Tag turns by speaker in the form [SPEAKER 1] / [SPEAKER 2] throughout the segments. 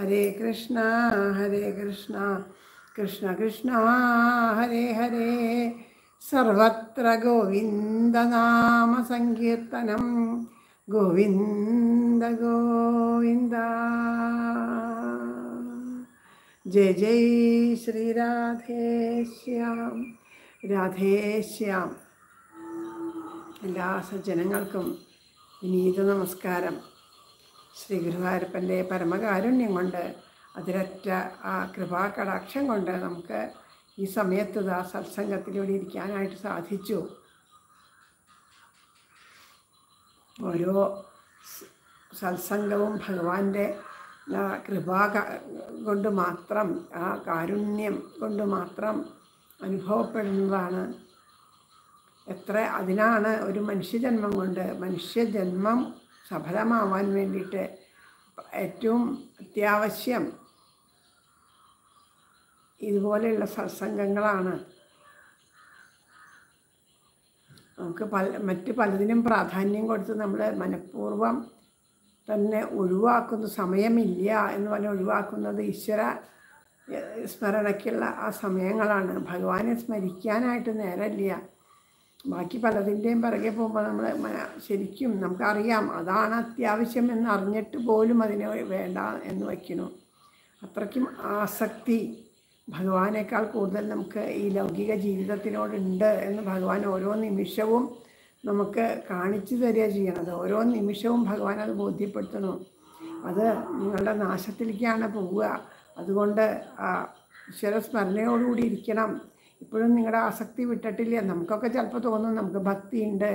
[SPEAKER 1] ഹരേ കൃഷ്ണ ഹരേ കൃഷ്ണ കൃഷ്ണ കൃഷ്ണ ഹരേ ഹരേ. സർവത്ര ഗോവിന്ദനാമ സങ്കീർത്തനം. ഗോവിന്ദ ഗോവിന്ദ. ജയ ജയ് ശ്രീ രാധേശ്യാം രാധേശ്യാം എല്ലാ സജ്ജനങ്ങൾക്കും വിനീത നമസ്കാരം. ശ്രീ ഗുരുവായൂരപ്പന്റെ പരമകാരുണ്യം കൊണ്ട് അതിരറ്റ ആ കൃപാകടാക്ഷം കൊണ്ട് നമുക്ക് ഈ സമയത്ത് ആ സത്സംഗത്തിലൂടെ ഇരിക്കാനായിട്ട് സാധിച്ചു. ഓരോ സത്സംഗവും ഭഗവാന്റെ കൃപാ കൊണ്ട് മാത്രം ആ കാരുണ്യം കൊണ്ട് മാത്രം അനുഭവപ്പെടുന്നതാണ്. എത്ര അതിനാണ് ഒരു മനുഷ്യജന്മം കൊണ്ട് മനുഷ്യജന്മം സഫലമാവാൻ വേണ്ടിയിട്ട് ഏറ്റവും അത്യാവശ്യം ഇതുപോലെയുള്ള സത്സംഗങ്ങളാണ്. നമുക്ക് പല മറ്റ് പലതിനും പ്രാധാന്യം കൊടുത്ത് നമ്മൾ മനഃപൂർവം തന്നെ ഒഴിവാക്കുന്ന സമയമില്ല എന്ന് പറഞ്ഞ് ഒഴിവാക്കുന്നത് ഈശ്വര സ്മരണയ്ക്കുള്ള ആ സമയങ്ങളാണ്. ഭഗവാനെ സ്മരിക്കാനായിട്ട് നേരമില്ല. ബാക്കി പലതിന്റെയും പിറകെ പോകുമ്പോൾ നമ്മൾ ശരിക്കും നമുക്കറിയാം അതാണ് അത്യാവശ്യം എന്ന് അറിഞ്ഞിട്ട് പോലും അതിനെ വേണ്ട എന്ന് വയ്ക്കുന്നു. അത്രയ്ക്കും ആസക്തി ഭഗവാനേക്കാൾ കൂടുതൽ നമുക്ക് ഈ ലൗകിക ജീവിതത്തിനോടുണ്ട് എന്ന് ഭഗവാൻ ഓരോ നിമിഷവും നമുക്ക് കാണിച്ചു തരിക ചെയ്യണത്. ഓരോ നിമിഷവും ഭഗവാൻ അത് ബോധ്യപ്പെടുത്തണം. അത് നിങ്ങളുടെ നാശത്തിലേക്കാണ് പോവുക. അതുകൊണ്ട് ആ ഈശ്വര സ്മരണയോടുകൂടി ഇരിക്കണം. ഇപ്പോഴും നിങ്ങളുടെ ആസക്തി വിട്ടിട്ടില്ല. നമുക്കൊക്കെ ചിലപ്പോൾ തോന്നും നമുക്ക് ഭക്തിയുണ്ട്.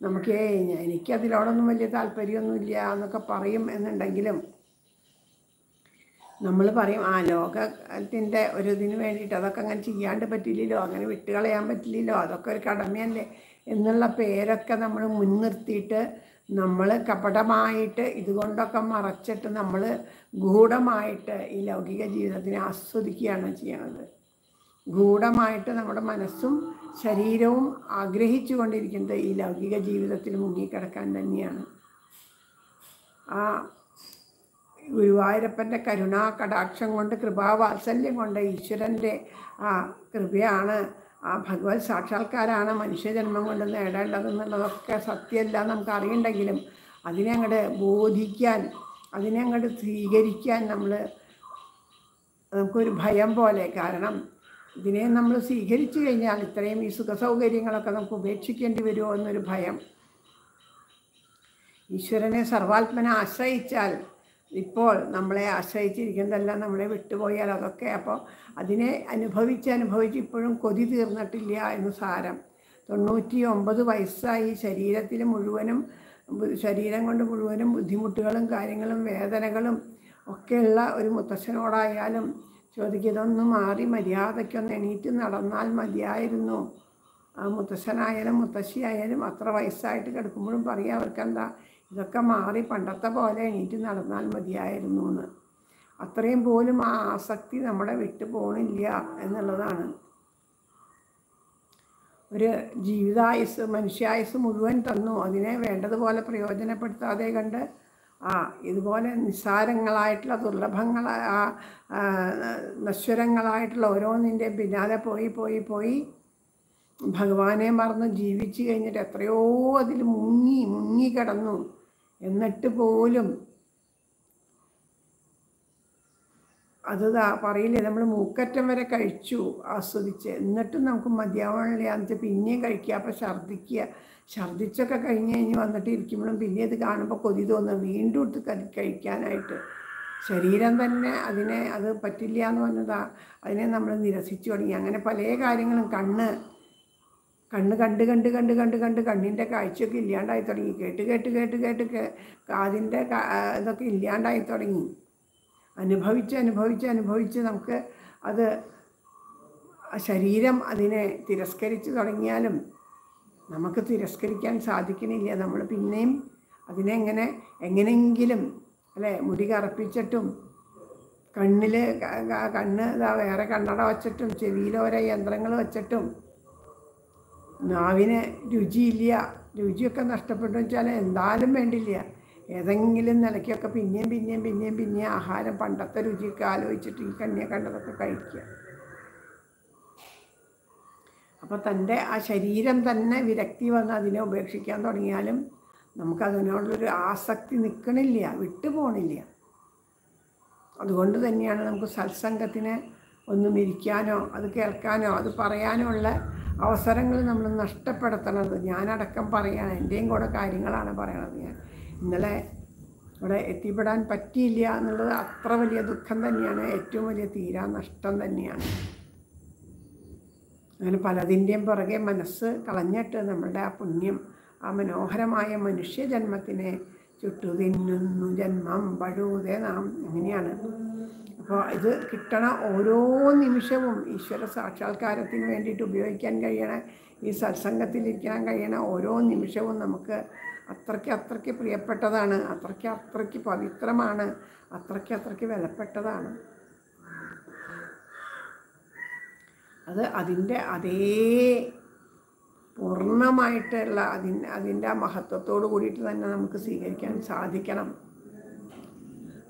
[SPEAKER 1] നമുക്ക് എനിക്കതിലോടൊന്നും വലിയ താല്പര്യമൊന്നുമില്ല എന്നൊക്കെ പറയും എന്നുണ്ടെങ്കിലും നമ്മൾ പറയും ആ ലോകത്തിന്റെ ഒരു ഇതിന് വേണ്ടിയിട്ട് അതൊക്കെ അങ്ങനെ ചെയ്യാണ്ട് പറ്റില്ലല്ലോ. അങ്ങനെ വിട്ടുകളയാൻ പറ്റില്ലല്ലോ. അതൊക്കെ ഒരു കടമയല്ലേ? എന്നുള്ള പേരൊക്കെ നമ്മൾ മുൻനിർത്തിയിട്ട് നമ്മൾ കപടമായിട്ട് ഇതുകൊണ്ടൊക്കെ മറച്ചിട്ട് നമ്മൾ ഗൂഢമായിട്ട് ഈ ലൗകിക ജീവിതത്തിനെ ആസ്വദിക്കുകയാണ് ചെയ്യണത്. ഗൂഢമായിട്ട് നമ്മുടെ മനസ്സും ശരീരവും ആഗ്രഹിച്ചു കൊണ്ടിരിക്കുന്നത് ഈ ലൗകിക ജീവിതത്തിൽ മുങ്ങിക്കിടക്കാൻ തന്നെയാണ്. ആ ഗുരുവായൂരപ്പന്റെ കരുണാ കടാക്ഷം കൊണ്ട് കൃപാവാത്സല്യം കൊണ്ട് ഈശ്വരന്റെ ആ കൃപയാണ് ആ ഭഗവത് സാക്ഷാത്കാരാണ് മനുഷ്യജന്മം കൊണ്ട് നേടേണ്ടതെന്നുള്ളതൊക്കെ സത്യമല്ല നമുക്ക് അറിയണ്ടെങ്കിലും അതിനെ അങ്ങോട്ട് ബോധിക്കാൻ അതിനെ അങ്ങോട്ട് സ്വീകരിക്കാൻ നമ്മൾ നമുക്കൊരു ഭയം പോലെ. കാരണം ഇതിനെ നമ്മൾ സ്വീകരിച്ചു കഴിഞ്ഞാൽ ഇത്രയും ഈ സുഖസൗകര്യങ്ങളൊക്കെ നമുക്ക് ഉപേക്ഷിക്കേണ്ടി വരുമോ എന്നൊരു ഭയം. ഈശ്വരനെ സർവാത്മനെ ആശ്രയിച്ചാൽ ഇപ്പോൾ നമ്മളെ ആശ്രയിച്ചിരിക്കുന്നതെല്ലാം നമ്മളെ വിട്ടുപോയാൽ അതൊക്കെ അപ്പോൾ അതിനെ അനുഭവിച്ച് അനുഭവിച്ച് ഇപ്പോഴും കൊതി തീർന്നിട്ടില്ല എന്ന് സാരം. തൊണ്ണൂറ്റി ഒമ്പത് വയസ്സായി ശരീരത്തിൽ മുഴുവനും ശരീരം കൊണ്ട് മുഴുവനും ബുദ്ധിമുട്ടുകളും കാര്യങ്ങളും വേദനകളും ഒക്കെയുള്ള ഒരു മുത്തശ്ശനോടായാലും ചോദിക്കും ഇതൊന്ന് മാറി മര്യാദയ്ക്കൊന്ന് എണീറ്റ് നടന്നാൽ മതിയായിരുന്നു. ആ മുത്തശ്ശനായാലും മുത്തശ്ശിയായാലും അത്ര വയസ്സായിട്ട് കിടക്കുമ്പോഴും പറയാം അവർക്കെന്താ? ഇതൊക്കെ മാറി പണ്ടത്തെ പോലെ എണീറ്റ് നടന്നാൽ മതിയായിരുന്നു എന്ന് അത്രയും പോലും ആ ആസക്തി നമ്മുടെ വിട്ടു പോണില്ല എന്നുള്ളതാണ്. ഒരു ജീവിതായുസ് മനുഷ്യായുസ് മുഴുവൻ തന്നു. അതിനെ വേണ്ടതുപോലെ പ്രയോജനപ്പെടുത്താതെ കണ്ട് ആ ഇതുപോലെ നിസ്സാരങ്ങളായിട്ടുള്ള ആ, നശ്വരങ്ങളായിട്ടുള്ള ഓരോന്നിന്റെയും പിന്നാലെ പോയി പോയി പോയി ഭഗവാനെ മറന്ന് ജീവിച്ചു കഴിഞ്ഞിട്ട് എത്രയോ അതിൽ മുങ്ങി മുങ്ങി കിടന്നു. എന്നിട്ട് പോലും അത് പറയില്ലേ നമ്മൾ മൂക്കറ്റം വരെ കഴിച്ചു ആസ്വദിച്ച്. എന്നിട്ടും നമുക്ക് മതിയാവണില്ല. എന്നിട്ട് പിന്നെയും കഴിക്കുക അപ്പോൾ ഛർദ്ദിക്കുക. ഛർദ്ദിച്ചൊക്കെ കഴിഞ്ഞ് കഴിഞ്ഞ് വന്നിട്ട് ഇരിക്കുമ്പോഴും പിന്നെ ഇത് കാണുമ്പോൾ കൊതി തോന്നും. വീണ്ടും എടുത്ത് കഴി- കഴിക്കാനായിട്ട്. ശരീരം തന്നെ അതിനെ അത് പറ്റില്ല എന്ന് പറഞ്ഞതാ. അതിനെ നമ്മൾ നിരസിച്ചു തുടങ്ങി. അങ്ങനെ പല കാര്യങ്ങളും കണ്ണ് കണ്ണ് കണ്ട് കണ്ട് കണ്ട് കണ്ട് കണ്ട് കണ്ണിന്റെ കാഴ്ചയൊക്കെ ഇല്ലാണ്ടായി തുടങ്ങി. കേട്ട് കേട്ട് കേട്ട് കേട്ട് കാതിന്റെ ഇതൊക്കെ ഇല്ലാണ്ടായി തുടങ്ങി. അനുഭവിച്ച് അനുഭവിച്ച് അനുഭവിച്ച് നമുക്ക് അത് ശരീരം അതിനെ തിരസ്കരിച്ച് തുടങ്ങിയാലും നമുക്ക് തിരസ്കരിക്കാൻ സാധിക്കണില്ല. നമ്മൾ പിന്നെയും അതിനെ എങ്ങനെ എങ്ങനെയെങ്കിലും അല്ലേ മുടി കറപ്പിച്ചിട്ടും കണ്ണിൽ കണ്ണ് വേറെ കണ്ണട വച്ചിട്ടും ചെവിയിൽ ഓരോ യന്ത്രങ്ങൾ വച്ചിട്ടും നാവിന് രുചിയില്ല. രുചിയൊക്കെ നഷ്ടപ്പെട്ടു വെച്ചാൽ എന്തായാലും വേണ്ടില്ല. ഏതെങ്കിലും നിലയ്ക്കൊക്കെ പിന്നെയും പിന്നെയും പിന്നെയും പിന്നെയും ആഹാരം പണ്ടത്തെ രുചിയൊക്കെ ആലോചിച്ചിട്ട് ഈ കന്യ കണ്ടതൊക്കെ കഴിക്കുക. അപ്പോൾ തന്റെ ആ ശരീരം തന്നെ വിരക്തി വന്ന് അതിനെ ഉപേക്ഷിക്കാൻ തുടങ്ങിയാലും നമുക്കതിനോടുള്ളൊരു ആസക്തി നിൽക്കണില്ല വിട്ടു പോണില്ല അതുകൊണ്ട് തന്നെയാണ് നമുക്ക് സത്സംഗത്തിന് ഒന്നും ഇരിക്കാനോ അത് കേൾക്കാനോ അത് പറയാനോ ഉള്ള അവസരങ്ങൾ നമ്മൾ നഷ്ടപ്പെടുത്തണത്. ഞാനടക്കം പറയാണ് എന്റെയും കൂടെ കാര്യങ്ങളാണ് പറയണത് ഞാൻ. ഇന്നലെ ഇവിടെ എത്തിപ്പെടാൻ പറ്റിയില്ല എന്നുള്ളത് അത്ര വലിയ ദുഃഖം തന്നെയാണ്. ഏറ്റവും വലിയ തീരാ നഷ്ടം തന്നെയാണ്. അങ്ങനെ പലതിന്റെയും പുറകെ മനസ്സ് കളഞ്ഞിട്ട് നമ്മുടെ ആ പുണ്യം ആ മനോഹരമായ മനുഷ്യജന്മത്തിനെ ചുട്ടു തിന്നുന്നു ജന്മം പഴുതേ നാം അങ്ങനെയാണ് അപ്പോൾ ഇത് കിട്ടണ ഓരോ നിമിഷവും ഈശ്വര സാക്ഷാത്കാരത്തിന് വേണ്ടിയിട്ട് ഉപയോഗിക്കാൻ കഴിയണ ഈ സത്സംഗത്തിലിരിക്കാൻ കഴിയണ ഓരോ നിമിഷവും നമുക്ക് അത്രയ്ക്ക് അത്രയ്ക്ക് പ്രിയപ്പെട്ടതാണ്. അത്രയ്ക്ക് അത്രയ്ക്ക് പവിത്രമാണ്. അത്രയ്ക്ക് അത്രയ്ക്ക് വിലപ്പെട്ടതാണ്. അത് അതിന്റെ അതേ പൂർണമായിട്ടുള്ള അതിന് അതിന്റെ ആ മഹത്വത്തോട് കൂടിയിട്ട് തന്നെ നമുക്ക് സ്വീകരിക്കാൻ സാധിക്കണം.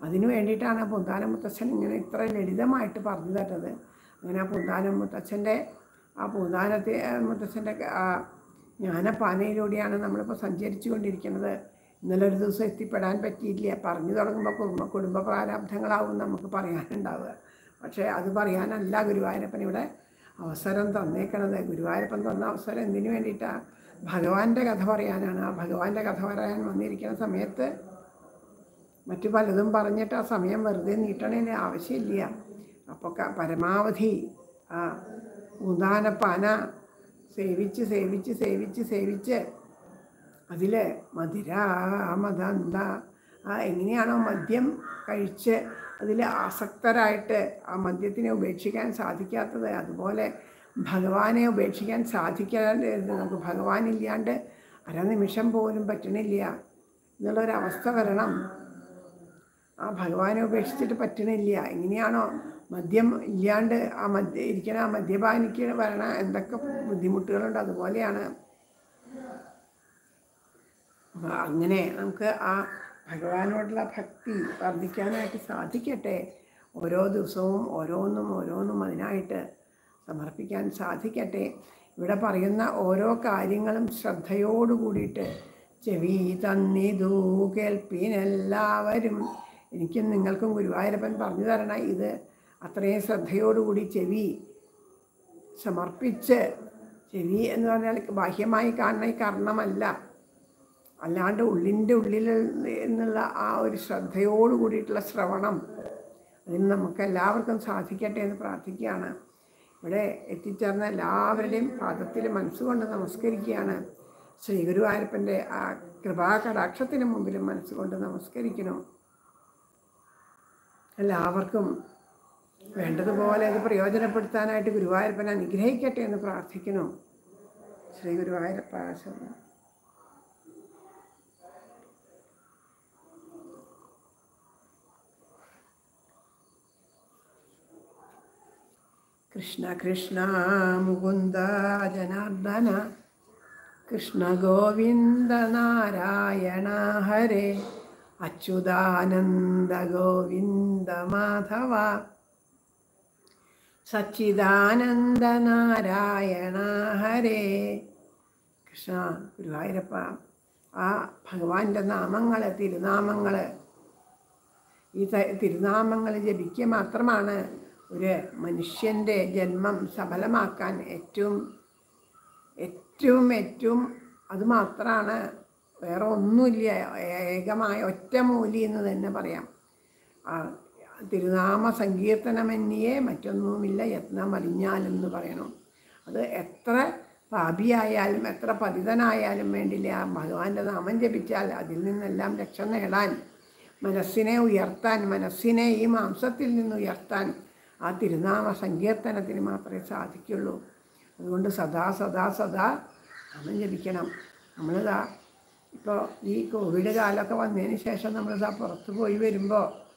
[SPEAKER 1] അതിനു വേണ്ടിയിട്ടാണ് പൊന്താന മുത്തച്ഛൻ ഇങ്ങനെ ഇത്ര ലളിതമായിട്ട് പറഞ്ഞു തരുന്നത് അങ്ങനെ ആ പൊന്താന മുത്തച്ഛന്റെ ആ പൊന്താനത്തെ മുത്തച്ഛന്റെ ആ ജ്ഞാനപ്പാനയിലൂടെയാണ് നമ്മളിപ്പോൾ സഞ്ചരിച്ചു കൊണ്ടിരിക്കുന്നത് ഇന്നലെ ഒരു ദിവസം എത്തിപ്പെടാൻ പറ്റിയില്ല പറഞ്ഞു തുടങ്ങുമ്പോൾ കുടുംബ കുടുംബ പ്രാരാബ്ധങ്ങളാവും നമുക്ക് പറയാനുണ്ടാവുക. പക്ഷേ അത് പറയാനല്ല ഗുരുവായൂരപ്പൻ ഇവിടെ അവസരം തന്നേക്കണത്. ഗുരുവായൂരപ്പൻ തന്ന അവസരം എന്തിനു വേണ്ടിയിട്ടാണ് ഭഗവാന്റെ കഥ പറയാനാണ്. ആ ഭഗവാന്റെ കഥ പറയാൻ വന്നിരിക്കുന്ന സമയത്ത് മറ്റു പലതും പറഞ്ഞിട്ട് ആ സമയം വെറുതെ നീട്ടണേന് ആവശ്യമില്ല. അപ്പോൾ പരമാവധി ആ ഉദാനപ്പാന സേവിച്ച് സേവിച്ച് സേവിച്ച് സേവിച്ച്. അതിൽ മധുര മദന്ത ആ എങ്ങനെയാണോ മദ്യം കഴിച്ച് അതിൽ ആസക്തരായിട്ട് ആ മദ്യത്തിനെ ഉപേക്ഷിക്കാൻ സാധിക്കാത്തത്. അതുപോലെ ഭഗവാനെ ഉപേക്ഷിക്കാൻ സാധിക്കാതെ നമുക്ക് ഭഗവാനില്ലാണ്ട് അരനിമിഷം പോലും പറ്റണില്ല എന്നുള്ളൊരവസ്ഥ വരണം. ആ ഭഗവാനെ ഉപേക്ഷിച്ചിട്ട് പറ്റണില്ല. എങ്ങനെയാണോ മദ്യം ഇല്ലാണ്ട് ആ മദ്യ ഇരിക്കണ ആ മദ്യപാനിക്ക് വരണ എന്തൊക്കെ ബുദ്ധിമുട്ടുകളുണ്ട് അതുപോലെയാണ്. അങ്ങനെ നമുക്ക് ആ ഭഗവാനോടുള്ള ഭക്തി വർദ്ധിക്കാനായിട്ട് സാധിക്കട്ടെ. ഓരോ ദിവസവും ഓരോന്നും ഓരോന്നും അതിനായിട്ട് സമർപ്പിക്കാൻ സാധിക്കട്ടെ. ഇവിടെ പറയുന്ന ഓരോ കാര്യങ്ങളും ശ്രദ്ധയോടു കൂടിയിട്ട് ചെവി തന്നിതു കേൾപ്പിനെല്ലാവരും. എനിക്കും നിങ്ങൾക്കും ഗുരുവായൂരപ്പൻ പറഞ്ഞു തരണം ഇത് അത്രയും ശ്രദ്ധയോടുകൂടി ചെവി സമർപ്പിച്ച് ചെവി എന്ന് പറഞ്ഞാൽ ബാഹ്യമായി കാണുന്ന ഈ കർണമല്ല. അല്ലാണ്ട് ഉള്ളിന്റെ ഉള്ളിൽ നിന്നുള്ള ആ ഒരു ശ്രദ്ധയോട് കൂടിയിട്ടുള്ള ശ്രവണം അതിന് നമുക്ക് എല്ലാവർക്കും സാധിക്കട്ടെ എന്ന് പ്രാർത്ഥിക്കുകയാണ്. ഇവിടെ എത്തിച്ചേർന്ന എല്ലാവരുടെയും പാദത്തിൽ മനസ്സുകൊണ്ട് നമസ്കരിക്കുകയാണ്. ശ്രീ ഗുരുവായൂരപ്പന്റെ ആ കൃപാകടാക്ഷത്തിന് മുമ്പിലും മനസ്സുകൊണ്ട് നമസ്കരിക്കണം എല്ലാവർക്കും വേണ്ടതുപോലെ അത് പ്രയോജനപ്പെടുത്താനായിട്ട് ഗുരുവായൂരപ്പൻ അനുഗ്രഹിക്കട്ടെ എന്ന് പ്രാർത്ഥിക്കുന്നു. ശ്രീ ഗുരുവായൂരപ്പ ആശ്രമം. കൃഷ്ണ കൃഷ്ണ മുകുന്ദ ജനാർദ്ദന കൃഷ്ണ ഗോവിന്ദ നാരായണ ഹരേ അച്യുതാനന്ദ ഗോവിന്ദ മാധവ. സച്ചിദാനന്ദ നാരായണ ഹരേ കൃഷ്ണ ഗുരുവായൂരപ്പ ആ ഭഗവാന്റെ നാമങ്ങൾ തിരുനാമങ്ങൾ ഈ തിരുനാമങ്ങൾ ജപിക്കുക മാത്രമാണ് ഒരു മനുഷ്യന്റെ ജന്മം സഫലമാക്കാൻ ഏറ്റവും ഏറ്റവും ഏറ്റവും അത് മാത്രമാണ് വേറെ ഒന്നുമില്ല. ഏകമായ ഒറ്റമൂലി എന്ന് തന്നെ പറയാം. തിരുനാമ സങ്കീർത്തനമെന്നിയെ മറ്റൊന്നുമില്ല യത്നം അറിഞ്ഞാലെന്ന് പറയണം. അത് എത്ര പാപിയായാലും എത്ര പതിതനായാലും വേണ്ടില്ല ഭഗവാന്റെ നാമം ജപിച്ചാൽ അതിൽ നിന്നെല്ലാം രക്ഷ നേടാൻ മനസ്സിനെ ഉയർത്താൻ മനസ്സിനെ ഈ മാംസത്തിൽ നിന്ന് ഉയർത്താൻ ആ തിരുനാമ സങ്കീർത്തനത്തിന് മാത്രമേ സാധിക്കുള്ളൂ. അതുകൊണ്ട് സദാ സദാ സദാ നാമം ജപിക്കണം. നമ്മളിതാ ഇപ്പോൾ ഈ കോവിഡ് കാലമൊക്കെ വന്നതിന് ശേഷം നമ്മളിതാ പുറത്ത് പോയി വരുമ്പോൾ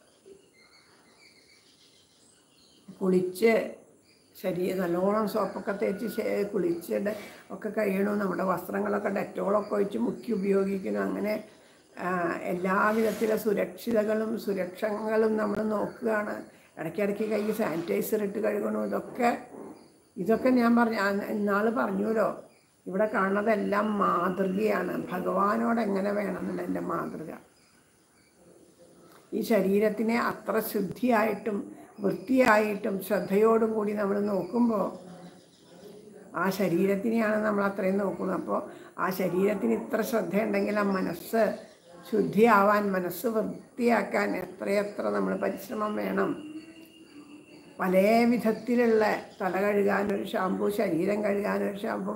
[SPEAKER 1] കുളിച്ച് ശരീരം നല്ലോണം സോപ്പൊക്കെ തേച്ച് കുളിച്ച് ഒക്കെ കഴിയണു. നമ്മുടെ വസ്ത്രങ്ങളൊക്കെ ഡെറ്റോളൊക്കെ ഒഴിച്ച് മുക്കി ഉപയോഗിക്കണം അങ്ങനെ എല്ലാവിധത്തിലെ സുരക്ഷിതകളും സുരക്ഷകളും നമ്മൾ നോക്കുകയാണ്. ഇടയ്ക്കിടയ്ക്ക് കൈ സാനിറ്റൈസർ ഇട്ട് കഴുകണു. ഇതൊക്കെ ഇതൊക്കെ ഞാൻ പറഞ്ഞു ഇന്നാൾ പറഞ്ഞുല്ലോ ഇവിടെ കാണുന്നതെല്ലാം മാതൃകയാണ്. ഭഗവാനോട് എങ്ങനെ വേണമെന്നുള്ള എന്റെ മാതൃക. ഈ ശരീരത്തിനെ അത്ര ശുദ്ധിയായിട്ടും വൃത്തിയായിട്ടും ശ്രദ്ധയോടും കൂടി നമ്മൾ നോക്കുമ്പോൾ ആ ശരീരത്തിനെയാണ് നമ്മൾ അത്രയും നോക്കുന്നത്. അപ്പോൾ ആ ശരീരത്തിന് ഇത്ര ശ്രദ്ധയുണ്ടെങ്കിൽ ആ മനസ്സ് ശുദ്ധിയാവാൻ മനസ്സ് വൃത്തിയാക്കാൻ എത്രയെത്ര നമ്മൾ പരിശ്രമം വേണം. പല വിധത്തിലുള്ള തല കഴുകാനൊരു ഷാമ്പു ശരീരം കഴുകാനൊരു ഷാമ്പു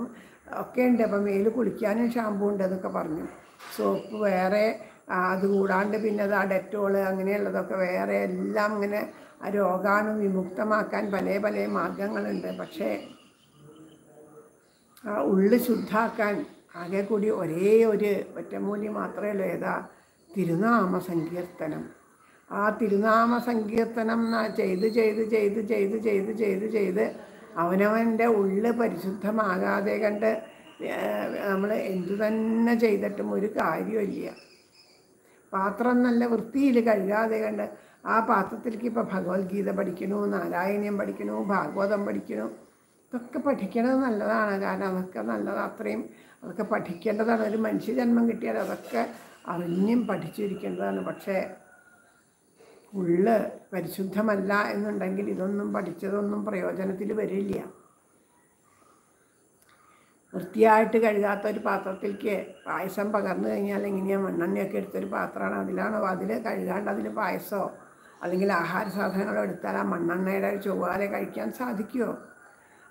[SPEAKER 1] ഒക്കെ ഉണ്ട്. അപ്പം മേൽ കുളിക്കാനും ഷാമ്പു ഉണ്ട് എന്നൊക്കെ പറഞ്ഞു. സോപ്പ് വേറെ അതുകൂടാണ്ട് അത് കൂടാണ്ട് പിന്നെ അത് ആ ഡെറ്റോൾ അങ്ങനെയുള്ളതൊക്കെ വേറെ എല്ലാം ഇങ്ങനെ ആ രോഗാണു വിമുക്തമാക്കാൻ പല പല മാർഗങ്ങളുണ്ട്. പക്ഷേ ആ ഉള്ളു ശുദ്ധാക്കാൻ ആകെ കൂടി ഒരേ ഒരു ഒറ്റമൂലി മാത്രമേ ഉള്ളൂ. ഏതാ? തിരുനാമ സങ്കീർത്തനം. ആ തിരുനാമ സങ്കീർത്തനം ചെയ്ത് ചെയ്ത് ചെയ്ത് ചെയ്ത് ചെയ്ത് ചെയ്ത് ചെയ്ത് അവനവന്റെ ഉള്ള് പരിശുദ്ധമാകാതെ കണ്ട് നമ്മൾ എന്തു തന്നെ ചെയ്തിട്ടും ഒരു കാര്യമില്ല പാത്രം നല്ല വൃത്തിയിൽ കഴുകാതെ കണ്ട് ആ പാത്രത്തിലേക്ക് ഇപ്പോൾ ഭഗവത്ഗീത പഠിക്കണു നാരായണീയം പഠിക്കണു ഭാഗവതം പഠിക്കണു. ഇതൊക്കെ പഠിക്കണത് നല്ലതാണ്. കാരണം അതൊക്കെ നല്ലത്. അത്രയും അതൊക്കെ പഠിക്കേണ്ടതാണ്. ഒരു മനുഷ്യജന്മം കിട്ടിയാൽ അതൊക്കെ അറിഞ്ഞും പഠിച്ചിരിക്കേണ്ടതാണ്. പക്ഷേ ഉള്ള് പരിശുദ്ധമല്ല എന്നുണ്ടെങ്കിൽ ഇതൊന്നും പഠിച്ചതൊന്നും പ്രയോജനത്തിൽ വരില്ല. വൃത്തിയായിട്ട് കഴുകാത്ത ഒരു പാത്രത്തിലേക്ക് പായസം പകർന്നു കഴിഞ്ഞാൽ എങ്ങനെയാണ് മണ്ണെണ്ണയൊക്കെ എടുത്തൊരു പാത്രമാണ്. അതിലാണ്? അതിൽ കഴുകാണ്ട് അതിൽ പായസമോ അല്ലെങ്കിൽ ആഹാര സാധനങ്ങളോ എടുത്താൽ ആ മണ്ണെണ്ണയുടെ ചൊവ്വാലെ കഴിക്കാൻ സാധിക്കുമോ?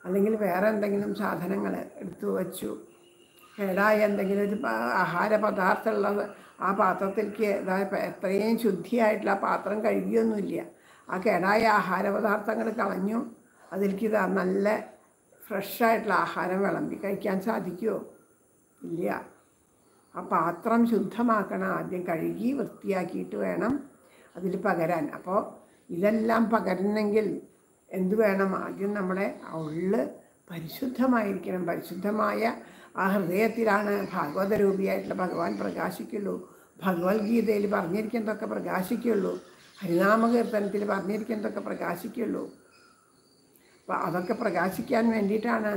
[SPEAKER 1] അല്ലെങ്കിൽ വേറെ എന്തെങ്കിലും സാധനങ്ങൾ എടുത്തു വച്ചു. കേടായ എന്തെങ്കിലും ഒരു ആഹാര പദാർത്ഥമുള്ളത് ആ പാത്രത്തിലേക്ക് എത്രയും ശുദ്ധിയായിട്ടുള്ള ആ പാത്രം കഴുകിയൊന്നുമില്ല. ആ കേടായ ആഹാര പദാർത്ഥങ്ങൾ കളഞ്ഞു. അതിലേക്ക് നല്ല ഫ്രഷായിട്ടുള്ള ആഹാരം വിളമ്പി കഴിക്കാൻ സാധിക്കുമോ ഇല്ല. ആ പാത്രം ശുദ്ധമാക്കണം. ആദ്യം കഴുകി വൃത്തിയാക്കിയിട്ട് വേണം അതിൽ പകരാൻ. അപ്പോൾ ഇതെല്ലാം പകരണമെങ്കിൽ എന്തു വേണം? ആദ്യം നമ്മുടെ ഉള്ള് പരിശുദ്ധമായിരിക്കണം. പരിശുദ്ധമായ ആ ഹൃദയത്തിലാണ് ഭാഗവത രൂപിയായിട്ടുള്ള ഭഗവാൻ പ്രകാശിക്കുള്ളൂ. ഭഗവത്ഗീതയിൽ പറഞ്ഞിരിക്കുന്നതൊക്കെ പ്രകാശിക്കുള്ളൂ. ഹരിനാമകീർത്തനത്തിൽ പറഞ്ഞിരിക്കുന്നതൊക്കെ പ്രകാശിക്കുള്ളൂ. അപ്പോൾ അതൊക്കെ പ്രകാശിക്കാൻ വേണ്ടിയിട്ടാണ്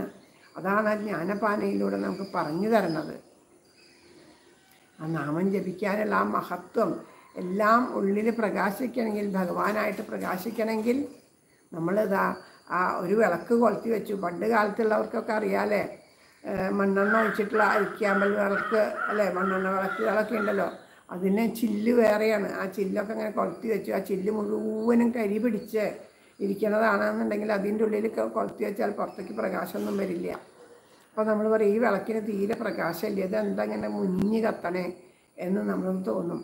[SPEAKER 1] അതാണ് ആ ജ്ഞാനപാനയിലൂടെ നമുക്ക് പറഞ്ഞു തരണത് ആ നാമം ജപിക്കാനുള്ള ആ മഹത്വം എല്ലാം ഉള്ളിൽ പ്രകാശിക്കണമെങ്കിൽ ഭഗവാനായിട്ട് പ്രകാശിക്കണമെങ്കിൽ നമ്മളിതാ ആ ഒരു വിളക്ക് കൊളുത്തി വെച്ചു. പണ്ട് കാലത്തുള്ളവർക്കൊക്കെ അറിയാലേ മണ്ണെണ്ണ ഒഴിച്ചിട്ടുള്ള അരിക്കാമ്പൽ വിളക്ക് അല്ലേ മണ്ണെണ്ണ വിളക്കുകളൊക്കെ ഉണ്ടല്ലോ. അതിന് ചില്ല് വേറെയാണ്. ആ ചില്ലൊക്കെ ഇങ്ങനെ കൊളുത്തി വെച്ചു. ആ ചില്ല് മുഴുവനും കരി പിടിച്ച് ഇരിക്കണതാണെന്നുണ്ടെങ്കിൽ അതിന്റെ ഉള്ളിൽ കൊളുത്തി വെച്ചാൽ പുറത്തേക്ക് പ്രകാശമൊന്നും വരില്ല. അപ്പോൾ നമ്മൾ പറയും ഈ വിളക്കിന് തീരെ പ്രകാശമില്ല. ഇത് എന്താ ഇങ്ങനെ മുഞ്ഞി കത്തണേ? എന്ന് നമ്മൾ തോന്നും.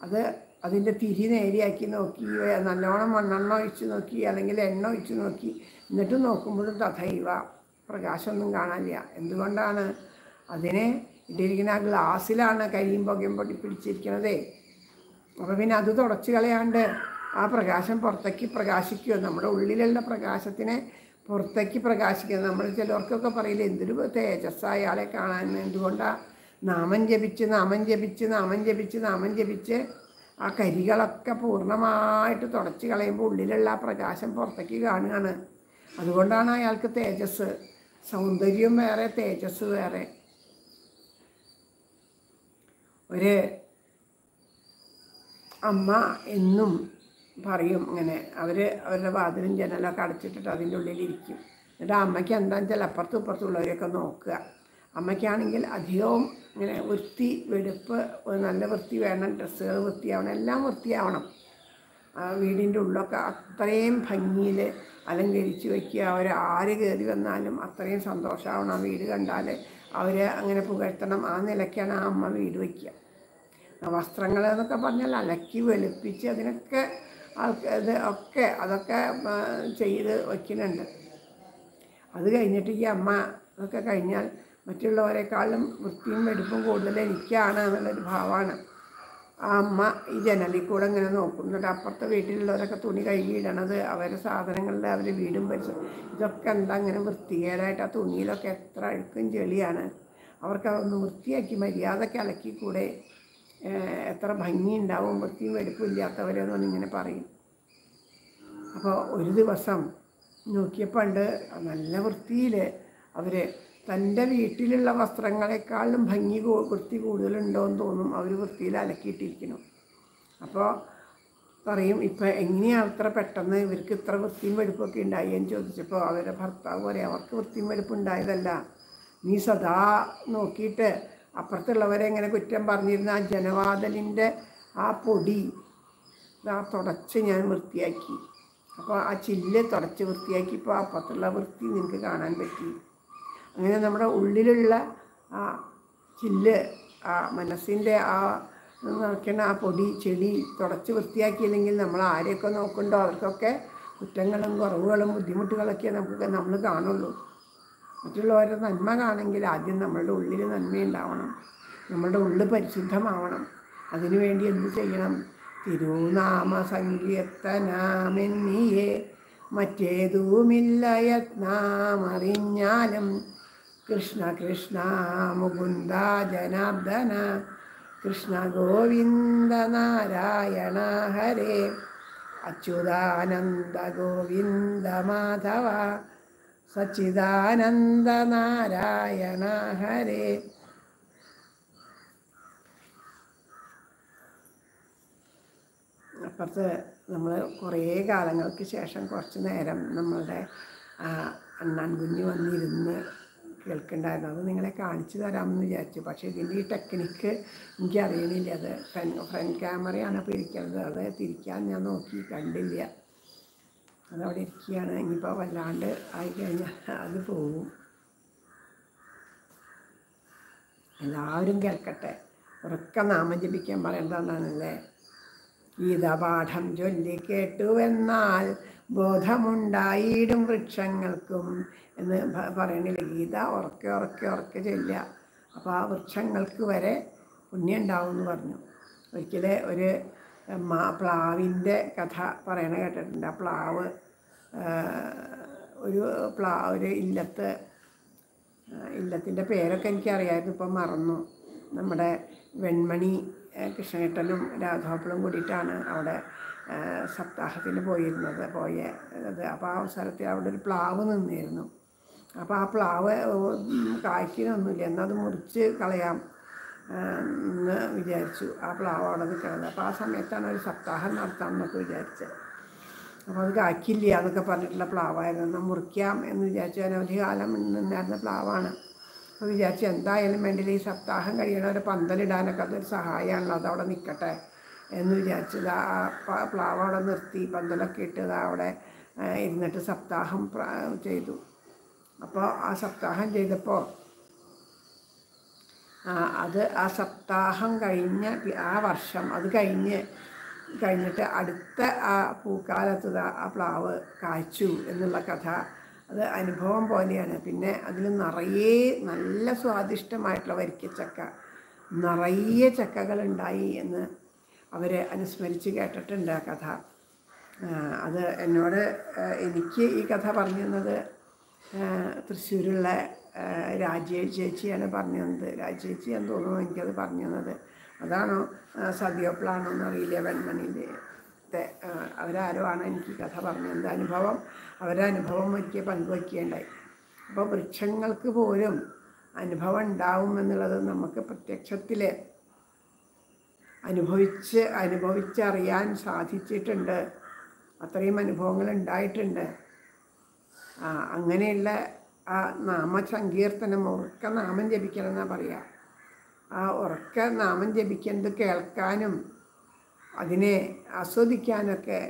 [SPEAKER 1] അത് അതിന്റെ തിരി നേരിയാക്കി നോക്കി നല്ലോണം മണ്ണെണ്ണ ഒഴിച്ച് നോക്കി അല്ലെങ്കിൽ എണ്ണ ഒഴിച്ച് നോക്കി എന്നിട്ട് നോക്കുമ്പോഴും തഥൈവ പ്രകാശമൊന്നും കാണാനില്ല. എന്തുകൊണ്ടാണ്? അതിനെ ഇട്ടിരിക്കുന്ന ആ ഗ്ലാസ്സിലാണ് കരിയും പുകയും പൊട്ടി പിടിച്ചിരിക്കണതേ. അപ്പോൾ പിന്നെ അത് തുടച്ച് കളയാണ്ട് ആ പ്രകാശം പുറത്തേക്ക് പ്രകാശിക്കുകയോ നമ്മുടെ ഉള്ളിലുള്ള പ്രകാശത്തിനെ പുറത്തേക്ക് പ്രകാശിക്കുക. നമ്മൾ ചിലർക്കൊക്കെ പറയില്ല എന്തൊരു തേജസ്സായ ആളെ കാണാൻ. എന്തുകൊണ്ടാണ് നാമം ജപിച്ച് നാമം ജപിച്ച് നാമം ജപിച്ച് നാമം ജപിച്ച്? ആ കരികളൊക്കെ പൂർണമായിട്ട് തുടച്ച് കളയുമ്പോൾ ഉള്ളിലുള്ള ആ പ്രകാശം പുറത്തേക്ക് കാണുകയാണ്. അതുകൊണ്ടാണ് അയാൾക്ക് തേജസ് സൗന്ദര്യം വേറെ തേജസ് വേറെ. ഒരു അമ്മ എന്നും പറയും ഇങ്ങനെ. അവർ അവരുടെ വാതിലും ജനലൊക്കെ അടച്ചിട്ടിട്ട് അതിന്റെ ഉള്ളിലിരിക്കും എന്നിട്ട് അമ്മയ്ക്ക് എന്താണെന്ന് വെച്ചാൽ അപ്പുറത്തും ഇപ്പുറത്തുള്ളവരെയൊക്കെ നോക്കുക. അമ്മയ്ക്കാണെങ്കിൽ അധികവും ഇങ്ങനെ വൃത്തി വെടുപ്പ് നല്ല വൃത്തി വേണം ഡ്രസ്സുകൾ വൃത്തിയാവണം എല്ലാം വൃത്തിയാവണം. വീടിന്റെ ഉള്ളൊക്കെ അത്രയും ഭംഗിയിൽ അലങ്കരിച്ച് വയ്ക്കുക. അവർ ആര് കയറി വന്നാലും അത്രയും സന്തോഷമാവണം ആ വീട് കണ്ടാൽ അവരെ അങ്ങനെ പുകഴ്ത്തണം. ആ നിലയ്ക്കാണ് ആ അമ്മ വീട് വയ്ക്കുക. വസ്ത്രങ്ങൾ എന്നൊക്കെ പറഞ്ഞാൽ അലക്കി വെളുപ്പിച്ച് അതിനൊക്കെ ആൾക്ക് ഇത് ഒക്കെ അതൊക്കെ ചെയ്ത് വയ്ക്കുന്നുണ്ട്. അത് കഴിഞ്ഞിട്ട് ഈ അമ്മ അതൊക്കെ കഴിഞ്ഞാൽ മറ്റുള്ളവരെക്കാളും വൃത്തിയും വെടുപ്പും കൂടുതൽ എനിക്കാണ് എന്നുള്ളൊരു ഭാവമാണ്. ആ അമ്മ ഈ ജനലിൽ കൂടെ ഇങ്ങനെ നോക്കുന്നുണ്ട്. അപ്പുറത്തെ വീട്ടിലുള്ളവരൊക്കെ തുണി കഴുകിയിടണത് അവരുടെ സാധനങ്ങളിൽ അവർ വീടും പരിസരം ഇതൊക്കെ എന്താ ഇങ്ങനെ വൃത്തികേടായിട്ട് ആ തുണിയിലൊക്കെ എത്ര അഴുക്കും ചെളിയാണ്. അവർക്ക് അതൊന്ന് വൃത്തിയാക്കി മര്യാദയ്ക്ക് അലക്കിക്കൂടെ? ഏഹ് എത്ര ഭംഗി ഉണ്ടാവും വൃത്തിയും വെടുപ്പും ഇല്ലാത്തവരെന്നൊന്നും ഇങ്ങനെ പറയും. അപ്പോൾ ഒരു ദിവസം നോക്കിയപ്പണ്ട് നല്ല വൃത്തിയിൽ അവർ തന്റെ വീട്ടിലുള്ള വസ്ത്രങ്ങളെക്കാളും ഭംഗി വൃത്തി വൃത്തി കൂടുതലുണ്ടോയെന്ന് തോന്നും. അവർ വൃത്തിയിൽ അലക്കിയിട്ടിരിക്കണം അപ്പോൾ പറയും ഇപ്പം എങ്ങനെയാണ് അത്ര പെട്ടെന്ന് ഇവർക്ക് ഇത്ര വൃത്തിയും വെടുപ്പൊക്കെ ഉണ്ടായി? എന്ന് ചോദിച്ചപ്പോൾ അവരുടെ ഭർത്താവ് പറയും അവർക്ക് വൃത്തിയും വെടുപ്പ് ഉണ്ടായതല്ല. നീ സദാ നോക്കിയിട്ട് അപ്പുറത്തുള്ളവരെ ഇങ്ങനെ കുറ്റം പറഞ്ഞിരുന്ന ആ ജനവാദലിന്റെ ആ പൊടി ആ തുടച്ച് ഞാൻ വൃത്തിയാക്കി. അപ്പോൾ ആ ചില്ല് തുടച്ച് വൃത്തിയാക്കിയപ്പോൾ അപ്പുറത്തുള്ള വൃത്തി നിനക്ക് കാണാൻ പറ്റി. അങ്ങനെ നമ്മുടെ ഉള്ളിലുള്ള ആ ചില്ല് ആ മനസ്സിന്റെ ആ നിറയ്ക്കുന്ന ആ പൊടി ചെടി തുടച്ച് വൃത്തിയാക്കിയില്ലെങ്കിൽ നമ്മൾ ആരെയൊക്കെ നോക്കുന്നുണ്ടോ? അവർക്കൊക്കെ കുറ്റങ്ങളും കുറവുകളും ബുദ്ധിമുട്ടുകളൊക്കെ നമുക്ക് നമ്മൾ കാണുള്ളൂ. മറ്റുള്ളവരുടെ നന്മ കാണെങ്കിൽ ആദ്യം നമ്മളുടെ ഉള്ളിൽ നന്മയുണ്ടാവണം. നമ്മളുടെ ഉള്ളിൽ പരിശുദ്ധമാവണം. അതിനുവേണ്ടി എന്ത് ചെയ്യണം? തിരുനാമ സങ്കീർത്തനാമെന്നിയെ മറ്റേതുമില്ല യത്നാമറിഞ്ഞാലും. കൃഷ്ണ കൃഷ്ണ മുകുന്ദ ജനാർദ്ദന. കൃഷ്ണ ഗോവിന്ദ നാരായണ ഹരേ. അച്യുതാനന്ദ ഗോവിന്ദ മാധവ. സച്ചിദാനന്ദ നാരായണ ഹരേ അപ്പുറത്ത് നമ്മൾ കുറേ കാലങ്ങൾക്ക് ശേഷം കുറച്ച് നേരം നമ്മളുടെ അണ്ണാൻ കുഞ്ഞ് വന്നിരുന്ന് കേൾക്കണ്ടായിരുന്നു. അത് നിങ്ങളെ കാണിച്ചു തരാമെന്ന് വിചാരിച്ചു. പക്ഷേ ഇതിന്റെ ഈ ടെക്നിക്ക് എനിക്ക് അത് ഫ്രണ്ട് ഫ്രണ്ട് ക്യാമറയാണ് അപ്പോൾ ഇരിക്കുന്നത് അത് തിരിക്കാൻ ഞാൻ നോക്കി കണ്ടില്ല. അതവിടെ ഇരിക്കുകയാണ്. ഇനിയിപ്പോൾ വല്ലാണ്ട് ആയിക്കഴിഞ്ഞാൽ അത് പോവും. എല്ലാവരും കേൾക്കട്ടെ. ഉറക്ക നാമം ജപിക്കാൻ പറയേണ്ടതാണല്ലേ ഗീതപാഠം ചൊല്ലിക്കേട്ടുവെന്നാൽ ബോധമുണ്ടായിടും വൃക്ഷങ്ങൾക്കും എന്ന് പറയണില്ല? ഗീത ഉറക്കെ ഉറക്കെ ഉറക്കെ ചൊല്ല അപ്പോൾ ആ വൃക്ഷങ്ങൾക്ക് വരെ പുണ്യം ഉണ്ടാവും എന്ന് പറഞ്ഞു. ഒരിക്കൽ ഒരു മാ പ്ലാവിന്റെ കഥ പറയണ കേട്ടിട്ടുണ്ട്. ആ പ്ലാവ് ഒരു പ്ലാ ഒരു ഇല്ലത്ത് ഇല്ലത്തിന്റെ പേരൊക്കെ എനിക്കറിയായിരുന്നു. ഇപ്പം മറന്നു. നമ്മുടെ വെൺമണി കൃഷ്ണേട്ടനും രാഘവപ്പിളും കൂടിയിട്ടാണ് അവിടെ സപ്താഹത്തിന് പോയിരുന്നത് പോയ അത് അപ്പോൾ ആ അവസരത്തിൽ അവിടെ ഒരു പ്ലാവ് നിന്നിരുന്നു. അപ്പോൾ ആ പ്ലാവ് കായ്ക്കിനൊന്നുമില്ല എന്നാൽ അത് മുറിച്ച് കളയാം. എന്ന് വിചാരിച്ചു. ആ പ്ലാവ് അവിടെ നിൽക്കുന്നത് അപ്പോൾ ആ സമയത്താണ് ഒരു സപ്താഹം നടത്താമെന്നൊക്കെ വിചാരിച്ചത്. അപ്പോൾ അത് കാക്കില്ല എന്നൊക്കെ പറഞ്ഞിട്ടുള്ള പ്ലാവായിരുന്നു. എന്നാൽ മുറിക്കാം എന്ന് വിചാരിച്ചു. അനവധി കാലം നിന്നായിരുന്ന പ്ലാവാണ്. അപ്പോൾ വിചാരിച്ചു എന്തായാലും വേണ്ടില്ല ഈ സപ്താഹം കഴിയണവരെ പന്തലിടാനൊക്കെ അതൊരു സഹായമാണല്ലോ. അതവിടെ നിൽക്കട്ടെ എന്ന് വിചാരിച്ചത് ആ പ്ലാവ് അവിടെ നിർത്തി പന്തലൊക്കെ ഇട്ട് അവിടെ ഇരുന്നിട്ട് സപ്താഹം ചെയ്തു. അപ്പോൾ ആ സപ്താഹം ചെയ്തപ്പോൾ അത് ആ സപ്താഹം കഴിഞ്ഞ് ആ വർഷം അത് കഴിഞ്ഞ് കഴിഞ്ഞിട്ട് അടുത്ത ആ പൂക്കാലത്ത് ആ പ്ലാവ് കാച്ചു എന്നുള്ള കഥ. അത് അനുഭവം പോലെയാണ്. പിന്നെ അതിൽ നിറയെ നല്ല സ്വാദിഷ്ടമായിട്ടുള്ള വരിക്കച്ചക്ക. നിറയെ ചക്കകളുണ്ടായി എന്ന് അവർ അനുസ്മരിച്ച് കേട്ടിട്ടുണ്ട് ആ കഥ. അത് എന്നോട് എനിക്ക് ഈ കഥ പറഞ്ഞു തന്നത് തൃശ്ശൂരുള്ള ആ, രാജ്യ ചേച്ചിയാണ് പറഞ്ഞു തന്നത് എന്ന് തോന്നുന്നു എനിക്കത് പറഞ്ഞു തന്നത് അതാണോ സദ്യോപ്പിളാണോ എന്നറിയില്ല വെൺമണിയിലെ അവരാരോ ആണ് എനിക്ക് കഥ പറഞ്ഞു തന്നത് അനുഭവം അവരുടെ അനുഭവം ഒരിക്കൽ പങ്കുവയ്ക്കുകയുണ്ടായി അപ്പോൾ വൃക്ഷങ്ങൾക്ക് പോലും അനുഭവം ഉണ്ടാവും എന്നുള്ളത് നമുക്ക് പ്രത്യക്ഷത്തിൽ അനുഭവിച്ച് അനുഭവിച്ചറിയാൻ സാധിച്ചിട്ടുണ്ട്. അത്രയും അനുഭവങ്ങൾ ഉണ്ടായിട്ടുണ്ട്. അങ്ങനെയുള്ള ആ നാമസങ്കീർത്തനം ഉറക്ക നാമം ജപിക്കണം എന്നാണ് പറയുക ആ ഉറക്ക നാമം ജപിക്കുന്നത് കേൾക്കാനും അതിനെ ആസ്വദിക്കാനൊക്കെ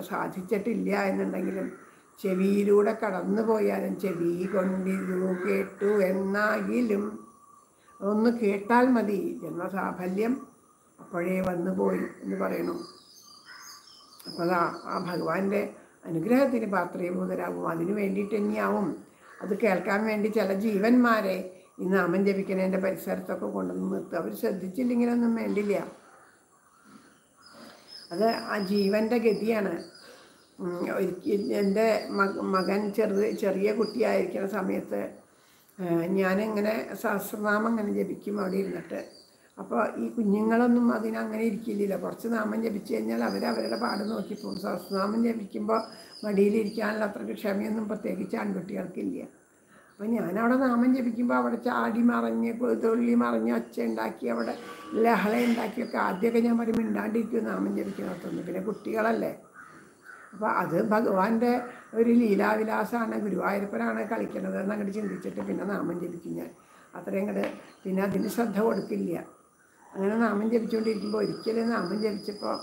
[SPEAKER 1] സാധിച്ചിട്ടില്ല എന്നുണ്ടെങ്കിലും ചെവിയിലൂടെ കടന്നു പോയാലും ചെവി കൊണ്ടിരു കേട്ടു എന്നാകിലും ഒന്ന് കേട്ടാൽ മതി ജന്മസാഫല്യം അപ്പോഴേ വന്നു പോയി എന്ന് പറയണു അപ്പോൾ ആ ഭഗവാന്റെ അനുഗ്രഹത്തിന് പാത്രീഭൂതരാകും. അതിനു വേണ്ടിയിട്ട് തന്നെയാവും അത് കേൾക്കാൻ വേണ്ടി ചില ജീവന്മാരെ ഈ നാമം ജപിക്കുന്നതിന്റെ പരിസരത്തൊക്കെ കൊണ്ടുവന്ന് നിർത്തും. അവർ ശ്രദ്ധിച്ചില്ലെങ്കിലൊന്നും വേണ്ടില്ല. അത് ആ ജീവന്റെ ഗതിയാണ്. എന്റെ മക- മകൻ ചെറു ചെറിയ കുട്ടിയായിരിക്കുന്ന സമയത്ത് ഞാനിങ്ങനെ സഹസ്രനാമം അങ്ങനെ ജപിക്കും അവിടെ ഇരുന്നിട്ട്. അപ്പോൾ ഈ കുഞ്ഞുങ്ങളൊന്നും അതിനങ്ങനെ ഇരിക്കില്ലല്ലോ. കുറച്ച് നാമം ജപിച്ചു കഴിഞ്ഞാൽ അവർ അവരുടെ പാട് നോക്കിപ്പോകും സഹസ്രനാമം ജപിക്കുമ്പോൾ മടിയിലിരിക്കാനുള്ള അത്രയ്ക്ക് ക്ഷമയൊന്നും പ്രത്യേകിച്ച് ആൺകുട്ടികൾക്കില്ല. അപ്പം ഞാനവിടെ നാമം ജപിക്കുമ്പോൾ അവിടെ ചാടി മറിഞ്ഞ് തൊള്ളി മറിഞ്ഞ് ഒച്ച ഉണ്ടാക്കി അവിടെ ലഹള ഉണ്ടാക്കിയൊക്കെ ആദ്യമൊക്കെ ഞാൻ പറയും മിണ്ടാണ്ടിരിക്കും നാമം ജപിക്കുന്നിടത്തൊന്നും പിന്നെ കുട്ടികളല്ലേ. അപ്പോൾ അത് ഭഗവാന്റെ ഒരു ലീലാവിലാസമാണ്. ഗുരുവായൂരപ്പനാണ് കളിക്കുന്നത് എന്ന് അങ്ങോട്ട് ചിന്തിച്ചിട്ട് പിന്നെ നാമം ജപിക്കും ഞാൻ. അത്രയും അങ്ങോട്ട് പിന്നെ അതിന് ശ്രദ്ധ കൊടുക്കില്ല. അങ്ങനെ നാമം ജപിച്ചുകൊണ്ടിരിക്കുമ്പോൾ ഒരിക്കലും നാമം ജപിച്ചപ്പോൾ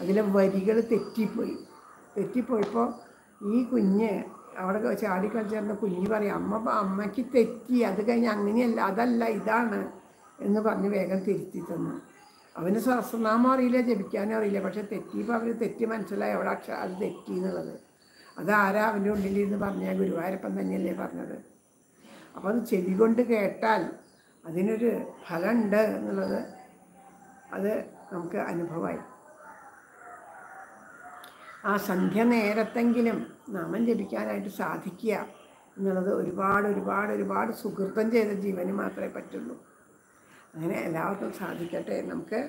[SPEAKER 1] അതിലെ വരികൾ തെറ്റിപ്പോയി. തെറ്റിപ്പോയപ്പോൾ ഈ കുഞ്ഞ് അവിടെ ചാടി കളിച്ചിരുന്ന കുഞ്ഞ് പറയും അമ്മ അമ്മയ്ക്ക് തെറ്റി അത് കഴിഞ്ഞ് അങ്ങനെയല്ല അതല്ല ഇതാണ് എന്ന് പറഞ്ഞ് വേഗം തിരുത്തി തന്നു. അവന് സഹസ്രനാമം അറിയില്ല ജപിക്കാനും അറിയില്ല പക്ഷെ തെറ്റിയപ്പോൾ അവന് തെറ്റി മനസ്സിലായി അവിടെ അക്ഷ അത് തെറ്റി എന്നുള്ളത്. അതാരാ അവന്റെ ഉള്ളിലിരുന്ന് പറഞ്ഞാൽ ഗുരുവായൂരപ്പൻ തന്നെയല്ലേ പറഞ്ഞത്. അപ്പോൾ അത് ചെവി കൊണ്ട് കേട്ടാൽ അതിനൊരു ഫലമുണ്ട് എന്നുള്ളത് അത് നമുക്ക് അനുഭവമായി. ആ സന്ധ്യ നേരത്തെങ്കിലും നാമം ജപിക്കാനായിട്ട് സാധിക്കുക എന്നുള്ളത് ഒരുപാട് ഒരുപാട് ഒരുപാട് സുഹൃത്തം ചെയ്ത ജീവന് മാത്രമേ പറ്റുള്ളൂ. അങ്ങനെ എല്ലാവർക്കും സാധിക്കട്ടെ. നമുക്ക്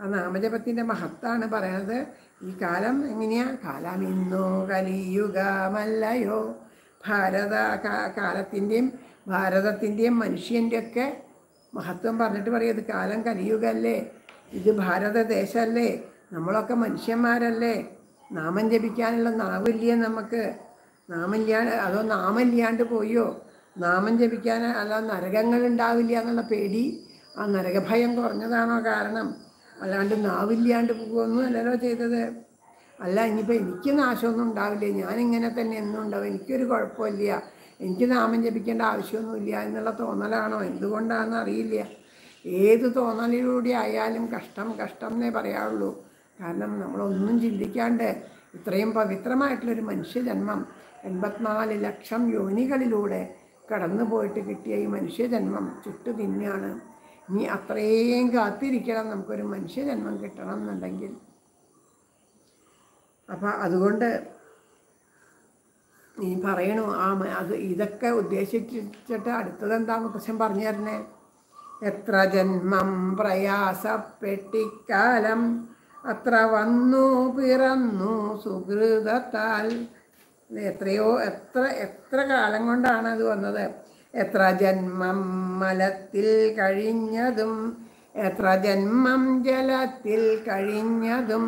[SPEAKER 1] ആ നാമജപത്തിന്റെ മഹത്താണ് പറയുന്നത്. ഈ കാലം എങ്ങനെയാ? കാലം ഇന്നോ കലിയുഗമല്ലയോ ഭാരത കാലത്തിന്റെയും ഭാരതത്തിന്റെയും മനുഷ്യന്റെയൊക്കെ മഹത്വം പറഞ്ഞിട്ട് പറയും ഇത് കാലം കലിയുഗല്ലേ? ഇത് ഭാരതദേശമല്ലേ നമ്മളൊക്കെ മനുഷ്യന്മാരല്ലേ? നാമം ജപിക്കാനുള്ള നാവില്ലേ നമുക്ക്? നാമില്ലാണ്ട് അതോ നാമില്ലാണ്ട് പോയോ? നാമം ജപിക്കാൻ അല്ല നരകങ്ങൾ ഉണ്ടാവില്ല എന്നുള്ള പേടി ആ നരകഭയം കുറഞ്ഞതാണോ കാരണം? അല്ലാണ്ട് നാവില്ലാണ്ട് പോകുമെന്നും അല്ലല്ലോ ചെയ്തത്. അല്ല ഇനിയിപ്പോൾ എനിക്ക് നാശമൊന്നും ഉണ്ടാവില്ല? ഞാനിങ്ങനെ തന്നെ എന്നും ഉണ്ടാവും. എനിക്കൊരു കുഴപ്പമില്ല. എനിക്ക് നാമം ജപിക്കേണ്ട ആവശ്യമൊന്നുമില്ല എന്നുള്ള തോന്നലാണോ? എന്തുകൊണ്ടാണെന്ന് അറിയില്ല. ഏത് തോന്നലിലൂടെ ആയാലും കഷ്ടം കഷ്ടം എന്നേ പറയാവുള്ളൂ. കാരണം നമ്മളൊന്നും ചിന്തിക്കാണ്ട് ഇത്രയും പവിത്രമായിട്ടുള്ളൊരു മനുഷ്യജന്മം എൺപത്തിനാല് ലക്ഷം യോനികളിലൂടെ കടന്നു പോയിട്ട് കിട്ടിയ ഈ മനുഷ്യജന്മം ചുട്ടു തിന്നാണ്. ഇനി അത്രയും കാത്തിരിക്കണം നമുക്കൊരു മനുഷ്യജന്മം കിട്ടണം എന്നുണ്ടെങ്കിൽ. അപ്പം അതുകൊണ്ട് നീ പറയണു ആ അത് ഇതൊക്കെ ഉദ്ദേശിച്ചിട്ട് അടുത്തത് എന്താ മുത്തശ്ശൻ പറഞ്ഞു തരണേ എത്ര ജന്മം പ്രയാസപ്പെട്ടിക്കാലം അത്ര വന്നു പിറന്നു സുഹൃതത്താൽ. എത്രയോ എത്ര എത്ര കാലം കൊണ്ടാണ് അത് വന്നത്? എത്ര ജന്മം മലത്തിൽ കഴിഞ്ഞതും എത്ര ജന്മം ജലത്തിൽ കഴിഞ്ഞതും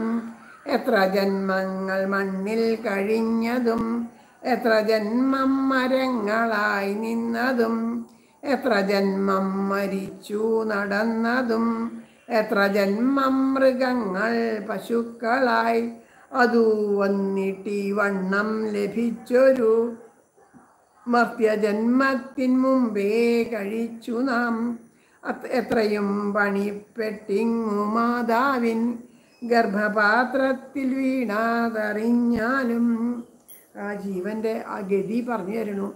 [SPEAKER 1] എത്ര ജന്മങ്ങൾ മണ്ണിൽ കഴിഞ്ഞതും എത്ര ജന്മം മരങ്ങളായി നിന്നതും എത്ര ജന്മം മരിച്ചു നടന്നതും എത്ര ജന്മം മൃഗങ്ങൾ പശുക്കളായി അതു വന്നിട്ടി വണ്ണം ലഭിച്ചൊരു മർത്യജന്മത്തിൻ മുമ്പേ കഴിച്ചു നാം. എത്രയും പണിപ്പെട്ടിങ്ങു മാതാവിൻ ഗർഭപാത്രത്തിൽ വീണാതറിഞ്ഞാലും ആ ജീവന്റെ ആ ഗതി പറഞ്ഞു തരണു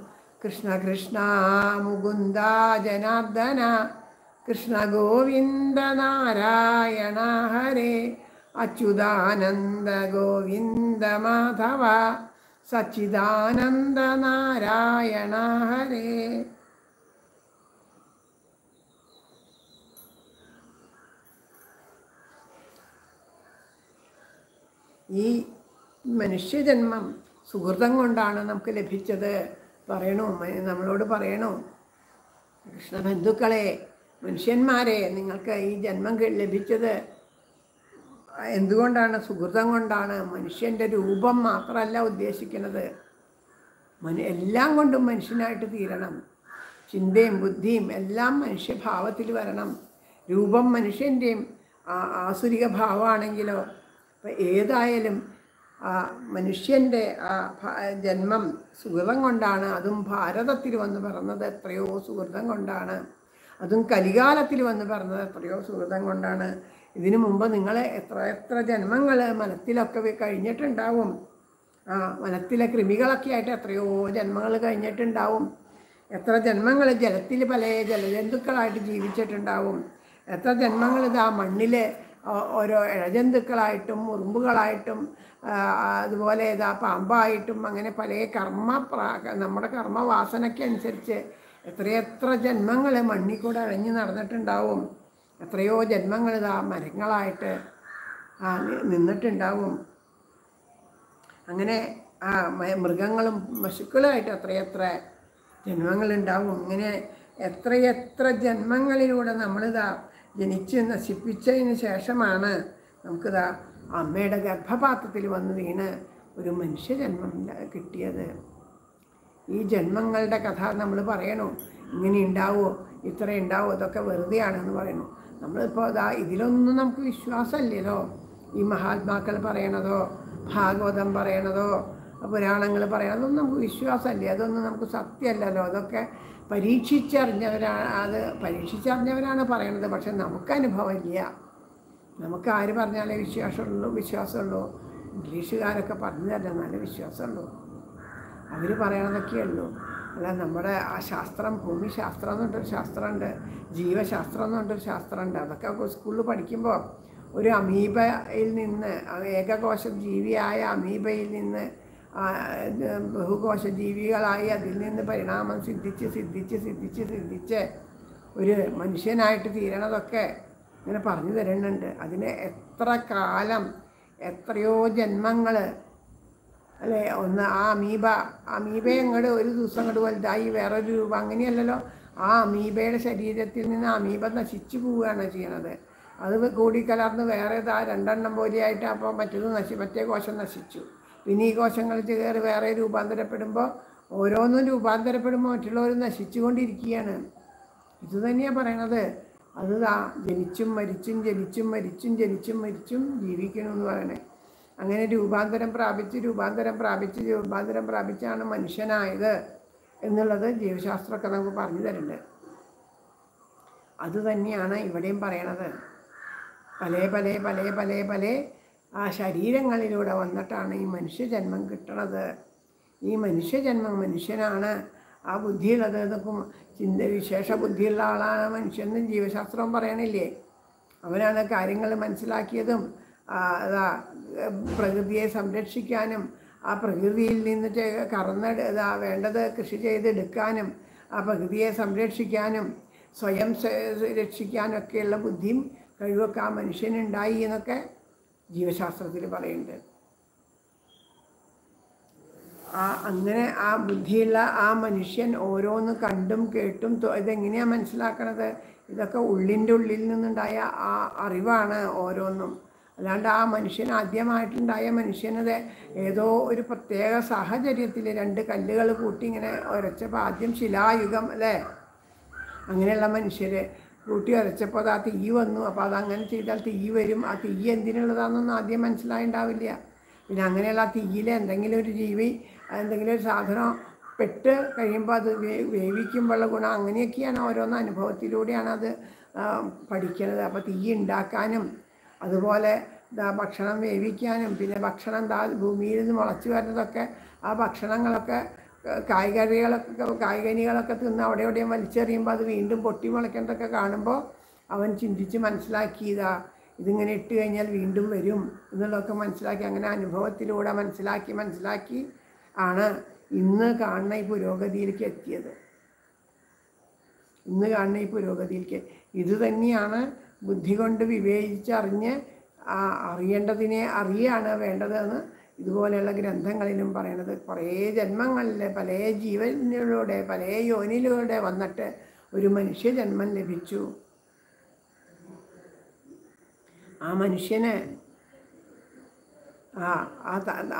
[SPEAKER 1] കൃഷ്ണ കൃഷ്ണ മുകുന്ദ ജനാർദ്ദന കൃഷ്ണ ഗോവിന്ദ നാരായണ ഹരേ അച്യുതാനന്ദ ഗോവിന്ദ മാധവ സച്ചിദാനന്ദ നാരായണ ഹരേ ഈ മനുഷ്യജന്മം സുഹൃതം കൊണ്ടാണ് നമുക്ക് ലഭിച്ചത്. പറയണോ നമ്മളോട് പറയണോ? കൃഷ്ണബന്ധുക്കളെ മനുഷ്യന്മാരെ നിങ്ങൾക്ക് ഈ ജന്മം ലഭിച്ചത് എന്തുകൊണ്ടാണ്? സുഹൃതം കൊണ്ടാണ്? മനുഷ്യന്റെ രൂപം മാത്രമല്ല ഉദ്ദേശിക്കുന്നത്. മനു എല്ലാം കൊണ്ടും മനുഷ്യനായിട്ട് തീരണം. ചിന്തയും ബുദ്ധിയും എല്ലാം മനുഷ്യഭാവത്തിൽ വരണം. രൂപം മനുഷ്യന്റെയും ആസുരിക ഭാവമാണെങ്കിലോ ഇപ്പം ഏതായാലും ആ മനുഷ്യന്റെ ആ ജന്മം സുഹൃതം കൊണ്ടാണ്. അതും ഭാരതത്തിൽ വന്ന് പറഞ്ഞത് എത്രയോ സുഹൃതം കൊണ്ടാണ്. അതും കലികാലത്തിൽ വന്ന് പറഞ്ഞത് എത്രയോ സുഹൃതം കൊണ്ടാണ്. ഇതിനു മുമ്പ് നിങ്ങൾ എത്ര എത്ര ജന്മങ്ങൾ മനത്തിലൊക്കെ കഴിഞ്ഞിട്ടുണ്ടാവും. ആ മലത്തിലെ കൃമികളൊക്കെ ആയിട്ട് എത്രയോ ജന്മങ്ങൾ കഴിഞ്ഞിട്ടുണ്ടാവും. എത്ര ജന്മങ്ങൾ ജലത്തിൽ പല ജലജന്തുക്കളായിട്ട് ജീവിച്ചിട്ടുണ്ടാവും. എത്ര ജന്മങ്ങൾ ഇതാ മണ്ണിൽ ഓരോ ഇഴജന്തുക്കളായിട്ടും ഉറുമ്പുകളായിട്ടും അതുപോലെ ഇതാ പാമ്പായിട്ടും അങ്ങനെ പല കർമ്മ നമ്മുടെ കർമ്മവാസനയ്ക്ക് അനുസരിച്ച് എത്രയെത്ര ജന്മങ്ങൾ മണ്ണിൽ കൂടെ അഴഞ്ഞു നടന്നിട്ടുണ്ടാവും. എത്രയോ ജന്മങ്ങൾ ഇതാ മരങ്ങളായിട്ട് നിന്നിട്ടുണ്ടാവും. അങ്ങനെ ആ മൃഗങ്ങളും പശുക്കളുമായിട്ട് എത്രയെത്ര ജന്മങ്ങളുണ്ടാവും. ഇങ്ങനെ എത്രയെത്ര ജന്മങ്ങളിലൂടെ നമ്മളിതാ ജനിച്ച് നശിപ്പിച്ചതിന് ശേഷമാണ് നമുക്കിതാ അമ്മയുടെ ഗർഭപാത്രത്തിൽ വന്ന് വീണ് ഒരു മനുഷ്യജന്മം ജന്മം കിട്ടിയത്. ഈ ജന്മങ്ങളുടെ കഥ നമ്മൾ പറയണു? ഇങ്ങനെ ഉണ്ടാവുമോ ഇത്ര ഉണ്ടാവുമോ ഇതൊക്കെ വെറുതെയാണെന്ന് പറയണു? നമ്മളിപ്പോൾ അതാ ഇതിലൊന്നും നമുക്ക് വിശ്വാസമില്ലല്ലോ. ഈ മഹാത്മാക്കൾ പറയണതോ ഭാഗവതം പറയണതോ പുരാണങ്ങൾ പറയണതൊന്നും നമുക്ക് വിശ്വാസമല്ലേ. അതൊന്നും നമുക്ക് സത്യമല്ലല്ലോ. അതൊക്കെ പരീക്ഷിച്ചറിഞ്ഞവരാണ് അത് പരീക്ഷിച്ചറിഞ്ഞവരാണ് പറയണത്. പക്ഷെ നമുക്ക് അനുഭവം ഇല്ല. നമുക്ക് ആര് പറഞ്ഞാലേ വിശ്വാസമുള്ളൂ വിശ്വാസമുള്ളൂ. ഇംഗ്ലീഷുകാരൊക്കെ പറഞ്ഞു തരുന്നാലേ വിശ്വാസമുള്ളൂ. അവർ പറയണതൊക്കെ അല്ല നമ്മുടെ ആ ശാസ്ത്രം ഭൂമിശാസ്ത്രം എന്ന് പറഞ്ഞൊരു ശാസ്ത്രമുണ്ട് ജീവശാസ്ത്രം എന്ന് പറഞ്ഞൊരു ശാസ്ത്രമുണ്ട് അതൊക്കെ സ്കൂളിൽ പഠിക്കുമ്പോൾ ഒരു അമീബയിൽ നിന്ന് ഏകകോശ ജീവിയായ അമീബയിൽ നിന്ന് ബഹുകോശ ജീവികളായി അതിൽ നിന്ന് പരിണാമം സിദ്ധിച്ച് സിദ്ധിച്ച് സിദ്ധിച്ച് സിദ്ധിച്ച് ഒരു മനുഷ്യനായിട്ട് തീരണതൊക്കെ ഇങ്ങനെ പറഞ്ഞു തരുന്നുണ്ട്. അതിന് എത്ര കാലം എത്രയോ ജന്മങ്ങൾ അല്ലേ? ഒന്ന് ആ അമീബ അമീബയെ അങ്ങോട്ട് ഒരു ദിവസം അങ്ങോട്ട് വലുതായി വേറൊരു രൂപം. അങ്ങനെയല്ലല്ലോ. ആ അമീബയുടെ ശരീരത്തിൽ നിന്ന് അമീബ നശിച്ചു പോവുകയാണ് ചെയ്യണത്. അത് കൂടിക്കലർന്ന് വേറെ ഇതാ രണ്ടെണ്ണം പോലെയായിട്ട് അപ്പോൾ മറ്റൊരു നശി മറ്റേ കോശം നശിച്ചു. പിന്നെ ഈ കോശങ്ങൾ കയറി വേറെ രൂപാന്തരപ്പെടുമ്പോൾ ഓരോന്നും രൂപാന്തരപ്പെടുമ്പോൾ മറ്റുള്ളവർ നശിച്ചുകൊണ്ടിരിക്കുകയാണ്. ഇത് തന്നെയാണ് പറയണത്. അത് ജനിച്ചും മരിച്ചും ജനിച്ചും മരിച്ചും ജനിച്ചും മരിച്ചും ജീവിക്കണമെന്ന് പറയണേ. അങ്ങനെ രൂപാന്തരം പ്രാപിച്ച് രൂപാന്തരം പ്രാപിച്ച് രൂപാന്തരം പ്രാപിച്ചാണ് മനുഷ്യനായത് എന്നുള്ളത് ജീവശാസ്ത്രമൊക്കെ നമുക്ക് പറഞ്ഞു തരുന്നുണ്ട്. അതുതന്നെയാണ് ഇവിടെയും പറയണത്. പല പല പല പല പല ആ ശരീരങ്ങളിലൂടെ വന്നിട്ടാണ് ഈ മനുഷ്യജന്മം കിട്ടണത്. ഈ മനുഷ്യജന്മം മനുഷ്യനാണ്. ആ ബുദ്ധിയുള്ളത് എന്നൊക്കെ ചിന്ത വിശേഷ ബുദ്ധിയുള്ള ആളാണ് മനുഷ്യൻ ജീവശാസ്ത്രം പറയണില്ലേ? അവനാണ് കാര്യങ്ങൾ മനസ്സിലാക്കിയതും അതാ പ്രകൃതിയെ സംരക്ഷിക്കാനും ആ പ്രകൃതിയിൽ നിന്ന് കറന്നെടു വേണ്ടത് കൃഷി ചെയ്തെടുക്കാനും ആ പ്രകൃതിയെ സംരക്ഷിക്കാനും സ്വയം രക്ഷിക്കാനൊക്കെയുള്ള ബുദ്ധിയും കഴിവൊക്കെ ആ മനുഷ്യനുണ്ടായി എന്നൊക്കെ ജീവശാസ്ത്രത്തിൽ പറയുന്നുണ്ട്. ആ അങ്ങനെ ആ ബുദ്ധിയുള്ള ആ മനുഷ്യൻ ഓരോന്ന് കണ്ടും കേട്ടും ഇതെങ്ങനെയാണ് മനസ്സിലാക്കണത്? ഇതൊക്കെ ഉള്ളിന്റെ ഉള്ളിൽ നിന്നുണ്ടായ ആ അറിവാണ് ഓരോന്നും. അല്ലാണ്ട് ആ മനുഷ്യൻ ആദ്യമായിട്ടുണ്ടായ മനുഷ്യനത് ഏതോ ഒരു പ്രത്യേക സാഹചര്യത്തിൽ രണ്ട് കല്ലുകൾ കൂട്ടി ഇങ്ങനെ ഉരച്ചപ്പോൾ ആദ്യം ശിലായുഗം അല്ലേ? അങ്ങനെയുള്ള മനുഷ്യർ കൂട്ടി ഉരച്ചപ്പോൾ അത് ആ തീ വന്നു. അപ്പോൾ അത് അങ്ങനെ ചെയ്താൽ തീ വരും. ആ തീ എന്തിനുള്ളതാണെന്നൊന്നും ആദ്യം മനസ്സിലായിണ്ടാവില്ല. പിന്നെ അങ്ങനെയുള്ള ആ തീയിൽ എന്തെങ്കിലും ഒരു ജീവി എന്തെങ്കിലും ഒരു സാധനം പെട്ട് കഴിയുമ്പോൾ അത് വേവിക്കുമ്പോഴുള്ള ഗുണം അങ്ങനെയൊക്കെയാണ് ഓരോന്ന് അനുഭവത്തിലൂടെയാണ് അത് പഠിക്കുന്നത് അപ്പോൾ തീ ഉണ്ടാക്കാനും അതുപോലെ ഭക്ഷണം വേവിക്കാനും പിന്നെ ഭക്ഷണം ദാ ഭൂമിയിൽ നിന്ന് മുളച്ചു വരുന്നതൊക്കെ ആ ഭക്ഷണങ്ങളൊക്കെ കായ്കറികളൊക്കെ കായ്കനികളൊക്കെ തിന്ന് അവിടെ എവിടെയും വലിച്ചെറിയുമ്പോൾ അത് വീണ്ടും പൊട്ടി മുളയ്ക്കുന്നതൊക്കെ കാണുമ്പോൾ അവൻ ചിന്തിച്ച് മനസ്സിലാക്കി ഇതാ ഇതിങ്ങനെ ഇട്ട് കഴിഞ്ഞാൽ വീണ്ടും വരും എന്നുള്ളതൊക്കെ മനസ്സിലാക്കി അങ്ങനെ അനുഭവത്തിലൂടെ മനസ്സിലാക്കി മനസ്സിലാക്കി ആണ് ഇന്ന് കാണുന്ന ഈ പുരോഗതിയിലേക്ക് എത്തിയത്. ഇന്ന് കാണുന്ന ഈ പുരോഗതിയിലേക്ക് ഇത് തന്നെയാണ് ബുദ്ധി കൊണ്ട് വിവേചിച്ചറിഞ്ഞ് അറിയേണ്ടതിനെ അറിയാണ് വേണ്ടതെന്ന് ഇതുപോലെയുള്ള ഗ്രന്ഥങ്ങളിലും പറയണത്. കുറേ ജന്മങ്ങളിൽ പല ജീവനിലൂടെ പല യോനിലൂടെ വന്നിട്ട് ഒരു മനുഷ്യജന്മം ലഭിച്ചു. ആ മനുഷ്യന് ആ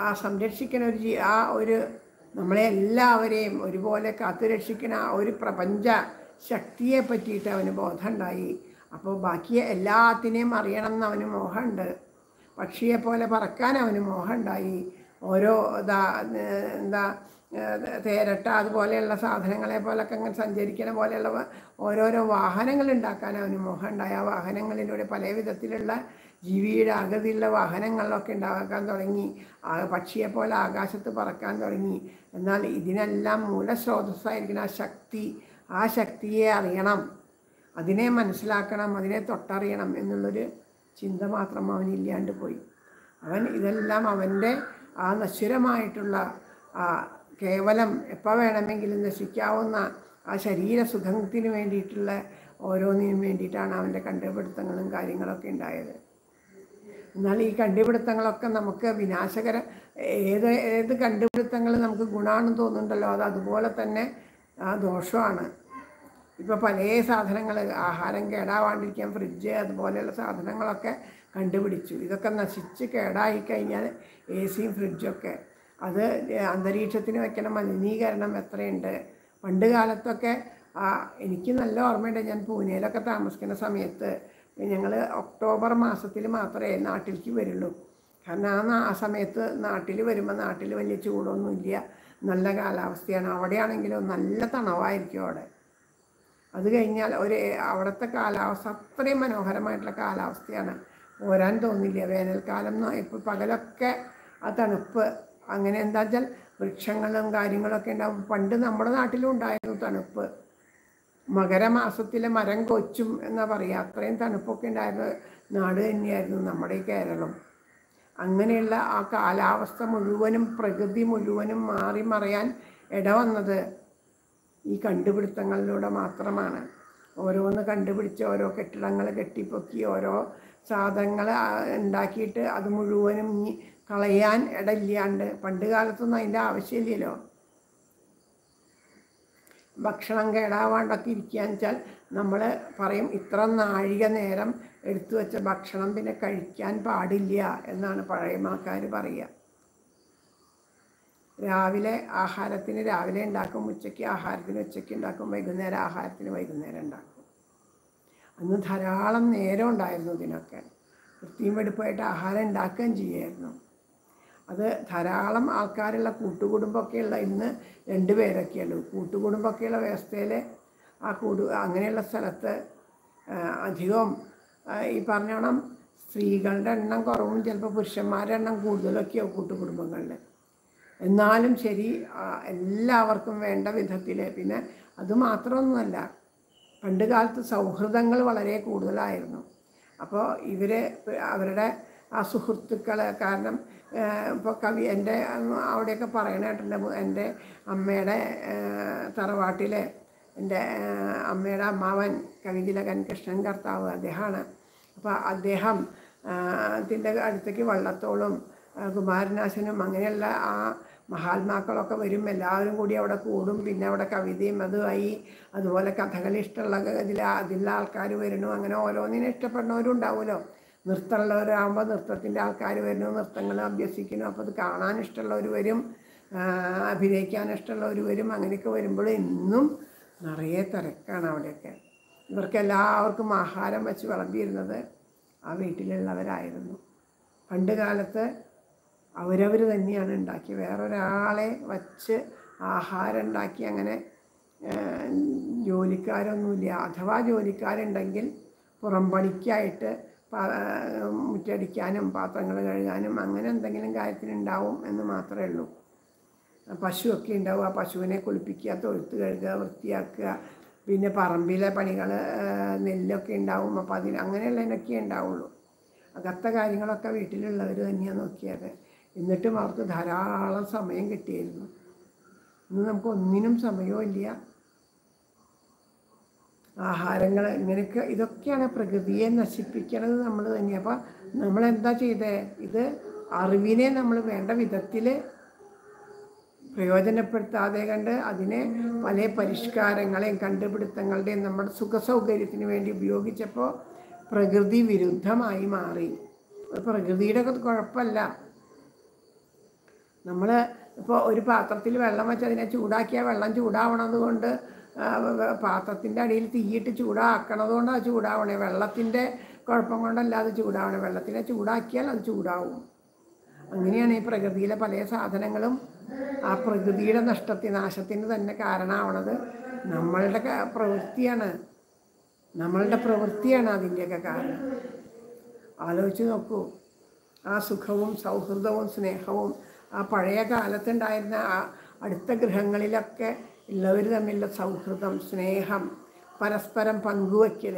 [SPEAKER 1] ആ സംരക്ഷിക്കുന്ന ഒരു ജീ ആ ഒരു നമ്മളെ എല്ലാവരെയും ഒരുപോലെ കാത്തുരക്ഷിക്കുന്ന ആ ഒരു പ്രപഞ്ച ശക്തിയെ പറ്റിയിട്ട് അവന് ബോധമുണ്ടായി അപ്പോൾ ബാക്കി എല്ലാത്തിനെയും അറിയണം എന്ന് അവന് മോഹമുണ്ട്. പക്ഷിയെ പോലെ പറക്കാൻ അവന് മോഹമുണ്ടായി. ഓരോ ഇതാ എന്താ തേരട്ട അതുപോലെയുള്ള സാധനങ്ങളെ പോലൊക്കെ അങ്ങനെ സഞ്ചരിക്കണ പോലെയുള്ള ഓരോരോ വാഹനങ്ങൾ ഉണ്ടാക്കാൻ അവന് മോഹമുണ്ടായി. ആ വാഹനങ്ങളിലൂടെ പല വിധത്തിലുള്ള ജീവിയുടെ അകതിയുള്ള വാഹനങ്ങളിലൊക്കെ ഉണ്ടാക്കാൻ തുടങ്ങി. പക്ഷിയെ പോലെ ആകാശത്ത് പറക്കാൻ തുടങ്ങി. എന്നാൽ ഇതിനെല്ലാം മൂലസ്രോതസ്സായിരിക്കണം ആ ശക്തി. ആ ശക്തിയെ അറിയണം. അതിനെ മനസ്സിലാക്കണം അതിനെ തൊട്ടറിയണം എന്നുള്ളൊരു ചിന്ത മാത്രം അവനില്ലാണ്ട് പോയി. അവൻ ഇതെല്ലാം അവന്റെ ആ നശ്വരമായിട്ടുള്ള ആ കേവലം എപ്പോൾ വേണമെങ്കിലും നശിക്കാവുന്ന ആ ശരീര സുഖത്തിന് വേണ്ടിയിട്ടുള്ള ഓരോന്നിനും വേണ്ടിയിട്ടാണ് അവന്റെ കണ്ടുപിടുത്തങ്ങളും കാര്യങ്ങളൊക്കെ ഉണ്ടായത്. എന്നാൽ ഈ കണ്ടുപിടുത്തങ്ങളൊക്കെ നമുക്ക് വിനാശകര ഏത് ഏത് കണ്ടുപിടുത്തങ്ങൾ നമുക്ക് ഗുണമാണെന്ന് തോന്നുന്നുണ്ടല്ലോ അത് അതുപോലെ തന്നെ ദോഷമാണ്. ഇപ്പോൾ പല സാധനങ്ങൾ ആഹാരം കേടാവാണ്ടിരിക്കാൻ ഫ്രിഡ്ജ് അതുപോലെയുള്ള സാധനങ്ങളൊക്കെ കണ്ടുപിടിച്ചു. ഇതൊക്കെ നശിച്ച് കേടായി കഴിഞ്ഞാൽ എ സിയും ഫ്രിഡ്ജൊക്കെ അത് അന്തരീക്ഷത്തിന് വയ്ക്കണ മലിനീകരണം എത്രയുണ്ട്? പണ്ട് കാലത്തൊക്കെ എനിക്ക് നല്ല ഓർമ്മയുണ്ട്. ഞാൻ പൂനെയിലൊക്കെ താമസിക്കുന്ന സമയത്ത് ഞങ്ങൾ ഒക്ടോബർ മാസത്തിൽ മാത്രമേ നാട്ടിലേക്ക് വരുള്ളൂ. കാരണം ആ ആ സമയത്ത് നാട്ടിൽ വരുമ്പോൾ നാട്ടിൽ വലിയ ചൂടൊന്നുമില്ല. നല്ല കാലാവസ്ഥയാണ്. അവിടെയാണെങ്കിലും നല്ല തണവായിരിക്കും അവിടെ. അത് കഴിഞ്ഞാൽ ഒരു അവിടുത്തെ കാലാവസ്ഥ അത്രയും മനോഹരമായിട്ടുള്ള കാലാവസ്ഥയാണ്. പോരാൻ തോന്നില്ല. വേനൽക്കാലം ഇപ്പോൾ പകലൊക്കെ ആ തണുപ്പ്. അങ്ങനെ എന്താ വെച്ചാൽ വൃക്ഷങ്ങളും കാര്യങ്ങളൊക്കെ ഉണ്ടാവും. പണ്ട് നമ്മുടെ നാട്ടിലും ഉണ്ടായിരുന്നു തണുപ്പ്. മകരമാസത്തിലെ മരം കൊച്ചും എന്നാ പറയുക അത്രയും തണുപ്പൊക്കെ ഉണ്ടായിരുന്ന നാട് തന്നെയായിരുന്നു നമ്മുടെ ഈ കേരളം. അങ്ങനെയുള്ള ആ കാലാവസ്ഥ മുഴുവനും പ്രകൃതി മുഴുവനും മാറി മറയാൻ ഇടവന്നത് ഈ കണ്ടുപിടുത്തങ്ങളിലൂടെ മാത്രമാണ്. ഓരോന്ന് കണ്ടുപിടിച്ച് ഓരോ കെട്ടിടങ്ങൾ കെട്ടിപ്പൊക്കി ഓരോ സാധനങ്ങൾ ഉണ്ടാക്കിയിട്ട് അത് മുഴുവനും ഇനി കളയാൻ ഇടയില്ലാണ്ട്. പണ്ട് കാലത്തൊന്നും അതിന്റെ ആവശ്യമില്ലല്ലോ. ഭക്ഷണം കേടാവാണ്ടൊക്കെ ഇരിക്കുകയെന്ന് വെച്ചാൽ നമ്മൾ പറയും ഇത്ര നാഴിക നേരം എടുത്തു വെച്ച ഭക്ഷണം പിന്നെ കഴിക്കാൻ പാടില്ല എന്നാണ് പഴയ ആൾക്കാർ പറയുക. രാവിലെ ആഹാരത്തിന് രാവിലെ ഉണ്ടാക്കും ഉച്ചയ്ക്ക് ആഹാരത്തിന് ഉച്ചയ്ക്ക് ഉണ്ടാക്കും വൈകുന്നേരം ആഹാരത്തിന് വൈകുന്നേരം ഉണ്ടാക്കും. അന്ന് ധാരാളം നേരം ഉണ്ടായിരുന്നു ഇതിനൊക്കെ. വൃത്തിയും വെടുപ്പായിട്ട് ആഹാരം ഉണ്ടാക്കുകയും ചെയ്യുമായിരുന്നു അത് ധാരാളം ആൾക്കാരുള്ള കൂട്ടുകുടുംബമൊക്കെയുള്ള ഇന്ന് രണ്ട് പേരൊക്കെയുള്ളൂ കൂട്ടുകുടുംബമൊക്കെയുള്ള വ്യവസ്ഥയിൽ ആ കൂടു അങ്ങനെയുള്ള സ്ഥലത്ത് അധികവും ഈ പറഞ്ഞോണം സ്ത്രീകളുടെ എണ്ണം കുറവും ചിലപ്പോൾ പുരുഷന്മാരുടെ എണ്ണം കൂടുതലൊക്കെയാവും കൂട്ടുകുടുംബങ്ങളിൽ. എന്നാലും ശരി എല്ലാവർക്കും വേണ്ട വിധത്തിൽ പിന്നെ അതുമാത്രമൊന്നുമല്ല പണ്ട് കാലത്ത് സൗഹൃദങ്ങൾ വളരെ കൂടുതലായിരുന്നു. അപ്പോൾ ഇവർ അവരുടെ ആ സുഹൃത്തുക്കൾ കാരണം ഇപ്പോൾ കവി എന്റെ അവിടെയൊക്കെ പറയണ എന്റെ അമ്മയുടെ തറവാട്ടിലെ എന്റെ അമ്മയുടെ അമ്മാവൻ കവിതിലകൻ കൃഷ്ണൻ കർത്താവ് അദ്ദേഹമാണ്. അപ്പോൾ അദ്ദേഹം ത്തിന്റെ അടുത്തേക്ക് വള്ളത്തോളും കുമാരനാശനും അങ്ങനെയുള്ള ആ മഹാത്മാക്കളൊക്കെ വരും എല്ലാവരും കൂടി അവിടെ കൂടും. പിന്നെ അവിടെ കവിതയും അതുമായി അതുപോലെ കഥകളി ഇഷ്ടമുള്ള ഇതിൽ അതിലുള്ള ആൾക്കാർ വരണു. അങ്ങനെ ഓരോന്നിനും ഇഷ്ടപ്പെടുന്നവരും ഉണ്ടാവുമല്ലോ. നൃത്തമുള്ളവരാകുമ്പോൾ നൃത്തത്തിന്റെ ആൾക്കാർ വരുന്നു നൃത്തങ്ങൾ അഭ്യസിക്കുന്നു. അപ്പോൾ അത് കാണാൻ ഇഷ്ടമുള്ളവർ വരും അഭിനയിക്കാൻ ഇഷ്ടമുള്ളവർ വരും. അങ്ങനെയൊക്കെ വരുമ്പോൾ ഇന്നും നിറയെ തിരക്കാണ് അവിടെയൊക്കെ. ഇവർക്ക് എല്ലാവർക്കും ആഹാരം വെച്ച് വിളമ്പിയിരുന്നത് ആ വീട്ടിലുള്ളവരായിരുന്നു. പണ്ട് കാലത്ത് അവരവർ തന്നെയാണ് ഉണ്ടാക്കി വേറൊരാളെ വച്ച് ആഹാരം ഉണ്ടാക്കി അങ്ങനെ ജോലിക്കാരൊന്നുമില്ല. അഥവാ ജോലിക്കാരുണ്ടെങ്കിൽ പുറം പണിക്കായിട്ട് മുറ്റടിക്കാനും പാത്രങ്ങൾ കഴുകാനും അങ്ങനെ എന്തെങ്കിലും കാര്യത്തിനുണ്ടാവും എന്ന് മാത്രമേ ഉള്ളൂ. പശുവൊക്കെ ഉണ്ടാവും. ആ പശുവിനെ കുളിപ്പിക്കുക തൊഴുത്ത് കഴുകുക വൃത്തിയാക്കുക. പിന്നെ പറമ്പിലെ പണികൾ നെല്ലൊക്കെ ഉണ്ടാവും. അപ്പോൾ അതിന് അങ്ങനെയുള്ളതിനൊക്കെ ഉണ്ടാവുള്ളൂ. അകത്ത കാര്യങ്ങളൊക്കെ വീട്ടിലുള്ളവർ തന്നെയാണ് നോക്കിയത്. എന്നിട്ടും അവർക്ക് ധാരാളം സമയം കിട്ടിയിരുന്നു. ഇന്ന് നമുക്ക് ഒന്നിനും സമയവും ഇല്ല. ആഹാരങ്ങൾ ഇങ്ങനെയൊക്കെ ഇതൊക്കെയാണ് പ്രകൃതിയെ നശിപ്പിക്കണത് നമ്മൾ തന്നെ. അപ്പോൾ നമ്മളെന്താ ചെയ്തേ? ഇത് അറിവിനെ നമ്മൾ വേണ്ട വിധത്തിൽ പ്രയോജനപ്പെടുത്താതെ കണ്ട് അതിനെ പല പരിഷ്കാരങ്ങളെയും കണ്ടുപിടുത്തങ്ങളുടെയും നമ്മുടെ സുഖസൗകര്യത്തിന് വേണ്ടി ഉപയോഗിച്ചപ്പോൾ പ്രകൃതി വിരുദ്ധമായി മാറി. പ്രകൃതിയുടെ കുഴപ്പമല്ല. നമ്മൾ ഇപ്പോൾ ഒരു പാത്രത്തിൽ വെള്ളം വെച്ച് അതിനെ ചൂടാക്കിയാൽ വെള്ളം ചൂടാവണത് കൊണ്ട് പാത്രത്തിന്റെ അടിയിൽ തീയിട്ട് ചൂടാക്കണത് കൊണ്ട് അത് ചൂടാവണേ. വെള്ളത്തിന്റെ കുഴപ്പം കൊണ്ടല്ല അത് ചൂടാവണേ. വെള്ളത്തിനെ ചൂടാക്കിയാൽ അത് ചൂടാവും. അങ്ങനെയാണ് ഈ പ്രകൃതിയിലെ പല സാധനങ്ങളും ആ പ്രകൃതിയുടെ നഷ്ടത്തി നാശത്തിന് തന്നെ കാരണമാവണത്. നമ്മളുടെ പ്രവൃത്തിയാണ്. നമ്മളുടെ പ്രവൃത്തിയാണ് അതിന്റെയൊക്കെ കാരണം. ആലോചിച്ച് നോക്കൂ. ആ സുഖവും സൗഹൃദവും സ്നേഹവും ആ പഴയ കാലത്തുണ്ടായിരുന്ന ആ അടുത്ത ഗ്രഹങ്ങളിലൊക്കെ ഉള്ളവർ തമ്മിലുള്ള സൗഹൃദം സ്നേഹം പരസ്പരം പങ്കുവയ്ക്കൽ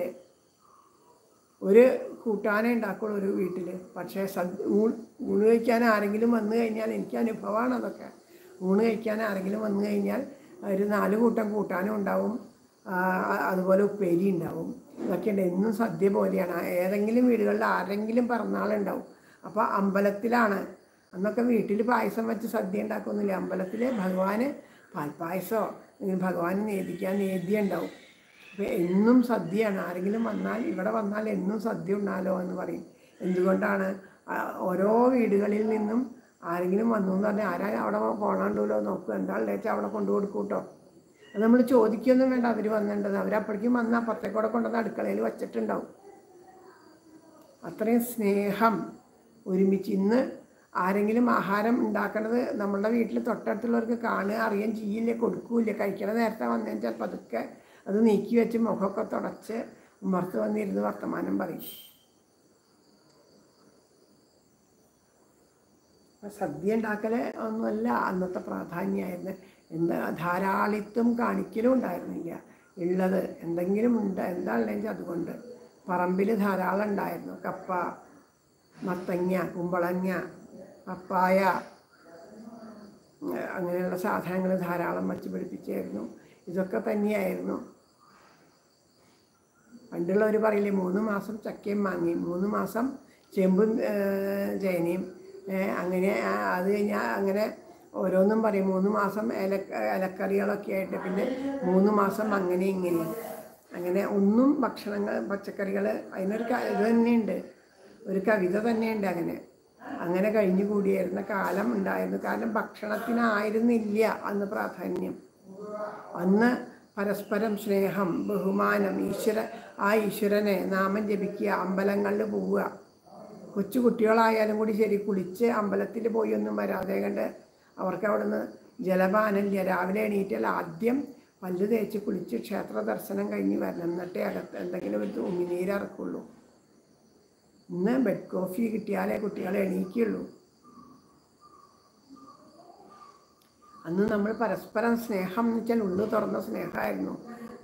[SPEAKER 1] ഒരു കൂട്ടാനേ ഉണ്ടാക്കുള്ളൂ ഒരു വീട്ടിൽ പക്ഷേ സദ് ഊണ് ഊണ് കഴിക്കാൻ ആരെങ്കിലും വന്നു കഴിഞ്ഞാൽ എനിക്ക് അനുഭവമാണ് അതൊക്കെ. ഊണ് കഴിക്കാൻ ആരെങ്കിലും വന്നു കഴിഞ്ഞാൽ ഒരു നാല് കൂട്ടം കൂട്ടാനും ഉണ്ടാവും. അതുപോലെ ഉപ്പേരി ഉണ്ടാവും. ഇതൊക്കെ ഉണ്ട് എന്നും സദ്യ പോലെയാണ്. ഏതെങ്കിലും വീടുകളിൽ ആരെങ്കിലും പിറന്നാളുണ്ടാവും. അപ്പോൾ അമ്പലത്തിലാണ് അന്നൊക്കെ വീട്ടിൽ പായസം വെച്ച് സദ്യ ഉണ്ടാക്കുന്നില്ല? അമ്പലത്തിൽ ഭഗവാന് പാൽപ്പായസമോ ഇങ്ങനെ ഭഗവാന് നേദിക്കാൻ നേദ്യ ഉണ്ടാവും. അപ്പോൾ എന്നും സദ്യയാണ്. ആരെങ്കിലും വന്നാൽ ഇവിടെ വന്നാൽ എന്നും സദ്യ ഉണ്ടാലോ എന്ന് പറയും. എന്തുകൊണ്ടാണ്? ഓരോ വീടുകളിൽ നിന്നും ആരെങ്കിലും വന്നു എന്ന് പറഞ്ഞാൽ ആരാ അവിടെ പോണാണ്ടല്ലോ നോക്കുക ഉള്ളേച്ച അവിടെ കൊണ്ടു കൊടുക്കും കേട്ടോ അത് നമ്മൾ ചോദിക്കൊന്നും വേണ്ട. അവർ വന്നിട്ടുണ്ടത് അവരപ്പോഴേക്കും വന്ന് അപ്പുറത്തേക്കൂടെ കൊണ്ടുവന്ന് അടുക്കളയിൽ വച്ചിട്ടുണ്ടാവും. അത്രയും സ്നേഹം ഒരുമിച്ച് ഇന്ന് ആരെങ്കിലും ആഹാരം ഉണ്ടാക്കണത് നമ്മളുടെ വീട്ടിൽ തൊട്ടടുത്തുള്ളവർക്ക് കാണുക അറിയാൻ ചെയ്യില്ല കൊടുക്കൂല കഴിക്കണ നേരത്തെ വന്നതിന് ചിലപ്പോൾ അതൊക്കെ അത് നീക്കി വെച്ച് മുഖമൊക്കെ തുടച്ച് ഉമ്മർത്ത് വന്നിരുന്ന് വർത്തമാനം പറയും. സദ്യ ഉണ്ടാക്കൽ ഒന്നുമല്ല അന്നത്തെ പ്രാധാന്യമായിരുന്നു എന്താ ധാരാളിത്വം കാണിക്കലും ഉണ്ടായിരുന്നില്ല. ഉള്ളത് എന്തെങ്കിലും ഉണ്ട് എന്താ ഉള്ളതെങ്കിൽ അതുകൊണ്ട്. പറമ്പിൽ ധാരാളം ഉണ്ടായിരുന്നു. കപ്പ മത്തങ്ങ കുമ്പളങ്ങ പപ്പായ അങ്ങനെയുള്ള സാധനങ്ങൾ ധാരാളം വച്ച് പിടിപ്പിച്ചായിരുന്നു ഇതൊക്കെ തന്നെയായിരുന്നു. പണ്ടുള്ളവർ പറയില്ലേ മൂന്ന് മാസം ചക്കയും മാങ്ങയും മൂന്ന് മാസം ചെമ്പും ചേനയും അങ്ങനെ അത് കഴിഞ്ഞാൽ അങ്ങനെ ഓരോന്നും പറയും. മൂന്ന് മാസം ഇല ഇലക്കറികളൊക്കെ ആയിട്ട് പിന്നെ മൂന്ന് മാസം അങ്ങനെ ഇങ്ങനെ. അങ്ങനെ ഒന്നും ഭക്ഷണങ്ങൾ പച്ചക്കറികൾ അതിനൊരു ഇത് തന്നെയുണ്ട്. ഒരു കവിത തന്നെയുണ്ട് അങ്ങനെ. അങ്ങനെ കഴിഞ്ഞു കൂടിയായിരുന്ന കാലം ഉണ്ടായിരുന്നു. കാരണം ഭക്ഷണത്തിനായിരുന്നില്ല അന്ന് പ്രാധാന്യം. അന്ന് പരസ്പരം സ്നേഹം ബഹുമാനം ഈശ്വര ആ ഈശ്വരനെ നാമം ജപിക്കുക അമ്പലങ്ങളിൽ പോവുക. കൊച്ചു കുട്ടികളായാലും കൂടി ശരി കുളിച്ച് അമ്പലത്തിൽ പോയി ഒന്നും വരാതെ കണ്ട് അവർക്ക് അവിടുന്ന് ജലപാനമില്ല രാവിലെ എണീറ്റാൽ ആദ്യം പല്ല് തേച്ച് കുളിച്ച് ക്ഷേത്ര ദർശനം കഴിഞ്ഞ് വരണം. എന്നിട്ടേ അകത്ത് എന്തെങ്കിലും ഒരു ഉമിനീര് ഇറക്കുള്ളൂ. ഇന്ന് ബെഡ് കോഫി കിട്ടിയാലേ കുട്ടികളെ എണീക്കുള്ളൂ. അന്ന് നമ്മൾ പരസ്പരം സ്നേഹം എന്ന് വെച്ചാൽ ഉള്ളു തുറന്ന സ്നേഹമായിരുന്നു.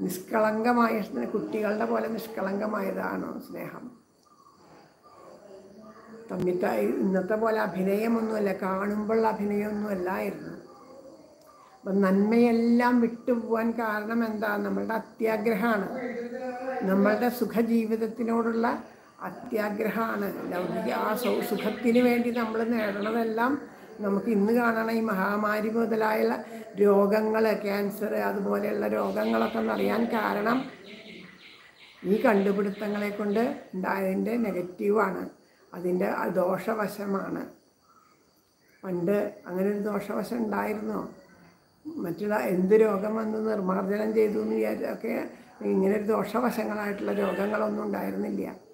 [SPEAKER 1] നിഷ്കളങ്കമായ കുട്ടികളുടെ പോലെ നിഷ്കളങ്കമായതാണ് സ്നേഹം. തമ്മിത്ത ഇന്നത്തെ പോലെ അഭിനയമൊന്നുമല്ല കാണുമ്പോൾ അഭിനയമൊന്നും അല്ലായിരുന്നു അപ്പം നന്മയെല്ലാം വിട്ടുപോകാൻ കാരണം എന്താ? നമ്മളുടെ അത്യാഗ്രഹമാണ്. നമ്മളുടെ സുഖജീവിതത്തിനോടുള്ള അത്യാഗ്രഹമാണ്. ലൗകിക ആ സുഖത്തിന് വേണ്ടി നമ്മൾ നേടണതെല്ലാം നമുക്ക് ഇന്ന് കാണണ. ഈ മഹാമാരി മുതലായുള്ള രോഗങ്ങൾ ക്യാൻസർ അതുപോലെയുള്ള രോഗങ്ങളൊക്കെ എന്നറിയാൻ കാരണം ഈ കണ്ടുപിടുത്തങ്ങളെ കൊണ്ട് ഉണ്ടായതിന്റെ നെഗറ്റീവാണ്. അതിന്റെ ദോഷവശമാണ്. പണ്ട് അങ്ങനെ ഒരു ദോഷവശം ഉണ്ടായിരുന്നോ? മറ്റുള്ള എന്ത് രോഗം വന്ന് നിർമ്മാർജനം ചെയ്തു എന്ന് വിചാരിച്ചൊക്കെ ഇങ്ങനെ ഒരു ദോഷവശങ്ങളായിട്ടുള്ള രോഗങ്ങളൊന്നും ഉണ്ടായിരുന്നില്ല.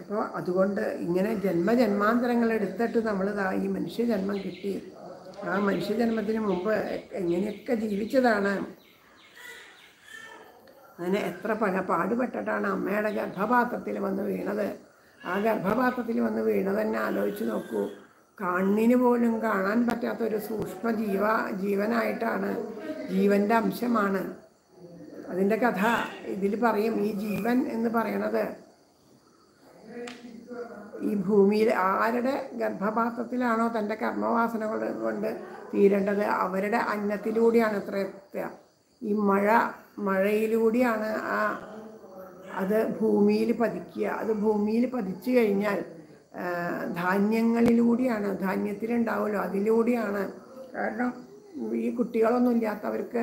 [SPEAKER 1] അപ്പോൾ അതുകൊണ്ട് ഇങ്ങനെ ജന്മജന്മാന്തരങ്ങൾ എടുത്തിട്ട് നമ്മൾ ഈ മനുഷ്യജന്മം കിട്ടി. ആ മനുഷ്യജന്മത്തിന് മുമ്പ് എങ്ങനെയൊക്കെ ജീവിച്ചതാണ്? അങ്ങനെ എത്ര പഴ പാടുപെട്ടിട്ടാണ് അമ്മയുടെ ഗർഭപാത്രത്തിൽ വന്ന് വീണത്? ആ ഗർഭപാത്രത്തിൽ വന്ന് വീണത് തന്നെ ആലോചിച്ച് നോക്കൂ. കണ്ണിന് പോലും കാണാൻ പറ്റാത്ത ഒരു സൂക്ഷ്മ ജീവ ജീവനായിട്ടാണ് ജീവന്റെ അംശമാണ്. അതിന്റെ കഥ ഇതിൽ പറയും ഈ ജീവൻ എന്ന് പറയണത് ഈ ഭൂമിയിൽ ആരുടെ ഗർഭപാത്രത്തിലാണോ തന്റെ കർമ്മവാസനകൾ കൊണ്ട് തീരേണ്ടത്? അവരുടെ അന്നത്തിലൂടെയാണ് ഇത്ര എത്തുക? ഈ മഴ മഴയിലൂടെയാണ് ആ അത് ഭൂമിയിൽ പതിക്കുക. അത് ഭൂമിയിൽ പതിച്ചു കഴിഞ്ഞാൽ ധാന്യങ്ങളിലൂടെയാണ് ധാന്യത്തിലുണ്ടാവുമല്ലോ അതിലൂടെയാണ്. കാരണം ഈ കുട്ടികളൊന്നും ഇല്ലാത്തവർക്ക്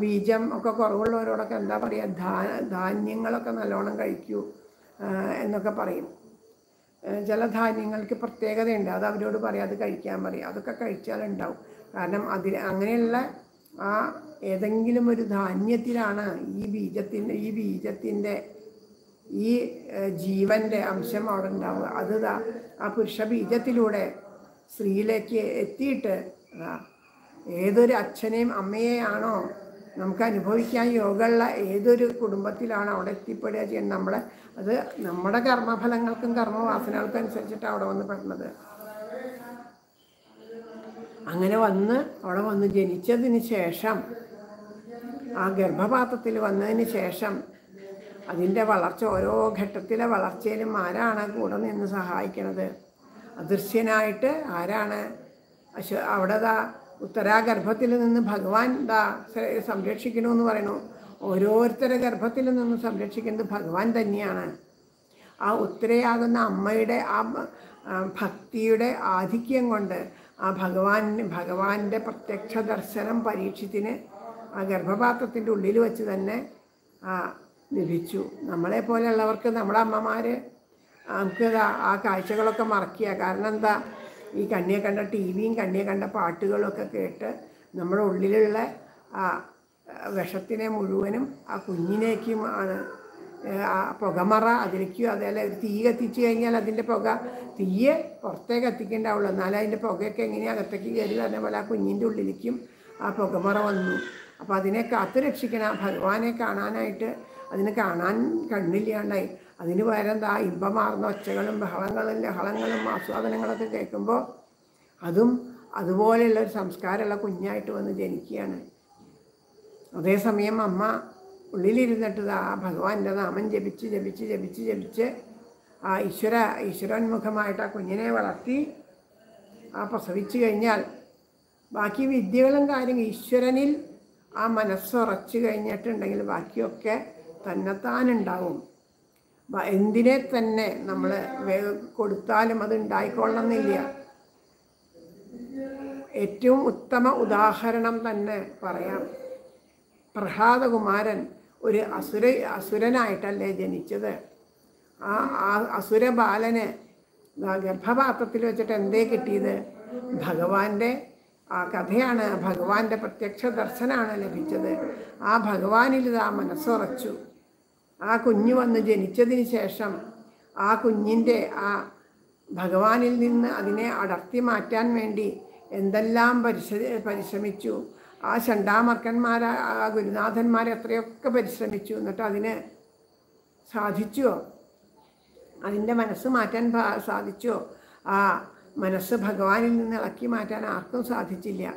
[SPEAKER 1] ബീജം ഒക്കെ കുറവുള്ളവരോടൊക്കെ എന്താ പറയുക ധാ ധാന്യങ്ങളൊക്കെ നല്ലോണം കഴിക്കൂ എന്നൊക്കെ പറയും. ചില ധാന്യങ്ങൾക്ക് പ്രത്യേകതയുണ്ട്. അത് അവരോട് പറയാം അത് കഴിക്കാൻ പറയും. അതൊക്കെ കഴിച്ചാലുണ്ടാവും. കാരണം അതിൽ അങ്ങനെയുള്ള ആ ഏതെങ്കിലും ഒരു ധാന്യത്തിലാണ് ഈ ബീജത്തിന്റെ ഈ ബീജത്തിന്റെ ഈ ജീവന്റെ അംശം അവിടെ ഉണ്ടാവുക. അത് ആ പുരുഷ ബീജത്തിലൂടെ സ്ത്രീയിലേക്ക് എത്തിയിട്ട് ഏതൊരു അച്ഛനെയും അമ്മയെയാണോ നമുക്ക് അനുഭവിക്കാൻ യോഗമുള്ള ഏതൊരു കുടുംബത്തിലാണ് അവിടെ എത്തിപ്പെടുക ചെയ്യുന്നത്? നമ്മളെ അത് നമ്മുടെ കർമ്മഫലങ്ങൾക്കും കർമ്മവാസനകൾക്കും അനുസരിച്ചിട്ട് അവിടെ വന്ന് പെടുന്നത് അങ്ങനെ വന്ന് അവിടെ വന്ന് ജനിച്ചതിന് ശേഷം ആ ഗർഭപാത്രത്തിൽ വന്നതിന് ശേഷം അതിന്റെ വളർച്ച ഓരോ ഘട്ടത്തിലെ വളർച്ചയിലും ആരാണ് കൂടെ നിന്ന് സഹായിക്കണത്? അദൃശ്യനായിട്ട് ആരാണ്? അവിടെ ഉത്തരാഗർഭത്തിൽ നിന്ന് ഭഗവാൻ സ- സംരക്ഷിക്കണമെന്ന് പറയണു ഓരോരുത്തരുടെ ഗർഭത്തിൽ നിന്ന് സംരക്ഷിക്കുന്നത് ഭഗവാൻ തന്നെയാണ്. ആ ഉത്തരയാകുന്ന അമ്മയുടെ ആ ഭക്തിയുടെ ആധിക്യം കൊണ്ട് ആ ഭഗവാൻ ഭഗവാന്റെ പ്രത്യക്ഷ ദർശനം പരീക്ഷത്തിന് ആ ഗർഭപാത്രത്തിന്റെ ഉള്ളിൽ വെച്ച് തന്നെ ലഭിച്ചു. നമ്മളെ പോലെയുള്ളവർക്ക് നമ്മുടെ അമ്മമാർ നമുക്ക് ആ കാഴ്ചകളൊക്കെ മറക്കുക കാരണം എന്താ? ഈ കണ്ണിയെ കണ്ട ടി വിയും കണ്ണിയെ കണ്ട പാട്ടുകളൊക്കെ കേട്ട് നമ്മുടെ ഉള്ളിലുള്ള ആ വിഷത്തിനെ മുഴുവനും ആ കുഞ്ഞിനേക്കും ആണ് ആ പുകമറ അതിലേക്കും അതേപോലെ ഒരു തീ കത്തിച്ച് കഴിഞ്ഞാൽ അതിന്റെ പുക തീയെ പുറത്തേക്ക് കത്തിക്കേണ്ടാവുള്ളൂ എന്നാലും അതിന്റെ പുകയൊക്കെ എങ്ങനെ അകത്തേക്ക് കയറി വരുന്ന പോലെ ആ കുഞ്ഞിന്റെ ഉള്ളിലേക്കും ആ പുകമറ വന്നു. അപ്പോൾ അതിനെ കാത്തു രക്ഷിക്കണം ഭഗവാനെ കാണാനായിട്ട് അതിന് കാണാൻ കണ്ണില്ലാണ്ടായി. അതിന് പകരം ഇമ്പമാർന്ന ഒച്ചകളും ബഹളങ്ങളും ലഹളങ്ങളും ആസ്വാദനങ്ങളൊക്കെ കേൾക്കുമ്പോൾ അതും അതുപോലെയുള്ള ഒരു സംസ്കാരമുള്ള കുഞ്ഞായിട്ട് വന്ന് ജനിക്കുകയാണ്. അതേസമയം അമ്മ ഉള്ളിലിരുന്നിട്ട് ആ ഭഗവാന്റെ നാമം ജപിച്ച് ജപിച്ച് ജപിച്ച് ജപിച്ച് ആ ഈശ്വര ഈശ്വരോന്മുഖമായിട്ട് ആ കുഞ്ഞിനെ വളർത്തി ആ പ്രസവിച്ചു കഴിഞ്ഞാൽ ബാക്കി വിദ്യകളും കാര്യം ഈശ്വരനിൽ ആ മനസ്സുറച്ചു കഴിഞ്ഞിട്ടുണ്ടെങ്കിൽ ബാക്കിയൊക്കെ തന്നെത്താനുണ്ടാവും. എന്തിനെ തന്നെ നമ്മൾ കൊടുത്താലും അത് ഉണ്ടായിക്കൊള്ളണമെന്നില്ല. ഏറ്റവും ഉത്തമ ഉദാഹരണം തന്നെ പറയാം. പ്രഹ്ലാദകുമാരൻ ഒരു അസുര അസുരനായിട്ടല്ലേ ജനിച്ചത്? ആ അസുര ബാലന് ഗർഭപാത്രത്തിൽ വെച്ചിട്ട് എന്തേ കിട്ടിയത്? ഭഗവാന്റെ ആ കഥയാണ് ഭഗവാന്റെ പ്രത്യക്ഷ ദർശനമാണ് ലഭിച്ചത്. ആ ഭഗവാനിൽ ആ മനസ്സുറച്ചു. ആ കുഞ്ഞ് വന്ന് ജനിച്ചതിന് ശേഷം ആ കുഞ്ഞിന്റെ ആ ഭഗവാനിൽ നിന്ന് അതിനെ അടർത്തി മാറ്റാൻ വേണ്ടി എന്തെല്ലാം പരിശ പരിശ്രമിച്ചു. ആ ചണ്ടാമർക്കന്മാർ ആ ഗുരുനാഥന്മാർ എത്രയൊക്കെ പരിശ്രമിച്ചു. എന്നിട്ട് അതിന് സാധിച്ചുവോ അതിന്റെ മനസ്സ് മാറ്റാൻ സാധിച്ചോ? ആ മനസ്സ് ഭഗവാനിൽ നിന്ന് ഇളക്കി മാറ്റാൻ ആർക്കും സാധിച്ചില്ല.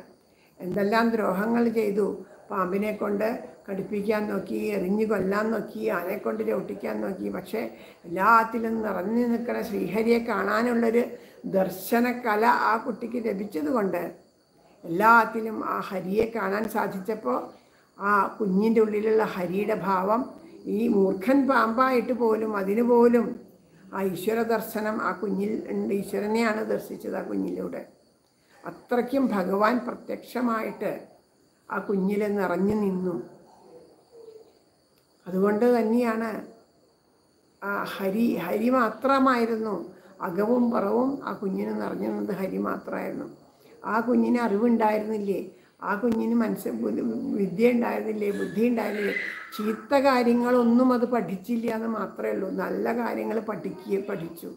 [SPEAKER 1] എന്തെല്ലാം ദ്രോഹങ്ങൾ ചെയ്തു. പാമ്പിനെ കൊണ്ട് കടിപ്പിക്കാൻ നോക്കി എറിഞ്ഞു കൊല്ലാൻ നോക്കി ആനെ കൊണ്ട് ചവിട്ടിക്കാൻ നോക്കി. പക്ഷേ എല്ലാത്തിലും നിറഞ്ഞു നിൽക്കുന്ന ശ്രീഹരിയെ കാണാനുള്ളൊരു ദർശനകല ആ കുട്ടിക്ക് ലഭിച്ചതുകൊണ്ട് എല്ലാത്തിലും ആ ഹരിയെ കാണാൻ സാധിച്ചപ്പോൾ ആ കുഞ്ഞിന്റെ ഉള്ളിലുള്ള ഹരിയുടെ ഭാവം ഈ മൂർഖൻ പാമ്പായിട്ട് പോലും അതിനു പോലും ആ ഈശ്വര ദർശനം ആ കുഞ്ഞിൽ ഉണ്ട് ഈശ്വരനെയാണ് ദർശിച്ചത് ആ കുഞ്ഞിലൂടെ. അത്രയ്ക്കും ഭഗവാൻ പ്രത്യക്ഷമായിട്ട് ആ കുഞ്ഞിൽ നിറഞ്ഞു നിന്നു. അതുകൊണ്ട് തന്നെയാണ് ആ ഹരി ഹരി മാത്രമായിരുന്നു. അകവും പുറവും ആ കുഞ്ഞിന് നിറഞ്ഞു നിന്നത് ഹരി മാത്രമായിരുന്നു. ആ കുഞ്ഞിന് അറിവുണ്ടായിരുന്നില്ലേ? ആ കുഞ്ഞിന് മനസ്സ് വിദ്യ ഉണ്ടായിരുന്നില്ലേ ബുദ്ധി ഉണ്ടായിരുന്നില്ലേ ചീത്ത കാര്യങ്ങളൊന്നും അത് പഠിച്ചില്ല എന്ന് മാത്രമേ ഉള്ളൂ. നല്ല കാര്യങ്ങൾ പഠിക്കുക പഠിച്ചു.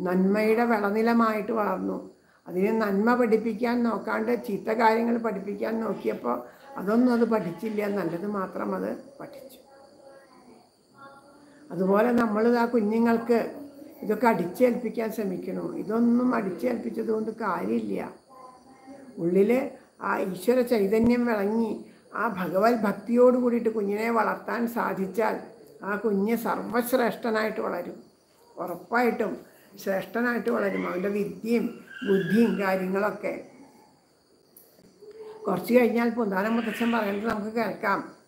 [SPEAKER 1] നന്മയുടെ വിളനിലമായിട്ട് വളർന്നു. അതിനെ നന്മ പഠിപ്പിക്കാൻ നോക്കാണ്ട് ചീത്ത കാര്യങ്ങൾ പഠിപ്പിക്കാൻ നോക്കിയപ്പോൾ അതൊന്നും അത് പഠിച്ചില്ല. നല്ലത് മാത്രം അത് പഠിച്ചു. അതുപോലെ നമ്മൾ ആ കുഞ്ഞുങ്ങൾക്ക് ഇതൊക്കെ അടിച്ചേൽപ്പിക്കാൻ ശ്രമിക്കണം ഇതൊന്നും അടിച്ചേൽപ്പിച്ചത് കൊണ്ട് കാര്യമില്ല. ഉള്ളിൽ ആ ഈശ്വര ചൈതന്യം വിളങ്ങി ആ ഭഗവത് ഭക്തിയോട് കൂടിയിട്ട് കുഞ്ഞിനെ വളർത്താൻ സാധിച്ചാൽ ആ കുഞ്ഞ് സർവശ്രേഷ്ഠനായിട്ട് വളരും. ഉറപ്പായിട്ടും ശ്രേഷ്ഠനായിട്ട് വളരും. അവന്റെ വിദ്യയും ബുദ്ധിയും കാര്യങ്ങളൊക്കെ. കുറച്ച് കഴിഞ്ഞാൽ പൂന്താനം മുത്തച്ഛൻ പറയുന്നത് നമുക്ക് കേൾക്കാം.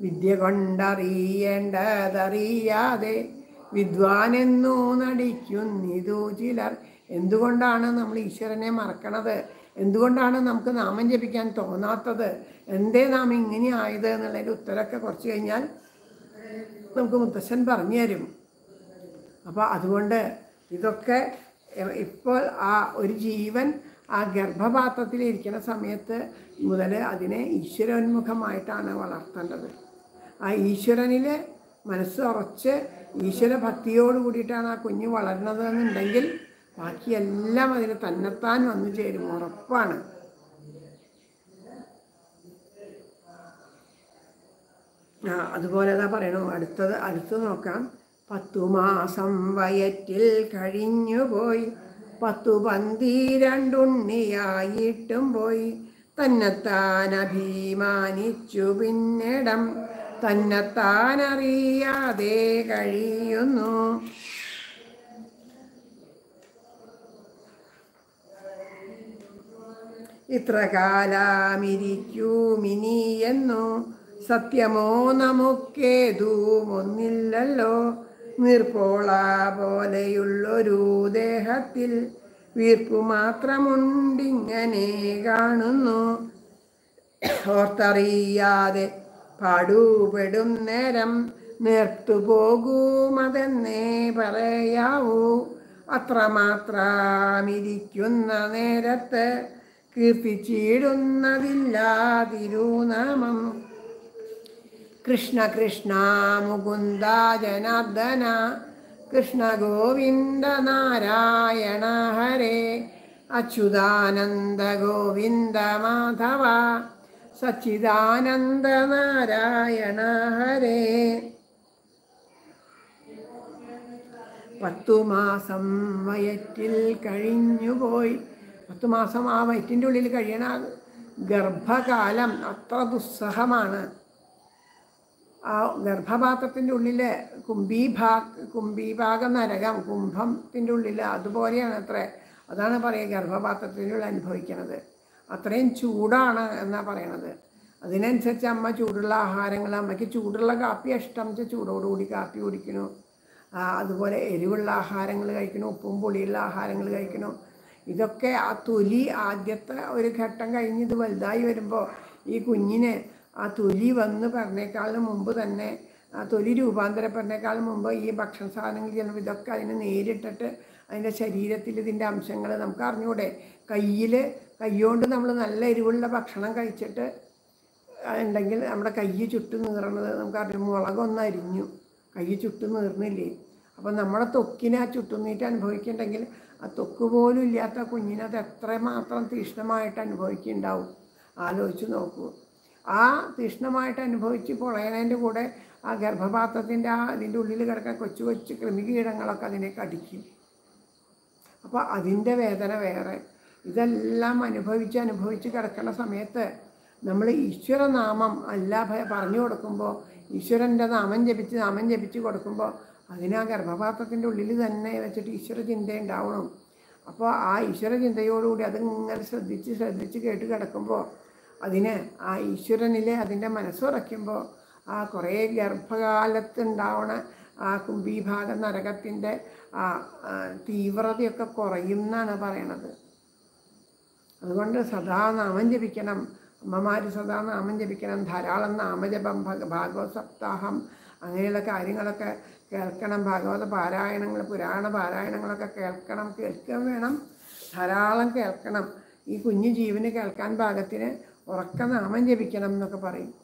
[SPEAKER 1] വിദ്യ കൊണ്ടറിയേണ്ടതറിയാതെ വിദ്വാനെന്നു നടിക്കുന്നിതു ചിലർ. എന്തുകൊണ്ടാണ് നമ്മൾ ഈശ്വരനെ മറക്കണത്? എന്തുകൊണ്ടാണ് നമുക്ക് നാമം ജപിക്കാൻ തോന്നാത്തത്? എന്തേ നാം ഇങ്ങനെ ആയത് എന്നുള്ളതിന്റെ ഉത്തരമൊക്കെ കുറച്ച് കഴിഞ്ഞാൽ നമുക്ക് മുത്തശ്ശൻ പറഞ്ഞു തരും. അപ്പോൾ അതുകൊണ്ട് ഇതൊക്കെ ഇപ്പോൾ ആ ഒരു ജീവൻ ആ ഗർഭപാത്രത്തിൽ ഇരിക്കുന്ന സമയത്ത് മുതൽ അതിനെ ഈശ്വരോന്മുഖമായിട്ടാണ് വളർത്തേണ്ടത്. ആ ഈശ്വരനിൽ മനസ്സ് ഉറച്ച് ഈശ്വര ഭക്തിയോട് കൂടിയിട്ടാണ് ആ കുഞ്ഞ് വളരുന്നതെന്നുണ്ടെങ്കിൽ ബാക്കിയെല്ലാം അതിന് തന്നെത്താൻ വന്നു ചേരും ഉറപ്പാണ്. അതുപോലെ അതാ പറയണു. അടുത്തത് അടുത്ത് നോക്കാം. പത്തു മാസം വയറ്റിൽ കഴിഞ്ഞുപോയി പത്തു പന്തി രണ്ടുണ്ണിയായിട്ടും പോയി. തന്നെത്താൻ അഭിമാനിച്ചു പിന്നിടം. തന്നെത്താൻ അറിയാതെ കഴിയുന്നു. ഇത്ര കാലാമിരിക്കൂമിനി എന്നു. സത്യമോ നമുക്കേതുമൊന്നില്ലല്ലോ. നീർപ്പോള പോലെയുള്ളൊരു ദേഹത്തിൽ വീർപ്പു മാത്രമുണ്ടിങ്ങനെ കാണുന്നു. ഓർത്തറിയാതെ പാടുപെടും നേരം നേർത്തു പോകുമതെന്നേ പറയാവൂ. അത്രമാത്രമിരിക്കുന്ന നേരത്ത് കീർത്തിച്ചിടുന്നതില്ല തിരുനാമം കൃഷ്ണ കൃഷ്ണ മുകുന്ദ ജനാർദ്ദന കൃഷ്ണ ഗോവിന്ദ നാരായണ ഹരേ അച്യുതാനന്ദ ഗോവിന്ദ മാധവ സച്ചിദാനന്ദ നാരായണ ഹരേ. പത്തു മാസം വയറ്റിൽ കഴിഞ്ഞുപോയി പത്തു മാസം ആ വയറ്റിന്റെ ഉള്ളിൽ കഴിയണ ഗർഭകാലം അത്ര ദുസ്സഹമാണ്. ആ ഗർഭപാത്രത്തിന്റെ ഉള്ളിൽ കുംഭീഭാ കുംഭീഭാഗം നരകം കുംഭത്തിന്റെ ഉള്ളിൽ അതുപോലെയാണ് അത്ര. അതാണ് പറയുക ഗർഭപാത്രത്തിന്റെ ഉള്ളിൽ അനുഭവിക്കുന്നത് അത്രയും ചൂടാണ് എന്നാണ് പറയണത്. അതിനനുസരിച്ച് അമ്മ ചൂടുള്ള ആഹാരങ്ങൾ അമ്മയ്ക്ക് ചൂടുള്ള കാപ്പി ഇഷ്ടം ചൂടോടുകൂടി കാപ്പി കുടിക്കണു. അതുപോലെ എരിവുള്ള ആഹാരങ്ങൾ കഴിക്കണം ഉപ്പും പുളിയുള്ള ആഹാരങ്ങൾ കഴിക്കണം. ഇതൊക്കെ ആ തൊലി ആദ്യത്തെ ഒരു ഘട്ടം കഴിഞ്ഞ് ഇത് വലുതായി വരുമ്പോൾ ഈ കുഞ്ഞിന് ആ തൊലി വന്ന് പറഞ്ഞേക്കാളിന് മുമ്പ് തന്നെ ആ തൊലി രൂപാന്തരപ്പെടുന്നേക്കാളും മുമ്പ് ഈ ഭക്ഷണ സാധനങ്ങൾ ചെല്ലുമ്പോൾ ഇതൊക്കെ അതിനെ നേരിട്ടിട്ട് അതിന്റെ ശരീരത്തിൽ ഇതിന്റെ അംശങ്ങൾ നമുക്ക് അറിഞ്ഞൂടെ. കയ്യിൽ കൈകൊണ്ട് നമ്മൾ നല്ല എരിവുള്ള ഭക്ഷണം കഴിച്ചിട്ട് ഉണ്ടെങ്കിൽ നമ്മുടെ കൈ ചുട്ടു നീറണത് നമുക്കറിയാം മുളകൊന്ന് അരിഞ്ഞു കൈ ചുട്ടു നീർന്നില്ലേ? അപ്പോൾ നമ്മുടെ തൊക്കിനെ ആ ചുട്ടുനീറ്റ് അനുഭവിക്കുന്നുണ്ടെങ്കിൽ ആ തൊക്ക് പോലും ഇല്ലാത്ത കുഞ്ഞിനെ അത് എത്രമാത്രം തീക്ഷ്ണമായിട്ട് അനുഭവിക്കുന്നുണ്ടാവും? ആലോചിച്ച് നോക്കൂ. ആ തീഷ്ണമായിട്ട് അനുഭവിച്ച് പൊളയണേന്റെ കൂടെ ആ ഗർഭപാത്രത്തിന്റെ ആ അതിന്റെ ഉള്ളിൽ കിടക്കുന്ന കൊച്ചു കൊച്ചു കൃമികീടങ്ങളൊക്കെ അതിനെ കടിക്കും അപ്പോൾ അതിന്റെ വേദന വേറെ. ഇതെല്ലാം അനുഭവിച്ച് അനുഭവിച്ച് കിടക്കുന്ന സമയത്ത് നമ്മൾ ഈശ്വരനാമം അല്ല പറഞ്ഞു കൊടുക്കുമ്പോൾ ഈശ്വരന്റെ നാമം ജപിച്ച് നാമം ജപിച്ച് കൊടുക്കുമ്പോൾ അതിന് ആ ഗർഭപാത്രത്തിന്റെ ഉള്ളിൽ തന്നെ വെച്ചിട്ട് ഈശ്വര ചിന്ത ഉണ്ടാവണം അപ്പോൾ ആ ഈശ്വര ചിന്തയോടുകൂടി അതിങ്ങനെ ശ്രദ്ധിച്ച് ശ്രദ്ധിച്ച് കേട്ട് കിടക്കുമ്പോൾ അതിന് ആ ഈശ്വരനിൽ അതിന്റെ മനസ്സുറയ്ക്കുമ്പോൾ ആ കുറേ ഗർഭകാലത്ത് ഉണ്ടാവണ ആ കുംഭീഭാഗ നരകത്തിന്റെ ആ തീവ്രതയൊക്കെ കുറയും എന്നാണ് പറയണത്. അതുകൊണ്ട് സദാ നാമം ജപിക്കണം. അമ്മമാർ സദാ നാമം ജപിക്കണം. ധാരാളം നാമജപം ഭഗ- ഭാഗവത സപ്താഹം അങ്ങനെയുള്ള കാര്യങ്ങളൊക്കെ കേൾക്കണം. ഭാഗവത പാരായണങ്ങൾ പുരാണ പാരായണങ്ങളൊക്കെ കേൾക്കണം. കേൾക്കുകയും വേണം. ധാരാളം കേൾക്കണം. ഈ കുഞ്ഞു ജീവന് കേൾക്കാൻ പാകത്തിന് ഉറക്ക നാമം ജപിക്കണം എന്നൊക്കെ പറയും.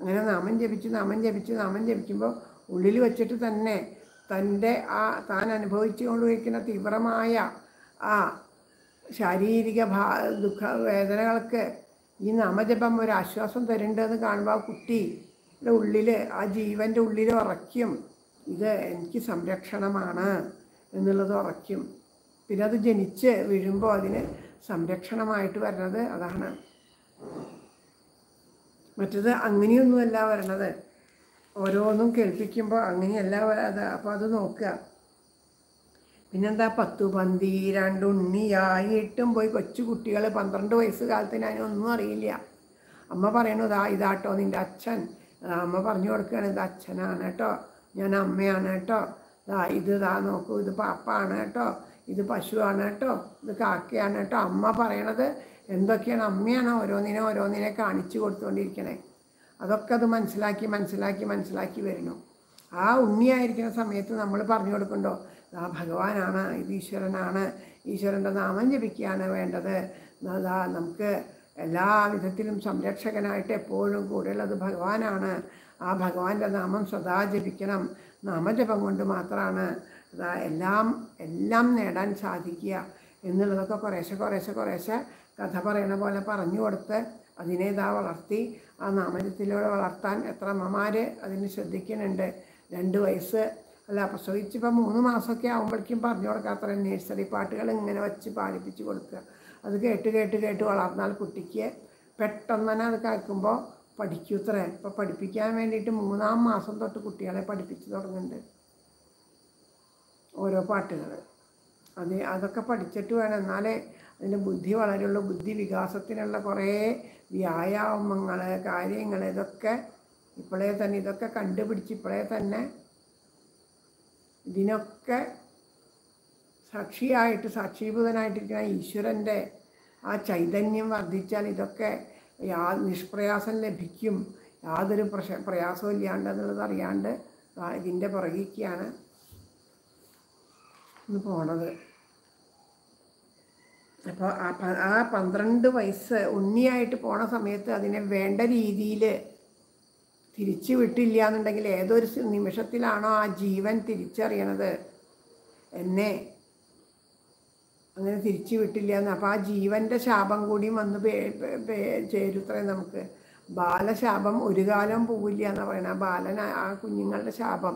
[SPEAKER 1] അങ്ങനെ നാമം ജപിച്ച് നാമം ജപിച്ച് നാമം ജപിക്കുമ്പോൾ ഉള്ളിൽ വെച്ചിട്ട് തന്നെ തന്റെ ആ താൻ അനുഭവിച്ചുകൊണ്ടിരിക്കുന്ന തീവ്രമായ ആ ശാരീരിക ഭാ ദുഃഖ വേദനകൾക്ക് ഈ നാമജപം ഒരു ആശ്വാസം തരുന്നുണ്ടെന്ന് കാണുമ്പോൾ ആ കുട്ടിയുടെ ഉള്ളിൽ ആ ജീവന്റെ ഉള്ളിൽ ഉറയ്ക്കും. ഇത് എനിക്ക് സംരക്ഷണമാണ് എന്നുള്ളത് ഉറയ്ക്കും. പിന്നെ അത് ജനിച്ച് വീഴുമ്പോൾ അതിന് സംരക്ഷണമായിട്ട് വരുന്നത് അതാണ്. മറ്റത് അങ്ങനെയൊന്നുമല്ല വരണത്. ഓരോന്നും കേൾപ്പിക്കുമ്പോൾ അങ്ങനെയല്ല അത് അപ്പോൾ അത് നോക്കുക. പിന്നെന്താ പത്തു രണ്ട് ഉണ്ണിയായിട്ടും പോയി കൊച്ചു കുട്ടികൾ പന്ത്രണ്ട് വയസ്സ് കാലത്തിന് അതിനൊന്നും അറിയില്ല. അമ്മ പറയണു ഇതാ ഇതാട്ടോ നിന്റെ അച്ഛൻ. അമ്മ പറഞ്ഞു കൊടുക്കുകയാണ് ഇത് അച്ഛനാണ് കേട്ടോ. ഞാൻ അമ്മയാണ് കേട്ടോ. ദാ ഇത് ദാ നോക്കൂ ഇത് പാപ്പാണ് കേട്ടോ. ഇത് പശുവാണ് കേട്ടോ. ഇത് കാക്കയാണ് കേട്ടോ. അമ്മ പറയണത് എന്തൊക്കെയാണ് അമ്മയാണ് ഓരോന്നിനെ ഓരോന്നിനെ കാണിച്ചു കൊടുത്തുകൊണ്ടിരിക്കണേ അതൊക്കെ അത് മനസ്സിലാക്കി മനസ്സിലാക്കി മനസ്സിലാക്കി വരുന്നു. ആ ഉണ്ണിയായിരിക്കുന്ന സമയത്ത് നമ്മൾ പറഞ്ഞു കൊടുക്കണ്ടോ ആ ഭഗവാനാണ് ഇത് ഈശ്വരനാണ് ഈശ്വരന്റെ നാമം ജപിക്കുകയാണ് വേണ്ടത്. അതാ നമുക്ക് എല്ലാ വിധത്തിലും സംരക്ഷകനായിട്ട് എപ്പോഴും കൂടെയുള്ളത് ഭഗവാനാണ്. ആ ഭഗവാന്റെ നാമം സദാ ജപിക്കണം. നാമജപം കൊണ്ട് മാത്രമാണ് എല്ലാം എല്ലാം നേടാൻ സാധിക്കുക എന്നുള്ളതൊക്കെ കുറേശ്ശെ കുറേശ്ശെ കുറേശ്ശെ കഥ പറയണ പോലെ പറഞ്ഞു കൊടുത്ത് അതിനെ ഇതാ വളർത്തി. ആ നാമജത്തിലൂടെ വളർത്താൻ എത്ര അമ്മമാർ അതിന് ശ്രദ്ധിക്കുന്നുണ്ട്. രണ്ട് വയസ്സ്. അല്ല പ്രസവിച്ചിപ്പോൾ മൂന്ന് മാസമൊക്കെ ആകുമ്പോഴേക്കും പറഞ്ഞു കൊടുക്കാത്ര നേഴ്സറി പാട്ടുകൾ ഇങ്ങനെ വെച്ച് പാടിപ്പിച്ച് കൊടുക്കുക. അത് കേട്ട് കേട്ട് കേട്ട് വളർന്നാൽ കുട്ടിക്ക് പെട്ടെന്ന് തന്നെ അത് കേൾക്കുമ്പോൾ പഠിക്കൂത്രേ ഇപ്പോൾ പഠിപ്പിക്കാൻ വേണ്ടിയിട്ട് മൂന്നാം മാസം തൊട്ട് കുട്ടികളെ പഠിപ്പിച്ച് തുടങ്ങുന്നുണ്ട്. ഓരോ പാട്ടുകൾ അത് അതൊക്കെ പഠിച്ചിട്ട് വേണം. എന്നാലേ അതിന്റെ ബുദ്ധി വളരുള്ളൂ ബുദ്ധി വികാസത്തിനുള്ള കുറേ വ്യായാമങ്ങൾ കാര്യങ്ങൾ ഇതൊക്കെ ഇപ്പോഴേ തന്നെ ഇതൊക്കെ കണ്ടുപിടിച്ച് ഇപ്പോഴേ തന്നെ ഇതിനൊക്കെ സാക്ഷിയായിട്ട് സാക്ഷീഭൂതനായിട്ടിരിക്കുന്ന ഈശ്വരന്റെ ആ ചൈതന്യം വർദ്ധിച്ചാൽ ഇതൊക്കെ യാ നിഷ്പ്രയാസം ലഭിക്കും. യാതൊരു പ്രശ പ്രയാസവും ഇല്ലാണ്ട് എന്നുള്ളത് അറിയാണ്ട് ഇതിന്റെ പുറകിക്കാണ് ഇന്ന് പോണത്. അപ്പോൾ ആ ആ പന്ത്രണ്ട് വയസ്സ് ഉണ്ണിയായിട്ട് പോണ സമയത്ത് അതിനെ വേണ്ട രീതിയിൽ തിരിച്ചു വിട്ടില്ല എന്നുണ്ടെങ്കിൽ ഏതൊരു നിമിഷത്തിലാണോ ആ ജീവൻ തിരിച്ചറിയണത്? എന്നെ അങ്ങനെ തിരിച്ചു വിട്ടില്ല എന്ന്. അപ്പോൾ ആ ജീവന്റെ ശാപം കൂടി വന്ന് ചേരുത്രേ നമുക്ക്. ബാലശാപം ഒരു കാലം പോവില്ല എന്ന് പറയുന്നത് ആ ബാലൻ ആ കുഞ്ഞുങ്ങളുടെ ശാപം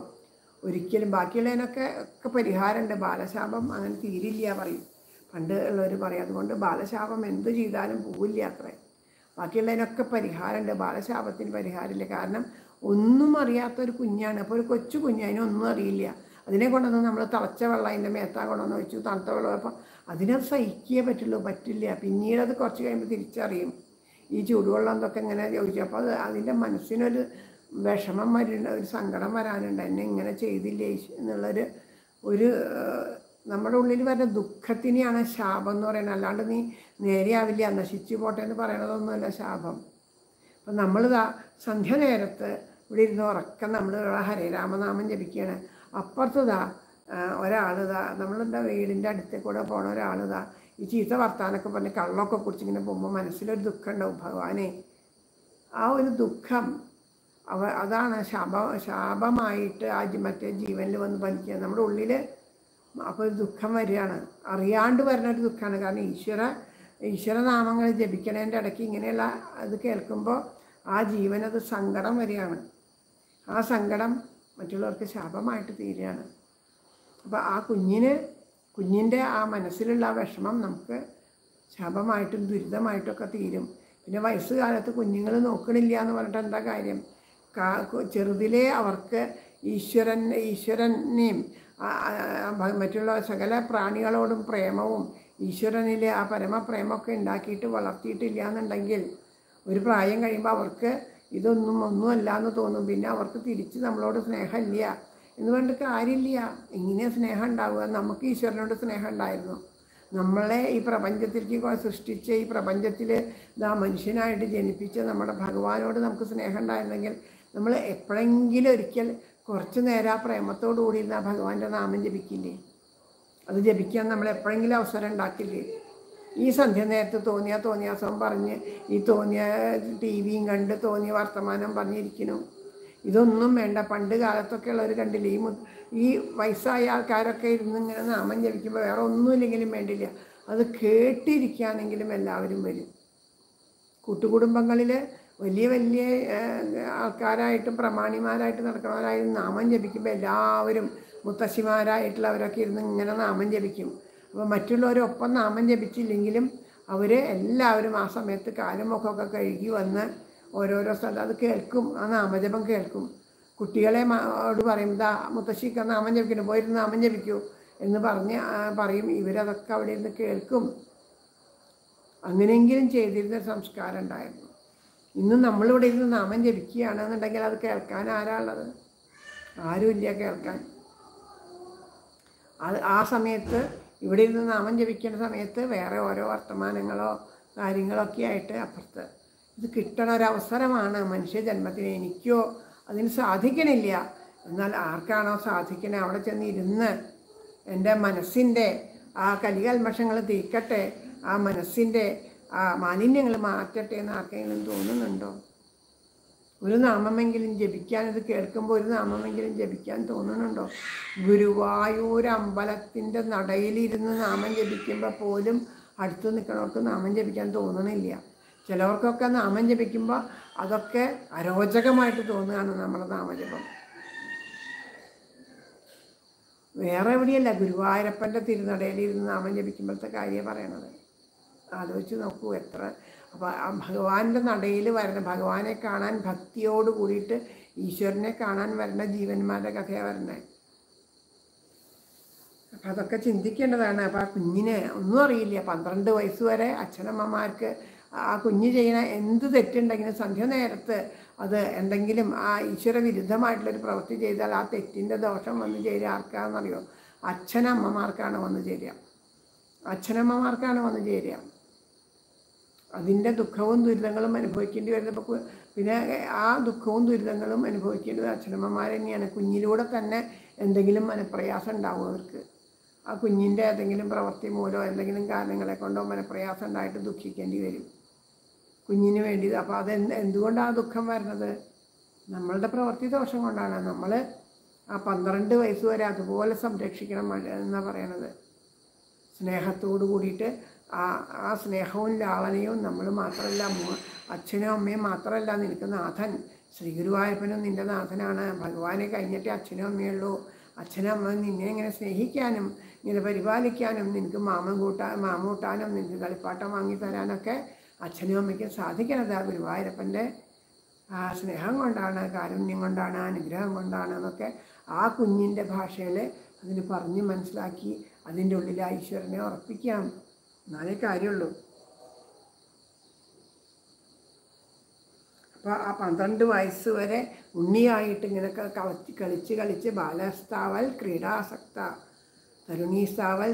[SPEAKER 1] ഒരിക്കലും. ബാക്കിയുള്ളതിനൊക്കെ ഒക്കെ പരിഹാരമുണ്ട്. ബാലശാപം അങ്ങനെ തീരില്ല പറയും. പണ്ട് ഉള്ളവർ പറയും അതുകൊണ്ട് ബാലശാപം എന്ത് ചെയ്താലും പോവില്ല അത്രേ. ബാക്കിയുള്ളതിനൊക്കെ പരിഹാരമുണ്ട്. ബാലശാപത്തിന് പരിഹാരമില്ല. കാരണം ഒന്നും അറിയാത്തൊരു കുഞ്ഞാണ്. അപ്പോൾ ഒരു കൊച്ചു കുഞ്ഞ് അതിനൊന്നും അറിയില്ല. അതിനെ കൊണ്ടുവന്ന് നമ്മൾ തളച്ച വെള്ളം അതിന്റെ മേത്താ കൊണ്ടുവന്ന് വെച്ചു തണുത്ത വെള്ളം അപ്പം അതിനത് സഹിക്കേ പറ്റുള്ളൂ. പറ്റില്ല. പിന്നീട് അത് കുറച്ച് കഴിയുമ്പോൾ തിരിച്ചറിയും. ഈ ചൂടുവെള്ളം എന്തൊക്കെ ഇങ്ങനെ ചോദിച്ചു അപ്പോൾ അത് അതിന്റെ മനസ്സിനൊരു വിഷമം വരുന്നുണ്ട് ഒരു സങ്കടം വരാനുണ്ട്. എന്നെ ഇങ്ങനെ ചെയ്തില്ലേ? എന്നുള്ളൊരു ഒരു നമ്മുടെ ഉള്ളിൽ വരുന്ന ദുഃഖത്തിനെയാണ് ശാപം എന്ന് പറയുന്നത്. അല്ലാണ്ട് നീ നേരെയാവില്ല നശിച്ചു പോട്ടെ എന്ന് പറയണതൊന്നുമല്ല ശാപം. അപ്പം നമ്മൾ സന്ധ്യ നേരത്ത് ഇവിടെ ഇരുന്ന് ഉറക്കം നമ്മൾ ഹരേ രാമനാമം ജപിക്കുകയാണ് അപ്പുറത്തുതാ ഒരാളിതാ നമ്മളുടെ വീടിന്റെ അടുത്തേ കൂടെ പോണ ഒരാളിതാ ഈ ചീത്ത വർത്താനൊക്കെ പറഞ്ഞ് കള്ളൊക്കെ കുടിച്ചിങ്ങനെ പോകുമ്പോൾ മനസ്സിലൊരു ദുഃഖം ഉണ്ടാവും ഭഗവാനെ ആ ഒരു ദുഃഖം അവ അതാണ് ശാപ ശാപമായിട്ട് ആ മറ്റേ ജീവനിൽ വന്ന് ഭരിക്കുക നമ്മുടെ ഉള്ളിൽ അപ്പോൾ ഒരു ദുഃഖം വരികയാണ്. അറിയാണ്ട് വരുന്ന ഒരു ദുഃഖമാണ്. കാരണം ഈശ്വര ഈശ്വരനാമങ്ങൾ ജപിക്കണതിന്റെ ഇടയ്ക്ക് ഇങ്ങനെയുള്ള അത് കേൾക്കുമ്പോൾ ആ ജീവനത് സങ്കടം വരികയാണ്. ആ സങ്കടം മറ്റുള്ളവർക്ക് ശാപമായിട്ട് തീരുകയാണ്. അപ്പോൾ ആ കുഞ്ഞിന് കുഞ്ഞിന്റെ ആ മനസ്സിലുള്ള വിഷമം നമുക്ക് ശാപമായിട്ടും ദുരിതമായിട്ടൊക്കെ തീരും. പിന്നെ വയസ്സുകാലത്ത് കുഞ്ഞുങ്ങൾ നോക്കണില്ല എന്ന് പറഞ്ഞിട്ട് എന്താ കാര്യം? ചെറുതിലേ അവർക്ക് ഈശ്വരൻ ഈശ്വരനെയും മറ്റുള്ള സകല പ്രാണികളോടും പ്രേമവും ഈശ്വരനിലെ ആ പരമപ്രേമമൊക്കെ ഉണ്ടാക്കിയിട്ട് വളർത്തിയിട്ടില്ല എന്നുണ്ടെങ്കിൽ ഒരു പ്രായം കഴിയുമ്പോൾ അവർക്ക് ഇതൊന്നും ഒന്നുമല്ല എന്ന് തോന്നും. പിന്നെ അവർക്ക് തിരിച്ച് നമ്മളോട് സ്നേഹമില്ല എന്ന് പറഞ്ഞിട്ട് കാര്യമില്ല. ഇങ്ങനെ സ്നേഹം ഉണ്ടാവുക. നമുക്ക് ഈശ്വരനോട് സ്നേഹം ഉണ്ടായിരുന്നു. നമ്മളെ ഈ പ്രപഞ്ചത്തിലേക്ക് സൃഷ്ടിച്ച ഈ പ്രപഞ്ചത്തിൽ ഇതാ മനുഷ്യനായിട്ട് ജനിപ്പിച്ച നമ്മുടെ ഭഗവാനോട് നമുക്ക് സ്നേഹം ഉണ്ടായിരുന്നെങ്കിൽ നമ്മൾ എപ്പോഴെങ്കിലും ഒരിക്കൽ കുറച്ച് നേരം ആ പ്രേമത്തോടു കൂടി ഇരുന്ന് ഭഗവാന്റെ നാമം ജപിക്കില്ലേ? അത് ജപിക്കാൻ നമ്മൾ എപ്പോഴെങ്കിലും അവസരം ഉണ്ടാക്കില്ലേ? ഈ സന്ധ്യ നേരത്ത് തോന്നിയ തോന്നിയാസം പറഞ്ഞ് ഈ തോന്നിയ ടി വിയും കണ്ട് തോന്നിയ വർത്തമാനം പറഞ്ഞിരിക്കുന്നു. ഇതൊന്നും വേണ്ട. പണ്ട് കാലത്തൊക്കെ ഉള്ളവർ കണ്ടില്ല? ഈ ഈ വയസ്സായ ആൾക്കാരൊക്കെ ഇരുന്ന് ഇങ്ങനെ നാമം ജപിക്കുമ്പോൾ വേറെ ഒന്നുമില്ലെങ്കിലും വേണ്ടില്ല. അത് കേട്ടിരിക്കാനെങ്കിലും എല്ലാവരും വരും. കൂട്ടുകുടുംബങ്ങളിൽ വലിയ വലിയ ആൾക്കാരായിട്ടും പ്രമാണിമാരായിട്ട് നടക്കുന്നവരായാലും നാമം ജപിക്കുമ്പോൾ എല്ലാവരും മുത്തശ്ശിമാരായിട്ടുള്ളവരൊക്കെ ഇരുന്ന് ഇങ്ങനെ നാമം ജപിക്കും. അപ്പോൾ മറ്റുള്ളവരൊപ്പം നാമം ജപിച്ചില്ലെങ്കിലും അവർ എല്ലാവരും ആ സമയത്ത് കാലും മുഖമൊക്കെ കഴുകി വന്ന് ഓരോരോ സ്ഥലം അത് കേൾക്കും ആ നാമജപം കേൾക്കും. കുട്ടികളെ ഓട് പറയും ഇതാ മുത്തശ്ശിക്ക് നാമം ജപിക്കണം പോയിരുന്ന് നാമം ജപിക്കൂ എന്ന് പറഞ്ഞ് പറയും. ഇവരതൊക്കെ അവിടെ ഇരുന്ന് കേൾക്കും. അങ്ങനെയെങ്കിലും ചെയ്തിരുന്ന സംസ്കാരം ഉണ്ടായിരുന്നു. ഇന്ന് നമ്മളിവിടെ ഇരുന്ന് നാമം ജപിക്കുകയാണെന്നുണ്ടെങ്കിൽ അത് കേൾക്കാൻ ആരാ ഉള്ളത് ആരുമില്ല കേൾക്കാൻ. അത് ആ സമയത്ത് ഇവിടെ ഇരുന്ന് നാമം ജപിക്കുന്ന സമയത്ത് വേറെ ഓരോ വർത്തമാനങ്ങളോ കാര്യങ്ങളൊക്കെ ആയിട്ട് അപ്പുറത്ത്. ഇത് കിട്ടണ ഒരവസരമാണ് മനുഷ്യജന്മത്തിന് എനിക്കോ അതിന് സാധിക്കണില്ല. എന്നാൽ ആർക്കാണോ സാധിക്കണേ? അവിടെ ചെന്ന് ഇരുന്ന് എന്റെ മനസ്സിന്റെ ആ കലികൽമഷങ്ങൾ തീക്കട്ടെ ആ മനസ്സിന്റെ മാലിന്യങ്ങൾ മാറ്റട്ടെ എന്ന് ആർക്കെങ്കിലും തോന്നുന്നുണ്ടോ? ഒരു നാമമെങ്കിലും ജപിക്കാൻ ഇത് കേൾക്കുമ്പോൾ ഒരു നാമമെങ്കിലും ജപിക്കാൻ തോന്നുന്നുണ്ടോ? ഗുരുവായൂർ അമ്പലത്തിന്റെ നടയിലിരുന്ന് നാമം ജപിക്കുമ്പോൾ പോലും അടുത്ത് നിൽക്കുന്നവർക്ക് നാമം ജപിക്കാൻ തോന്നണില്ല. ചിലവർക്കൊക്കെ നാമം ജപിക്കുമ്പോൾ അതൊക്കെ അരോചകമായിട്ട് തോന്നുകയാണ് നമ്മുടെ നാമജപം. വേറെ എവിടെയല്ല ഗുരുവായൂരപ്പന്റെ തിരുനടയിലിരുന്ന് നാമം ജപിക്കുമ്പോഴത്തെ കാര്യം പറയണത്. ആലോചിച്ച് നോക്കൂ എത്ര അപ്പോൾ ആ ഭഗവാന്റെ നടയിൽ വരുന്ന ഭഗവാനെ കാണാൻ ഭക്തിയോട് കൂടിയിട്ട് ഈശ്വരനെ കാണാൻ വരുന്ന ജീവന്മാരുടെ കഥയാണ് വരുന്നത് അപ്പം അതൊക്കെ ചിന്തിക്കേണ്ടതാണ്. അപ്പോൾ ആ കുഞ്ഞിനെ ഒന്നും അറിയില്ല. പന്ത്രണ്ട് വയസ്സ് വരെ അച്ഛനമ്മമാർക്ക് ആ കുഞ്ഞ് ചെയ്യണ എന്ത് തെറ്റുണ്ടെങ്കിലും സന്ധ്യ നേരത്ത് അത് എന്തെങ്കിലും ആ ഈശ്വര വിരുദ്ധമായിട്ടുള്ളൊരു പ്രവൃത്തി ചെയ്താൽ ആ തെറ്റിന്റെ ദോഷം വന്ന് ചേരുക ആർക്കാണെന്നറിയോ അച്ഛനമ്മമാർക്കാണ് വന്ന് ചേരുക. അച്ഛനമ്മമാർക്കാണ് വന്ന് ചേരുക. അതിന്റെ ദുഃഖവും ദുരിതങ്ങളും അനുഭവിക്കേണ്ടി വരുന്നപ്പോൾ പിന്നെ ആ ദുഃഖവും ദുരിതങ്ങളും അനുഭവിക്കേണ്ടത് അച്ഛനമ്മമാർ തന്നെയാണ്. കുഞ്ഞിലൂടെ തന്നെ എന്തെങ്കിലും മനപ്രയാസം ഉണ്ടാവും അവർക്ക്. ആ കുഞ്ഞിന്റെ ഏതെങ്കിലും പ്രവൃത്തി മൂലമോ എന്തെങ്കിലും കാരണങ്ങളെ കൊണ്ടോ മനപ്രയാസം ഉണ്ടായിട്ട് ദുഃഖിക്കേണ്ടി വരും. കുഞ്ഞിന് വേണ്ടി അപ്പോൾ അത് എന്ത് എന്തുകൊണ്ടാണ് ദുഃഖം വരുന്നത്? നമ്മളുടെ പ്രവൃത്തി ദോഷം കൊണ്ടാണ്. നമ്മൾ ആ പന്ത്രണ്ട് വയസ്സ് വരെ അതുപോലെ സംരക്ഷിക്കണം എന്നാണ് പറയണത്. സ്നേഹത്തോട് കൂടിയിട്ട് ആ ആ സ്നേഹവും ലാളനയും നമ്മൾ മാത്രമല്ല അച്ഛനും അമ്മയും മാത്രമല്ല നിനക്ക് നാഥൻ. ശ്രീ ഗുരുവായൂരപ്പനും നിന്റെ നാഥനാണ്. ഭഗവാനെ കഴിഞ്ഞിട്ടേ അച്ഛനും അമ്മയുള്ളൂ അച്ഛനും അമ്മയും നിന്നെ ഇങ്ങനെ സ്നേഹിക്കാനും നിന്നെ പരിപാലിക്കാനും നിനക്ക് മാമൻ കൂട്ടാൻ മാമ കൂട്ടാനും നിനക്ക് കളിപ്പാട്ടം വാങ്ങി തരാനൊക്കെ അച്ഛനും അമ്മയ്ക്കും സാധിക്കണത് ആ ഗുരുവായൂരപ്പന്റെ ആ സ്നേഹം കൊണ്ടാണ് കാരുണ്യം കൊണ്ടാണ് അനുഗ്രഹം കൊണ്ടാണ് എന്നൊക്കെ ആ കുഞ്ഞിന്റെ ഭാഷയിൽ അതിന് പറഞ്ഞ് മനസ്സിലാക്കി അതിന്റെ ഉള്ളിൽ ആ ഈശ്വരനെ ഉറപ്പിക്കാം. എന്നാലേ കാര്യമുള്ളൂ. അപ്പോൾ ആ പന്ത്രണ്ട് വയസ്സ് വരെ ഉണ്ണിയായിട്ട് ഇങ്ങനെ കളിച്ച് കളിച്ച് കളിച്ച് ബാലസ്ഥാവൽ ക്രീഡാസക്ത തരുണീസ്ഥാവൽ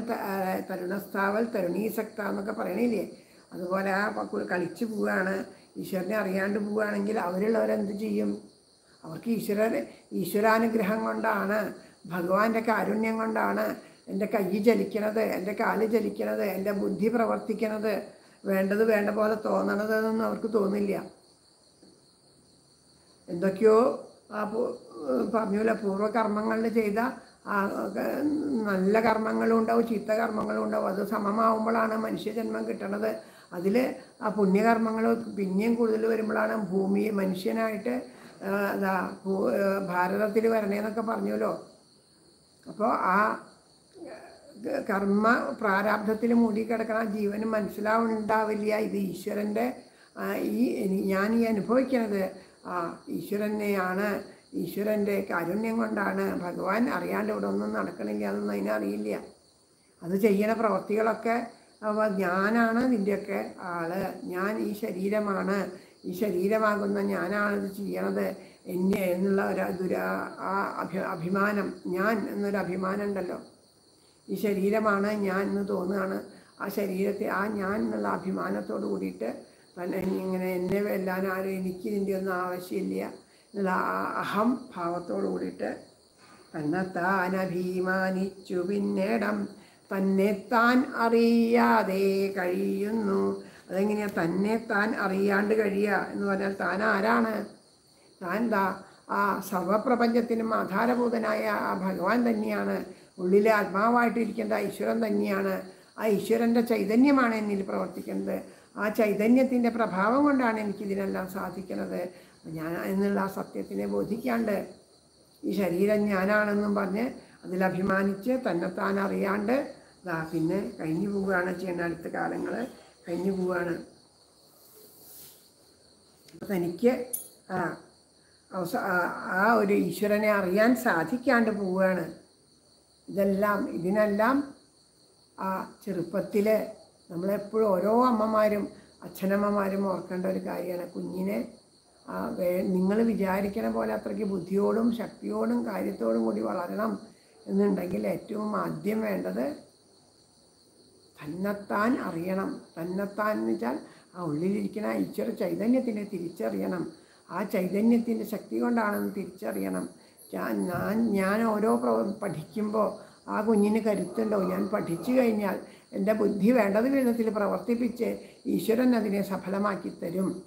[SPEAKER 1] തരുണസ്ഥാവൽ തരുണീസക്ത എന്നൊക്കെ പറയണില്ലേ? അതുപോലെ ആ കളിച്ച് പോവുകയാണ് ഈശ്വരനെ അറിയാണ്ട് പോവുകയാണെങ്കിൽ അവരുള്ളവരെന്ത് ചെയ്യും? അവർക്ക് ഈശ്വര ഈശ്വരാനുഗ്രഹം കൊണ്ടാണ് ഭഗവാന്റെ കാരുണ്യം കൊണ്ടാണ് എന്റെ കൈ ചലിക്കണത് എന്റെ കാൽ ചലിക്കണത് എന്റെ ബുദ്ധി പ്രവർത്തിക്കണത് വേണ്ടത് വേണ്ട പോലെ തോന്നണത് എന്നൊന്നും അവർക്ക് തോന്നില്ല. എന്തൊക്കെയോ ആ പറഞ്ഞൂല പൂർവകർമ്മങ്ങളിൽ ചെയ്ത നല്ല കർമ്മങ്ങളും ഉണ്ടാവും ചീത്ത കർമ്മങ്ങളും ഉണ്ടാവും. അത് സമമാവുമ്പോഴാണ് മനുഷ്യജന്മം കിട്ടണത്. അതിൽ ആ പുണ്യകർമ്മങ്ങൾ പിന്നെയും കൂടുതൽ വരുമ്പോഴാണ് ഭൂമി മനുഷ്യനായിട്ട് ഭൂ- ഭാരതത്തിൽ വരണേന്നൊക്കെ പറഞ്ഞല്ലോ അപ്പോൾ ആ കർമ്മ പ്രാരാബ്ധത്തിൽ മൂടിക്കിടക്കണ ജീവന് മനസ്സിലാവുന്നുണ്ടാവില്ല. ഇത് ഈശ്വരന്റെ ഈ ഞാൻ ഈ അനുഭവിക്കുന്നത് ഈശ്വരനെയാണ് ഈശ്വരന്റെ കാരുണ്യം കൊണ്ടാണ്. ഭഗവാൻ അറിയാണ്ട് ഇവിടെ ഒന്നും നടക്കണില്ല അതൊന്നും അതിനറിയില്ല അത് ചെയ്യണ പ്രവൃത്തികളൊക്കെ ഞാനാണ് നിന്റെയൊക്കെ ആൾ. ഞാൻ ഈ ശരീരമാണ് ഈ ശരീരമാകുന്ന ഞാനാണ് ഇത് ചെയ്യണത്. എന്നെ എന്നുള്ള ഒരു ദുരാ അഭിമാനം ഞാൻ എന്നൊരു അഭിമാനം ഉണ്ടല്ലോ. ഈ ശരീരമാണ് ഞാൻ എന്ന് തോന്നുകയാണ്. ആ ശരീരത്തെ ആ ഞാൻ എന്നുള്ള അഭിമാനത്തോട് കൂടിയിട്ട് തന്നെ ഇങ്ങനെ എന്നെ വെല്ലാൻ ആരും എനിക്ക് ഇതിന്റെ ഒന്നും ആവശ്യമില്ല എന്നുള്ള ആ അഹം ഭാവത്തോട് കൂടിയിട്ട് തന്നെത്താൻ അഭിമാനിച്ചു. പിന്നേടം താൻ അറിയാതെ കഴിയുന്നു. അതെങ്ങനെയാണ് തന്നെ താൻ അറിയാണ്ട് കഴിയുക എന്ന് പറഞ്ഞാൽ താൻ ആരാണ്? താൻ എന്താ? ആ സർവപ്രപഞ്ചത്തിനും ആധാരഭൂതനായ ആ ഭഗവാൻ തന്നെയാണ്. ഉള്ളിലെ ആത്മാവായിട്ടിരിക്കേണ്ട ഈശ്വരൻ തന്നെയാണ്. ആ ഈശ്വരന്റെ ചൈതന്യമാണ് എന്നിൽ പ്രവർത്തിക്കുന്നത്. ആ ചൈതന്യത്തിന്റെ പ്രഭാവം കൊണ്ടാണ് എനിക്കിതിനെല്ലാം സാധിക്കുന്നത്. ഞാൻ എന്നുള്ള ആ സത്യത്തിനെ ബോധിക്കാണ്ട് ഈ ശരീരം ഞാനാണെന്നും പറഞ്ഞ് അതിൽ അഭിമാനിച്ച് തന്നെത്താൻ അറിയാണ്ട് ദാ പിന്നെ കഴിഞ്ഞു പോവുകയാണ് ചെയ്യുന്ന അടുത്ത കാലങ്ങൾ കഴിഞ്ഞു പോവുകയാണ്. അപ്പം തനിക്ക് അവസ ആ ഒരു ഈശ്വരനെ അറിയാൻ സാധിക്കാണ്ട് പോവുകയാണ്. ഇതെല്ലാം ഇതിനെല്ലാം ആ ചെറുപ്പത്തിൽ നമ്മളെപ്പോഴും ഓരോ അമ്മമാരും അച്ഛനമ്മമാരും ഓർക്കേണ്ട ഒരു കാര്യമാണ്. കുഞ്ഞിനെ നിങ്ങൾ വിചാരിക്കണ പോലെ അത്രയ്ക്ക് ബുദ്ധിയോടും ശക്തിയോടും കാര്യത്തോടും കൂടി വളരണം എന്നുണ്ടെങ്കിൽ ഏറ്റവും ആദ്യം വേണ്ടത് തന്നെത്താൻ അറിയണം. തന്നെത്താൻ എന്ന് വെച്ചാൽ ആ ഉള്ളിലിരിക്കുന്ന ഈശ്വര ചൈതന്യത്തിനെ തിരിച്ചറിയണം. ആ ചൈതന്യത്തിന്റെ ശക്തി കൊണ്ടാണെന്ന് തിരിച്ചറിയണം. ഞാൻ ഞാൻ ഞാൻ ഓരോ പ്രവ പഠിക്കുമ്പോൾ ആ കുഞ്ഞിന് കരുത്തുണ്ടോ? ഞാൻ പഠിച്ചു കഴിഞ്ഞാൽ എന്റെ ബുദ്ധി വേണ്ടത് വിധത്തിൽ പ്രവർത്തിപ്പിച്ച് ഈശ്വരൻ അതിനെ സഫലമാക്കി തരും.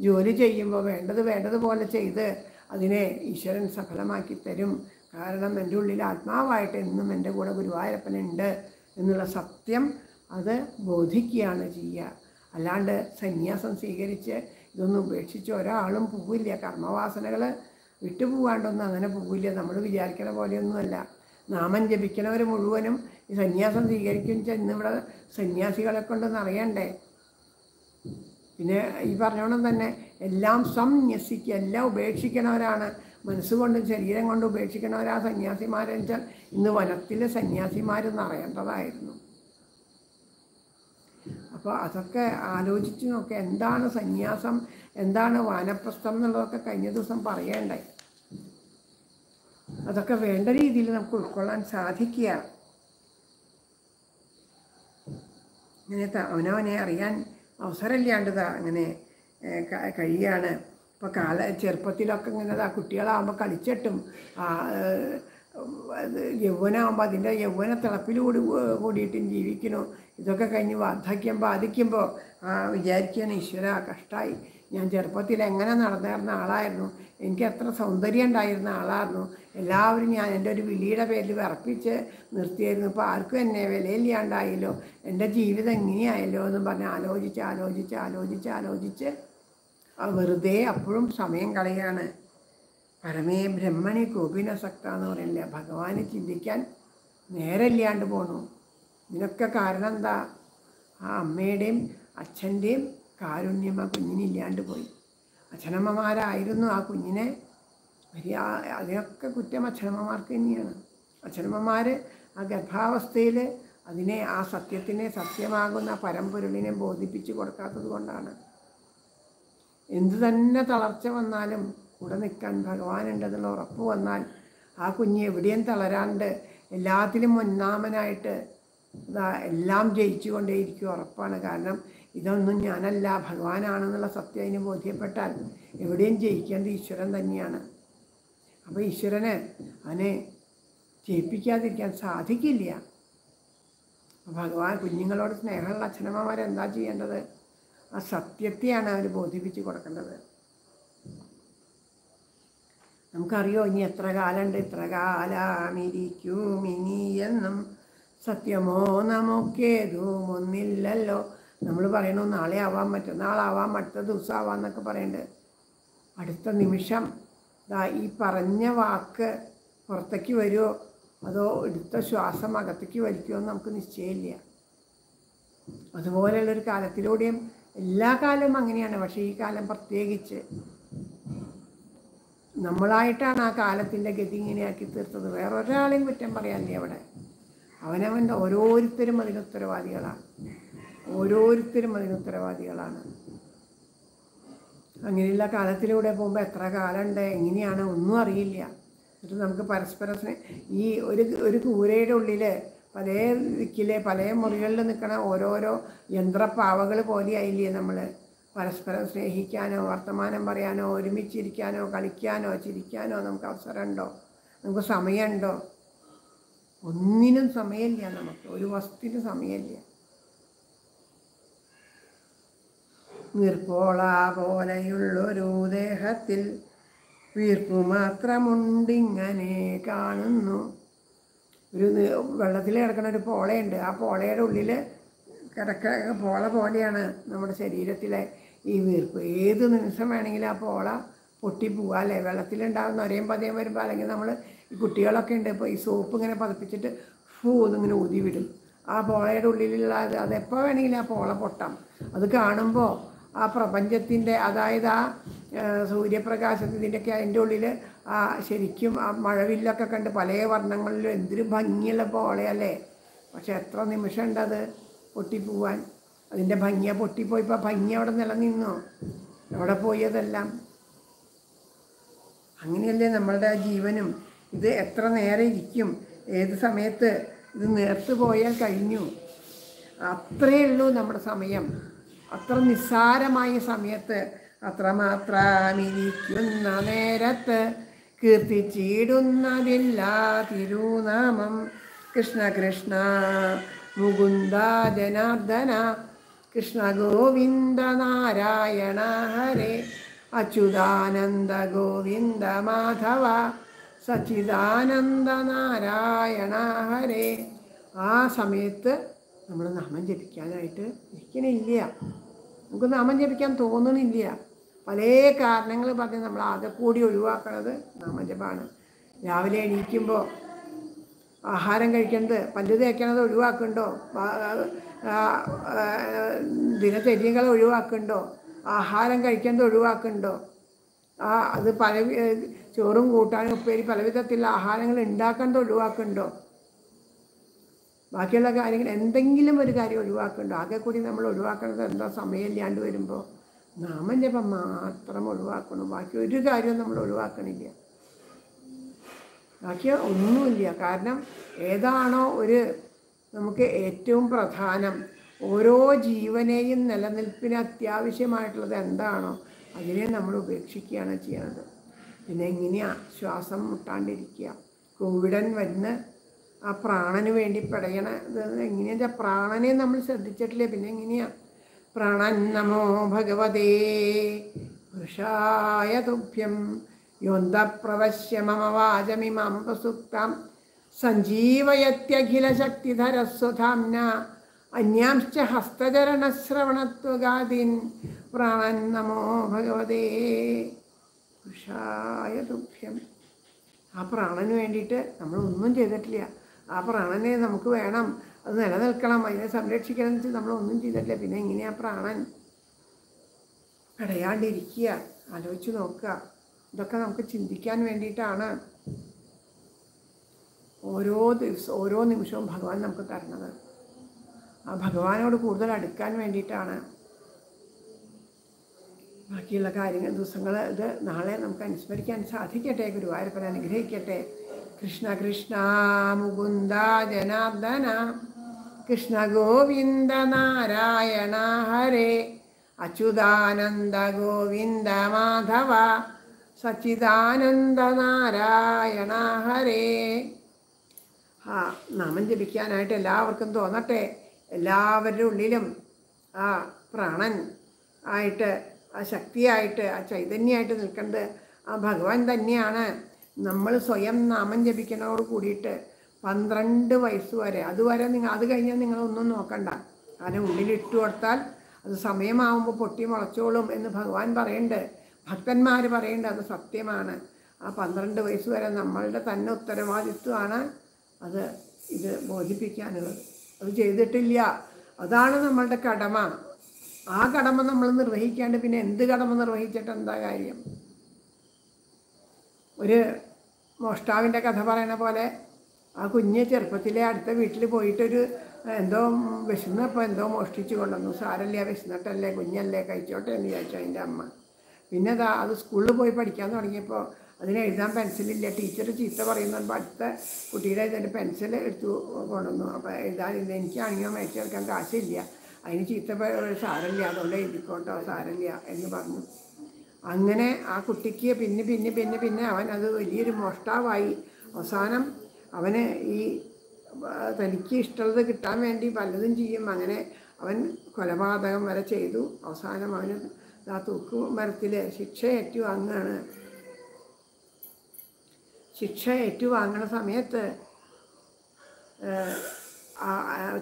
[SPEAKER 1] ജോലി ചെയ്യുമ്പോൾ വേണ്ടത് വേണ്ടതുപോലെ ചെയ്ത് അതിനെ ഈശ്വരൻ സഫലമാക്കി തരും. കാരണം എന്റെ ഉള്ളിൽ ആത്മാവായിട്ട് എന്നും എന്റെ കൂടെ ഗുരുവായൂരപ്പനുണ്ട് എന്നുള്ള സത്യം അത് ബോധിക്കുകയാണ് ചെയ്യുക. അല്ലാണ്ട് സന്യാസം സ്വീകരിച്ച് ഇതൊന്നും ഉപേക്ഷിച്ച് ഒരാളും പോവില്ല. കർമ്മവാസനകൾ വിട്ടുപോകാണ്ടൊന്നും അങ്ങനെ പോകില്ല നമ്മൾ വിചാരിക്കണ പോലെയൊന്നുമല്ല. നാമം ജപിക്കണവർ മുഴുവനും ഈ സന്യാസം സ്വീകരിക്കും ചെന്നിവിടെ സന്യാസികളെ കൊണ്ടൊന്നും അറിയണ്ടേ? പിന്നെ ഈ പറഞ്ഞോണം തന്നെ എല്ലാം സംന്യസിക്കുക എല്ലാം ഉപേക്ഷിക്കണവരാണ്. മനസ്സുകൊണ്ടും ശരീരം കൊണ്ടും ഉപേക്ഷിക്കണവരാ സന്യാസിമാരെന്ന് വെച്ചാൽ ഇന്ന് വനത്തിലെ സന്യാസിമാരെന്ന് അറിയേണ്ടതായിരുന്നു. അപ്പോൾ അതൊക്കെ ആലോചിച്ച് നോക്കുക എന്താണ് സന്യാസം എന്താണ് വാനപ്രസ്ഥം എന്നുള്ളതൊക്കെ കഴിഞ്ഞ ദിവസം പറയേണ്ടായി. അതൊക്കെ വേണ്ട രീതിയിൽ നമുക്ക് ഉൾക്കൊള്ളാൻ സാധിക്കുക. ഇങ്ങനെ അവനവനെ അറിയാൻ അവസരമില്ലാണ്ടതാ അങ്ങനെ കഴിയാണ് ഇപ്പോൾ കാല ചെറുപ്പത്തിലൊക്കെ ഇങ്ങനെ ആ കുട്ടികളാകുമ്പോൾ കളിച്ചിട്ടും യൗവനമാകുമ്പോൾ അതിന്റെ യൗവന തിളപ്പിൽ കൂടി കൂടിയിട്ടും ജീവിക്കണു ഇതൊക്കെ കഴിഞ്ഞ് വാർദ്ധക്യം ബാധിക്കുമ്പോൾ ആ വിചാരിക്കുകയാണ് ഈശ്വര കഷ്ടമായി ഞാൻ ചെറുപ്പത്തിൽ എങ്ങനെ നടന്നിരുന്ന ആളായിരുന്നു എനിക്ക് എത്ര സൗന്ദര്യം ഉണ്ടായിരുന്ന ആളായിരുന്നു എല്ലാവരും ഞാൻ എന്റെ ഒരു വിളിയുടെ പേരിൽ വിറപ്പിച്ച് നിർത്തിയായിരുന്നു. ഇപ്പോൾ ആർക്കും എന്നെ വിലയില്ലാണ്ടായല്ലോ എന്റെ ജീവിതം ഇങ്ങനെയായല്ലോ എന്ന് പറഞ്ഞ് ആലോചിച്ച് ആലോചിച്ച് ആലോചിച്ച് ആലോചിച്ച് വെറുതെ അപ്പോഴും സമയം കളയാണ്. പരമേ ബ്രഹ്മണി കോപിനസക്ത എന്ന് പറയില്ല ഭഗവാനെ ചിന്തിക്കാൻ നേരമില്ലാണ്ട് പോണു. ഇതിനൊക്കെ കാരണം എന്താ? ആ അമ്മയുടെയും അച്ഛന്റെയും കാരുണ്യം ആ കുഞ്ഞിനില്ലാണ്ട് പോയി. അച്ഛനമ്മമാരായിരുന്നു ആ കുഞ്ഞിനെ. വലിയ അതിനൊക്കെ കുറ്റം അച്ഛനമ്മമാർക്ക് തന്നെയാണ്. അച്ഛനമ്മമാർ ആ ഗർഭാവസ്ഥയിൽ അതിനെ ആ സത്യത്തിനെ സത്യമാകുന്ന പരമ്പൊരുളിനെ ബോധിപ്പിച്ച് കൊടുക്കാത്തത് കൊണ്ടാണ്. എന്തു തന്നെ തളർച്ച വന്നാലും കൂടെ നിൽക്കാൻ ഭഗവാനുണ്ടെന്നുള്ള ഉറപ്പ് വന്നാൽ ആ കുഞ്ഞ് എവിടെയും തളരാണ്ട് എല്ലാത്തിലും ഒന്നാമനായിട്ട് എല്ലാം ജയിച്ചുകൊണ്ടേയിരിക്കും ഉറപ്പാണ്. കാരണം ഇതൊന്നും ഞാനല്ല ഭഗവാനാണെന്നുള്ള സത്യം അതിന് ബോധ്യപ്പെട്ടാൽ എവിടെയും ജയിക്കേണ്ടത് ഈശ്വരൻ തന്നെയാണ്. അപ്പോൾ ഈശ്വരന് അവനെ ജയിപ്പിക്കാതിരിക്കാൻ സാധിക്കില്ല. ഭഗവാൻ കുഞ്ഞുങ്ങളോട് സ്നേഹമുള്ള അച്ഛനമ്മമാരെന്താ ചെയ്യേണ്ടത്? ആ സത്യത്തെയാണ് അവർ ബോധിപ്പിച്ച് കൊടുക്കേണ്ടത്. നമുക്കറിയോ ഇനി എത്ര കാലമുണ്ട്? ഇത്ര കാലാമിരിക്കും ഇനി എന്നും സത്യമോ നമുക്കേതും ഒന്നില്ലല്ലോ നമ്മൾ പറയണു നാളെ ആവാം മറ്റന്നാളാവാം അടുത്ത ദിവസം ആവാം എന്നൊക്കെ പറയേണ്ടത് അടുത്ത നിമിഷം ദാ ഈ പറഞ്ഞ വാക്ക് പുറത്തേക്ക് വരുമോ അതോ എടുത്ത ശ്വാസം അകത്തേക്ക് വലിക്കുമോ എന്ന് നമുക്ക് നിശ്ചയമില്ല. അതുപോലെയുള്ളൊരു കാലത്തിലൂടെയും എല്ലാ കാലവും അങ്ങനെയാണ്. പക്ഷേ ഈ കാലം പ്രത്യേകിച്ച് നമ്മളായിട്ടാണ് ആ കാലത്തിന്റെ ഗതി ഇങ്ങനെയാക്കി തീർത്തത്. വേറൊരാളെയും കുറ്റം പറയാനില്ല അവിടെ അവനവന്റെ ഓരോരുത്തരും അതിന് ഉത്തരവാദികളാണ്. ഓരോരുത്തരും അതിന് ഉത്തരവാദികളാണ്. അങ്ങനെയുള്ള കാലത്തിലൂടെ പോകുമ്പോൾ എത്ര കാലമുണ്ട് എങ്ങനെയാണ് ഒന്നും അറിയില്ല. എന്നിട്ട് നമുക്ക് പരസ്പരം ഈ ഒരു ഒരു കൂരയുടെ ഉള്ളിൽ പല ദിക്കിലെ പല മുറികളിൽ നിൽക്കണ ഓരോരോ യന്ത്രപ്പാവകൾ പോലെയായില്ലേ നമ്മൾ പരസ്പരം സ്നേഹിക്കാനോ വർത്തമാനം പറയാനോ ഒരുമിച്ചിരിക്കാനോ കളിക്കാനോ ചിരിക്കാനോ നമുക്ക് അവസരമുണ്ടോ? നമുക്ക് സമയമുണ്ടോ? ഒന്നിനും സമയമില്ല നമുക്ക്. ഒരു വസ്തുവിന് സമയമില്ല. നീർപ്പോള പോലെയുള്ളൊരു ദേഹത്തിൽ വീർപ്പു മാത്രമുണ്ടിങ്ങനെ കാണുന്നു. ഒരു വെള്ളത്തിൽ കിടക്കുന്ന ഒരു പോളയുണ്ട്. ആ പോളയുടെ ഉള്ളിൽ കിടക്ക പോള പോലെയാണ് നമ്മുടെ ശരീരത്തിലെ ഈ വീർപ്പ്. ഏത് നിമിഷം വേണമെങ്കിലും ആ പോള പൊട്ടിപ്പോവുക അല്ലേ? വെള്ളത്തിലുണ്ടാകുന്ന ഒരേം പതയം വരുമ്പോൾ അല്ലെങ്കിൽ നമ്മൾ ഈ കുട്ടികളൊക്കെ ഉണ്ട് ഇപ്പോൾ ഈ സോപ്പ് ഇങ്ങനെ പതപ്പിച്ചിട്ട് ഫൂ എന്നിങ്ങനെ ഊതി വിടും. ആ പോളയുടെ ഉള്ളിലുള്ള അത് അതെപ്പോൾ വേണമെങ്കിലും ആ പോള പൊട്ടാം. അത് കാണുമ്പോൾ ആ പ്രപഞ്ചത്തിന്റെ അതായത് ആ സൂര്യപ്രകാശത്തിന്റെയൊക്കെ അതിന്റെ ഉള്ളിൽ ആ ശരിക്കും ആ മഴവില്ലൊക്കെ കണ്ട് പല വർണങ്ങളിലും എന്തൊരു ഭംഗിയുള്ള പോളയല്ലേ. പക്ഷെ എത്ര നിമിഷം ഉണ്ട് അത് പൊട്ടിപ്പോവാൻ. അതിന്റെ ഭംഗിയെ പൊട്ടിപ്പോയിപ്പോൾ ഭംഗി അവിടെ നിലനിന്നോ. എവിടെ പോയതെല്ലാം. അങ്ങനെയല്ലേ നമ്മളുടെ ജീവനും. ഇത് എത്ര നേരെ ഇരിക്കും. ഏത് സമയത്ത് ഇത് നേർത്ത് പോയാൽ കഴിഞ്ഞു. അത്രയേ ഉള്ളൂ നമ്മുടെ സമയം. അത്ര നിസ്സാരമായ സമയത്ത് അത്രമാത്രമിരിക്കുന്ന നേരത്ത് കീർത്തിച്ചിടുന്നതില്ല തിരുനാമം. കൃഷ്ണ കൃഷ്ണ മുകുന്ദ ജനാർദ്ദന കൃഷ്ണ ഗോവിന്ദ നാരായണ ഹരേ. അച്യുതാനന്ദ ഗോവിന്ദ മാധവ. സച്ചിദാനന്ദ നാരായണ ഹരേ. ആ സമയത്ത് നമ്മൾ നാമം ജപിക്കാനായിട്ട് ഇരിക്കണില്ല നമുക്ക് നാമം ജപിക്കാൻ തോന്നണില്ല. പല കാരണങ്ങൾ പറഞ്ഞ് നമ്മൾ ആകെ കൂടി ഒഴിവാക്കുന്നത് നാമജപമാണ് രാവിലെ എണീക്കുമ്പോൾ ആഹാരം കഴിക്കുന്നത് പല്ല് തേക്കണത് ഒഴിവാക്കുന്നുണ്ടോ ദിനചര്യങ്ങൾ ഒഴിവാക്കുന്നുണ്ടോ ആഹാരം കഴിക്കുന്നത് ഒഴിവാക്കുന്നുണ്ടോ ആ അത് പല ചോറും കൂട്ടാനും ഉപ്പേരി പലവിധത്തിലുള്ള ആഹാരങ്ങൾ ഉണ്ടാക്കുന്നത് ഒഴിവാക്കുന്നുണ്ടോ ബാക്കിയുള്ള കാര്യങ്ങൾ എന്തെങ്കിലും ഒരു കാര്യം ഒഴിവാക്കുന്നുണ്ടോ ആകെ കൂടി നമ്മൾ ഒഴിവാക്കുന്നത് എന്താ? സമയമില്ലാണ്ട് വരുമ്പോൾ നാമം ജപം മാത്രം ഒഴിവാക്കണം. ബാക്കി ഒരു കാര്യവും നമ്മൾ ഒഴിവാക്കണില്ല. ബാക്കി ഒന്നുമില്ല. കാരണം ഏതാണോ ഒരു നമുക്ക് ഏറ്റവും പ്രധാനം. ഓരോ ജീവനെയും നിലനിൽപ്പിന് അത്യാവശ്യമായിട്ടുള്ളത് എന്താണോ അതിനെ നമ്മൾ ഉപേക്ഷിക്കുകയാണ് ചെയ്യുന്നത് പിന്നെ എങ്ങനെയാണ് ശ്വാസം മുട്ടാണ്ടിരിക്കുക? കോവിഡൻ വരുന്ന ആ പ്രാണന് വേണ്ടി പിടയണ ഇത് എങ്ങനെയാ പ്രാണനെ നമ്മൾ ശ്രദ്ധിച്ചിട്ടില്ലേ? പിന്നെ എങ്ങനെയാ? പ്രാണൻ നമോ ഭഗവതേ പുരുഷായ തുഭ്യം യോന്തപ്രവശ്യ മമ സഞ്ജീവയത്യഖിലശക്തിധരസ്വധാംന അന്യാംശ്ച ഹസ്തചരണശ്രവണത്വഗാദീൻ. പ്രാണൻ നമോ ഭഗവതേ പുരുഷായ തുഭ്യം. ആ പ്രാണന് വേണ്ടിയിട്ട് നമ്മൾ ഒന്നും ചെയ്തിട്ടില്ല. ആ പ്രാണനെ നമുക്ക് വേണം. അത് നിലനിൽക്കണം. അതിനെ സംരക്ഷിക്കണം എന്ന് വെച്ചാൽ നമ്മളൊന്നും ചെയ്തിട്ടില്ല. പിന്നെ എങ്ങനെയാ പ്രാണൻ അടയാണ്ടിരിക്കുക. ആലോചിച്ച് നോക്കുക. ഇതൊക്കെ നമുക്ക് ചിന്തിക്കാൻ വേണ്ടിയിട്ടാണ് ഓരോ ദിവസം ഓരോ നിമിഷവും ഭഗവാൻ നമുക്ക് തരണത് ആ ഭഗവാനോട് കൂടുതൽ അടുക്കാൻ വേണ്ടിയിട്ടാണ്. ബാക്കിയുള്ള കാര്യങ്ങൾ ദിവസങ്ങൾ ഇത് നാളെ നമുക്ക് അനുസ്മരിക്കാൻ സാധിക്കട്ടെ ഗുരുവായൂരപ്പൻ അനുഗ്രഹിക്കട്ടെ. കൃഷ്ണ കൃഷ്ണ മുകുന്ദ ജനാർദ്ദന. കൃഷ്ണ ഗോവിന്ദ നാരായണ ഹരേ. അച്യുതാനന്ദ ഗോവിന്ദ മാധവ. സച്ചിദാനന്ദ നാരായണ ഹരേ. ആ നാമം ജപിക്കാനായിട്ട് എല്ലാവർക്കും തോന്നട്ടെ. എല്ലാവരുടെ ഉള്ളിലും ആ പ്രാണൻ ആയിട്ട് ആ ശക്തിയായിട്ട് ആ ചൈതന്യമായിട്ട് നിൽക്കുന്നത് ആ ഭഗവാൻ തന്നെയാണ്. നമ്മൾ സ്വയം നാമം ജപിക്കുന്നതോട് കൂടിയിട്ട് പന്ത്രണ്ട് വയസ്സ് വരെ. അതുവരെ നിങ്ങൾ അത് കഴിഞ്ഞാൽ നിങ്ങളൊന്നും നോക്കണ്ട. അതിനെ ഉള്ളിലിട്ട് കൊടുത്താൽ അത് സമയമാവുമ്പോൾ പൊട്ടി മുളച്ചോളും എന്ന് ഭഗവാൻ പറയുന്നുണ്ട് ഭക്തന്മാർ പറയുന്നുണ്ട് അത് സത്യമാണ്. ആ പന്ത്രണ്ട് വയസ്സ് വരെ നമ്മളുടെ തന്നെ ഉത്തരവാദിത്വമാണ് അത് ഇത് ബോധിപ്പിക്കാനുള്ളത്. അത് ചെയ്തിട്ടില്ല. അതാണ് നമ്മളുടെ കടമ. ആ കടമ നമ്മൾ നിർവഹിക്കാണ്ട് പിന്നെ എന്ത് കടമ നിർവഹിച്ചിട്ട് എന്താ കാര്യം? ഒരു മോഷ്ടാവിന്റെ കഥ പറയുന്ന പോലെ ആ കുഞ്ഞ് ചെറുപ്പത്തിലെ അടുത്ത വീട്ടിൽ പോയിട്ടൊരു എന്തോ വിശന്നപ്പോൾ എന്തോ മോഷ്ടിച്ച് കൊണ്ടുവന്നു. സാരല്ലേ വിശന്നിട്ടല്ലേ കുഞ്ഞല്ലേ കഴിച്ചോട്ടെ എന്ന് വിചാരിച്ചു അതിന്റെ അമ്മ. പിന്നെ അതാ അത് സ്കൂളിൽ പോയി പഠിക്കാൻ തുടങ്ങിയപ്പോൾ അതിന് എഴുതാൻ പെൻസിലില്ല ടീച്ചർ ചീത്ത പറയുന്നുണ്ട് അടുത്ത കുട്ടിയുടെ ഇതിന്റെ പെൻസിൽ എടുത്തു കൊണ്ടുവന്നു. അപ്പോൾ എഴുതാനില്ല എനിക്കാണെങ്കിൽ മേടിച്ചെടുക്കാൻ കാശില്ല. അതിന് ചീത്ത സാരല്ല അതുകൊണ്ട് എഴുതിക്കോട്ടോ സാരല്ല എന്ന് പറഞ്ഞു. അങ്ങനെ ആ കുട്ടിക്ക് പിന്നെ പിന്നെ പിന്നെ പിന്നെ അവൻ അത് വലിയൊരു മോഷ്ടാവായി. അവസാനം അവന് ഈ തനിക്ക് ഇഷ്ടമുള്ളത് കിട്ടാൻ വേണ്ടി പലതും ചെയ്യും. അങ്ങനെ അവൻ കൊലപാതകം വരെ ചെയ്തു. അവസാനം അവന് ആ തൂക്കു മരത്തിൽ ശിക്ഷ ഏറ്റുവാങ്ങുകയാണ് ശിക്ഷ ഏറ്റുവാങ്ങണ സമയത്ത്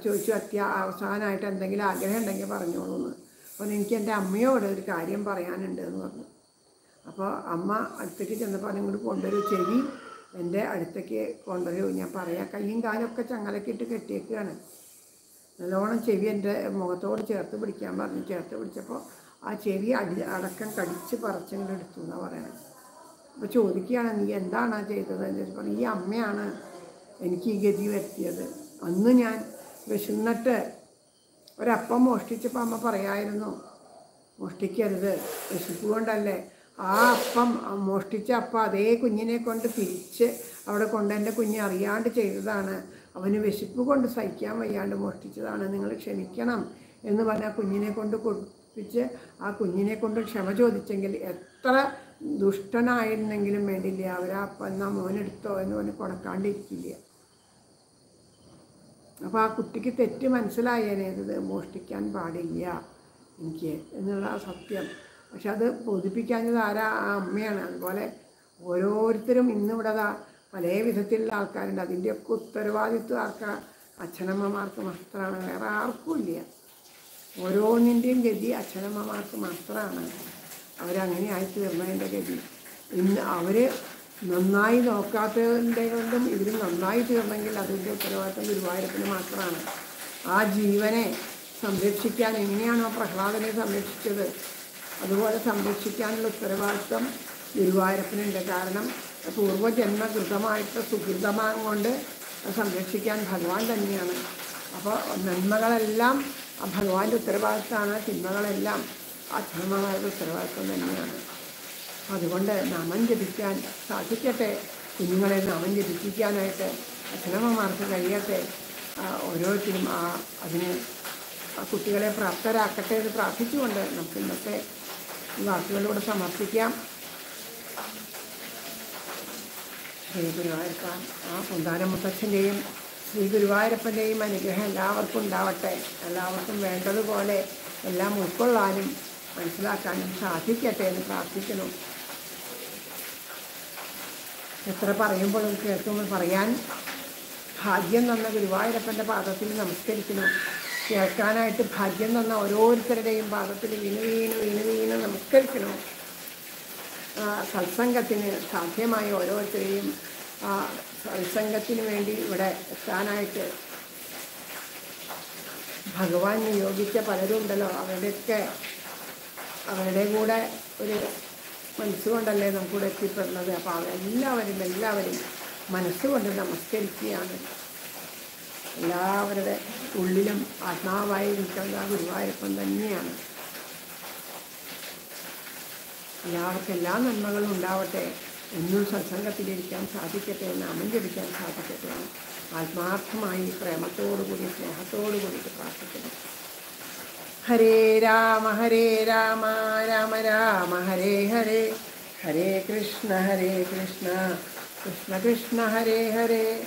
[SPEAKER 1] ചോദിച്ചു അത്യാ അവസാനമായിട്ട് എന്തെങ്കിലും ആഗ്രഹം ഉണ്ടെങ്കിൽ പറഞ്ഞോളൂ എന്ന് അപ്പോൾ എനിക്ക് എന്റെ അമ്മയോട് ഒരു കാര്യം പറയാനുണ്ട് എന്ന് പറഞ്ഞു. അപ്പോൾ അമ്മ അടുത്തേക്ക് ചെന്നപ്പോൾ അതിങ്ങോട്ട് കൊണ്ടുവരൂ ചെവി. എന്റെ അടുത്തേക്ക് കൊണ്ടുവരൂ. ഞാൻ പറയാം കയ്യും കാലൊക്കെ ചങ്ങലക്കിട്ട് കെട്ടിയേക്കുകയാണ് നല്ലോണം ചെവി എന്റെ മുഖത്തോട് ചേർത്ത് പിടിക്കാൻ പറഞ്ഞു. ചേർത്ത് പിടിച്ചപ്പോൾ ആ ചെവി അടി അടക്കം കടിച്ച് പറിച്ചങ്ങോട്ട് എടുത്തു എന്നാണ് പറയണത് അപ്പോൾ ചോദിക്കുകയാണ് നീ എന്താണ് ചെയ്തത്? എന്ന് ചോദിച്ചപ്പോൾ ഈ അമ്മയാണ് എനിക്ക് ഈ ഗതി വരുത്തിയത്. അന്ന് ഞാൻ വിശന്നിട്ട് ഒരപ്പം മോഷ്ടിച്ചപ്പോൾ അമ്മ പറയായിരുന്നു മോഷ്ടിക്കരുത്. വിശപ്പ് കൊണ്ടല്ലേ ആ അപ്പം മോഷ്ടിച്ച അപ്പം അതേ കുഞ്ഞിനെ കൊണ്ട് തിരിച്ച് അവിടെ കൊണ്ട് എന്റെ കുഞ്ഞ് അറിയാണ്ട് ചെയ്തതാണ്. അവന് വിശപ്പ് കൊണ്ട് സഹിക്കാൻ വയ്യാണ്ട് മോഷ്ടിച്ചതാണ്. നിങ്ങൾ ക്ഷമിക്കണം എന്ന് പറഞ്ഞ് ആ കുഞ്ഞിനെ കൊണ്ട് കൊടുപ്പിച്ച് ആ കുഞ്ഞിനെ കൊണ്ട് ക്ഷമ ചോദിച്ചെങ്കിൽ എത്ര ദുഷ്ടനായിരുന്നെങ്കിലും വേണ്ടില്ല. അവരാ അപ്പം എന്നാ മോനെടുത്തോ എന്ന് പറഞ്ഞ് കൊടുക്കാണ്ടിരിക്കില്ല അപ്പോൾ ആ കുട്ടിക്ക് തെറ്റ് മനസ്സിലായേനേത് മോഷ്ടിക്കാൻ പാടില്ല എനിക്ക് എന്നുള്ള ആ സത്യം. പക്ഷെ അത് ബോധിപ്പിക്കാഞ്ഞത് ആരാ? ആ അമ്മയാണ്. അതുപോലെ ഓരോരുത്തരും ഇന്നിവിടെ പല വിധത്തിലുള്ള ആൾക്കാരുണ്ട്. അതിന്റെയൊക്കെ ഉത്തരവാദിത്വം ആർക്കാ? അച്ഛനമ്മമാർക്ക് മാത്രമാണ് വേറെ ആർക്കും ഇല്ല. ഓരോന്നിന്റെയും ഗതി അച്ഛനമ്മമാർക്ക് മാത്രമാണ് അവരങ്ങനെ ആയി തീർന്നതിന്റെ ഗതി. ഇന്ന് അവർ നന്നായി നോക്കാത്തതിന്റെ കൊണ്ടും ഇവർ നന്നായി തീർന്നെങ്കിൽ അതിന്റെ ഉത്തരവാദിത്വം ഗുരുവായൂരത്തിന് മാത്രമാണ് ആ ജീവനെ സംരക്ഷിക്കാൻ എങ്ങനെയാണോ പ്രഹ്ലാദനെ സംരക്ഷിച്ചത്? അതുപോലെ സംരക്ഷിക്കാനുള്ള ഉത്തരവാദിത്വം ഗുരുവായൂരപ്പനുണ്ട്. കാരണം പൂർവജന്മകൃതമായിട്ട് സുഹൃതമാം കൊണ്ട് സംരക്ഷിക്കാൻ ഭഗവാൻ തന്നെയാണ്. അപ്പോൾ നന്മകളെല്ലാം ഭഗവാന്റെ ഉത്തരവാദിത്തമാണ് തിന്മകളെല്ലാം അച്ഛനമ്മമാരുടെ ഉത്തരവാദിത്വം തന്നെയാണ്. അതുകൊണ്ട് നാമം ജപിക്കാൻ സാധിക്കട്ടെ കുഞ്ഞുങ്ങളെ നാമം ജപിപ്പിക്കാനായിട്ട് അച്ഛനമ്മമാർക്ക് കഴിയട്ടെ. ഓരോരുത്തരും ആ അതിന് കുട്ടികളെ പ്രാപ്തരാക്കട്ടെ എന്ന് പ്രാർത്ഥിച്ചുകൊണ്ട് നമുക്ക് ഇന്നത്തെ ഈ വാക്കുകളിലൂടെ സമർപ്പിക്കാം. ശ്രീ ഗുരുവായൂരപ്പ ആ പൊന്താനമുത്തച്ഛന്റെയും ശ്രീ ഗുരുവായൂരപ്പന്റെയും അനുഗ്രഹം എല്ലാവർക്കും ഉണ്ടാവട്ടെ. എല്ലാവർക്കും വേണ്ടതുപോലെ എല്ലാം ഉൾക്കൊള്ളാനും മനസ്സിലാക്കാനും സാധിക്കട്ടെ എന്ന് പ്രാർത്ഥിക്കുന്നു. എത്ര പറയുമ്പോഴും കേൾക്കുമ്പോൾ പറയാൻ ഭാഗ്യം തന്ന ഗുരുവായൂരപ്പന്റെ പാദത്തിൽ നമസ്കരിക്കുന്നു. കേൾക്കാനായിട്ട് ഭാഗ്യം തന്ന ഓരോരുത്തരുടെയും പാദത്തിൽ വീണ് വീണ് വീണ് വീണ് നമസ്കരിക്കണം. സത്സംഗത്തിന് സാധ്യമായ ഓരോരുത്തരെയും സത്സംഗത്തിന് വേണ്ടി ഇവിടെ എത്താനായിട്ട് ഭഗവാൻ നിയോഗിച്ച പലരും ഉണ്ടല്ലോ. അവരുടെയൊക്കെ അവരുടെ കൂടെ ഒരു മനസ്സുകൊണ്ടല്ലേ നമുക്കിവിടെ എത്തിപ്പെടുന്നത്. അപ്പോൾ അവരെല്ലാവരും എല്ലാവരും മനസ്സുകൊണ്ട് നമസ്കരിക്കുകയാണ്. എല്ലാവരുടെ ഉള്ളിലും ആത്മാവായി നിൽക്കുന്ന ഗുരുവായൂരപ്പം തന്നെയാണ്. എല്ലാവർക്കും എല്ലാ നന്മകളും ഉണ്ടാവട്ടെ. എന്നും സത്സംഗത്തിലിരിക്കാൻ സാധിക്കട്ടെ നാമം ജപിക്കാൻ സാധിക്കട്ടെ. എന്ന് ആത്മാർത്ഥമായി പ്രേമത്തോടുകൂടി സ്നേഹത്തോടുകൂടി പ്രാർത്ഥിക്കുന്നു. ഹരേ രാമ ഹരേ രാമ രാമ രാമ ഹരേ ഹരേ. ഹരേ കൃഷ്ണ ഹരേ കൃഷ്ണ. കൃഷ്ണ കൃഷ്ണ ഹരേ ഹരേ.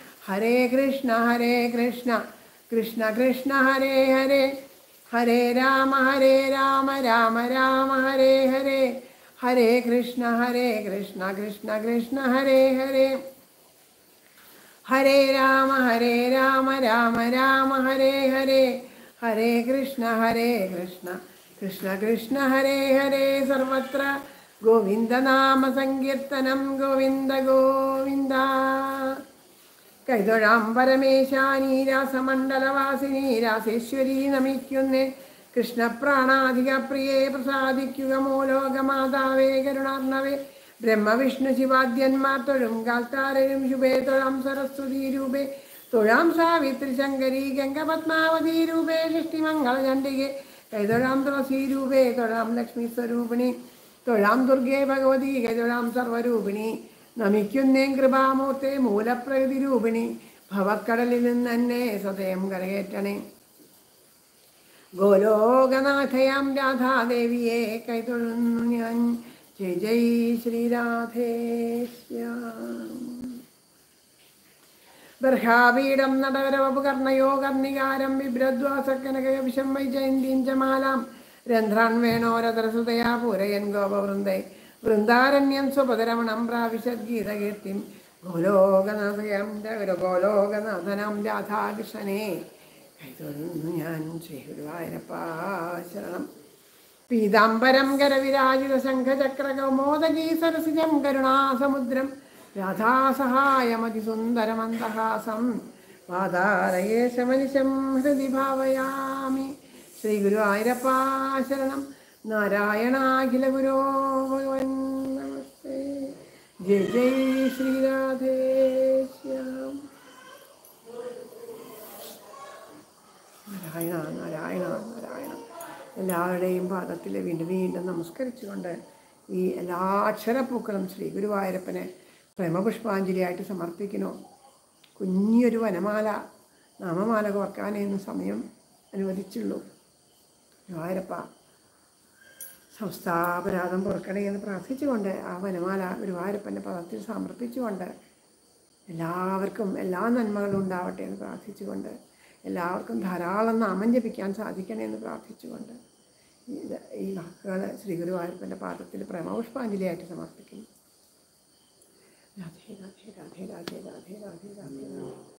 [SPEAKER 1] ഹരേ കൃഷ്ണ ഹരേ കൃഷ്ണ കൃഷ്ണ കൃഷ്ണ ഹരേ ഹരേ ഹരേ രാമ ഹരേ രാമ രാമ രാമ ഹരേ ഹരേ ഹരേ കൃഷ്ണ ഹരേ കൃഷ്ണ കൃഷ്ണ കൃഷ്ണ ഹരേ ഹരേ ഹരേ രാമ ഹരേ രാമ രാമ രാമ ഹരേ ഹരേ ഹരേ കൃഷ്ണ ഹരേ കൃഷ്ണ കൃഷ്ണ കൃഷ്ണ ഹരേ ഹരേ സർവത്ര ഗോവിന്ദനാമ സങ്കീർത്തനം ഗോവിന്ദ ഗോവിന്ദ കൈതൊഴാം പരമേശാനി രാസമണ്ഡലവാസിനി രാസേശ്വരി നമിക്കുന്നേ. കൃഷ്ണപ്രാണാധിക പ്രിയേ പ്രസാദിക്കുക മൂലോകമാതാവേ കരുണാർണവേ. ബ്രഹ്മവിഷ്ണു ശിവാദ്യന്മാർ തൊഴും കാൽത്താരരും ശുഭേ തൊഴാം സരസ്വതി രൂപേ. തൊഴാം സാവിത്രി ശങ്കരി ഗംഗപത്മാവതി രൂപേ ഷഷ്ടിമംഗള ചണ്ഡികെ. കൈതൊഴാം തുളസി രൂപേ തൊഴാം ലക്ഷ്മി സ്വരൂപിണി. തൊഴാം ദുർഗേ ഭഗവതി കൈതൊഴാം സർവരൂപിണി. നമിക്കുന്നേം കൃപാമൂർത്തെ മൂലപ്രകൃതി രൂപിണി. ഭവക്കടലിൽ നിന്ന് തന്നെ സ്വതയം കരകയറ്റണേ. ഗോലോകനാഥയാം രാധാദേവിയെ കൈതൊഴുന്നു ഞാൻ ജയ ജയ് ശ്രീരാധേശ്യാർഹാപീഠം നടവരവപകർണയോ കർണികാരം വിഭ്രദ്വാസക്കനകവിഷം വൈ ജയന്തിഞ്ചമാലാം രന്ധ്രാൻ വേണോ രതരസുതയാ പൂരയൻ ഗോപവൃന്ദേ. വൃന്ദാരണ്യം സ്വപദരമണം പ്രാവിശദ്ഗീതകീർത്തിം. ഗോലോകനാഥയം ഗോലോകനാഥനാം രാധാകൃഷ്ണനെ. കൈതൊഴുന്നു ഞാൻ ശ്രീ ഗുരുവായൂരപ്പ പീതാംബരം കരവിരാജിത ശംഖചക്രകൗമോദകീ സരസിജം കരുണാസമുദ്രം. രാധാസഹായമതിസുന്ദരമന്ദഹാസം പാതാരയേശമനിശം ഹൃദി ഭാവയാമി. ശ്രീ ഗുരുവായൂരപ്പ നാരായണാഖില ഗുരോ ഭഗവൻ നമസ്തേ. ജയ ജയ് ശ്രീരാധേശ്യാം നാരായണ നാരായണ നാരായണ. എല്ലാവരുടെയും പാദത്തിൽ വീണ്ടും വീണ്ടും നമസ്കരിച്ചുകൊണ്ട് ഈ എല്ലാ അക്ഷരപ്പൂക്കളും ശ്രീ ഗുരുവായൂരപ്പനെ പ്രേമപുഷ്പാഞ്ജലിയായിട്ട് സമർപ്പിക്കുന്നു. കുഞ്ഞൊരു വനമാല നാമമാല കോർക്കാനേന്ന് സമയം അനുവദിച്ചുള്ളൂ. ഗുരുവായൂരപ്പ സംസ്ഥാപരാധം പൊറുക്കണേ എന്ന് പ്രാർത്ഥിച്ചുകൊണ്ട് ആ വനമാല ഗുരുവായൂരപ്പന്റെ പദത്തിൽ സമർപ്പിച്ചുകൊണ്ട് എല്ലാവർക്കും എല്ലാ നന്മകളും ഉണ്ടാവട്ടെ എന്ന് പ്രാർത്ഥിച്ചുകൊണ്ട് എല്ലാവർക്കും ധാരാളം നാമം ജപിക്കാൻ സാധിക്കണേ എന്ന് പ്രാർത്ഥിച്ചുകൊണ്ട് ഈ വാക്കുകൾ ശ്രീ ഗുരുവായൂരപ്പന്റെ പാദത്തിൽ പ്രേമപുഷ്പാഞ്ജലിയായിട്ട് സമർപ്പിക്കുന്നു. രാധേ രാധേ രാധേ രാധേ രാധേ രാധേ രാധേ.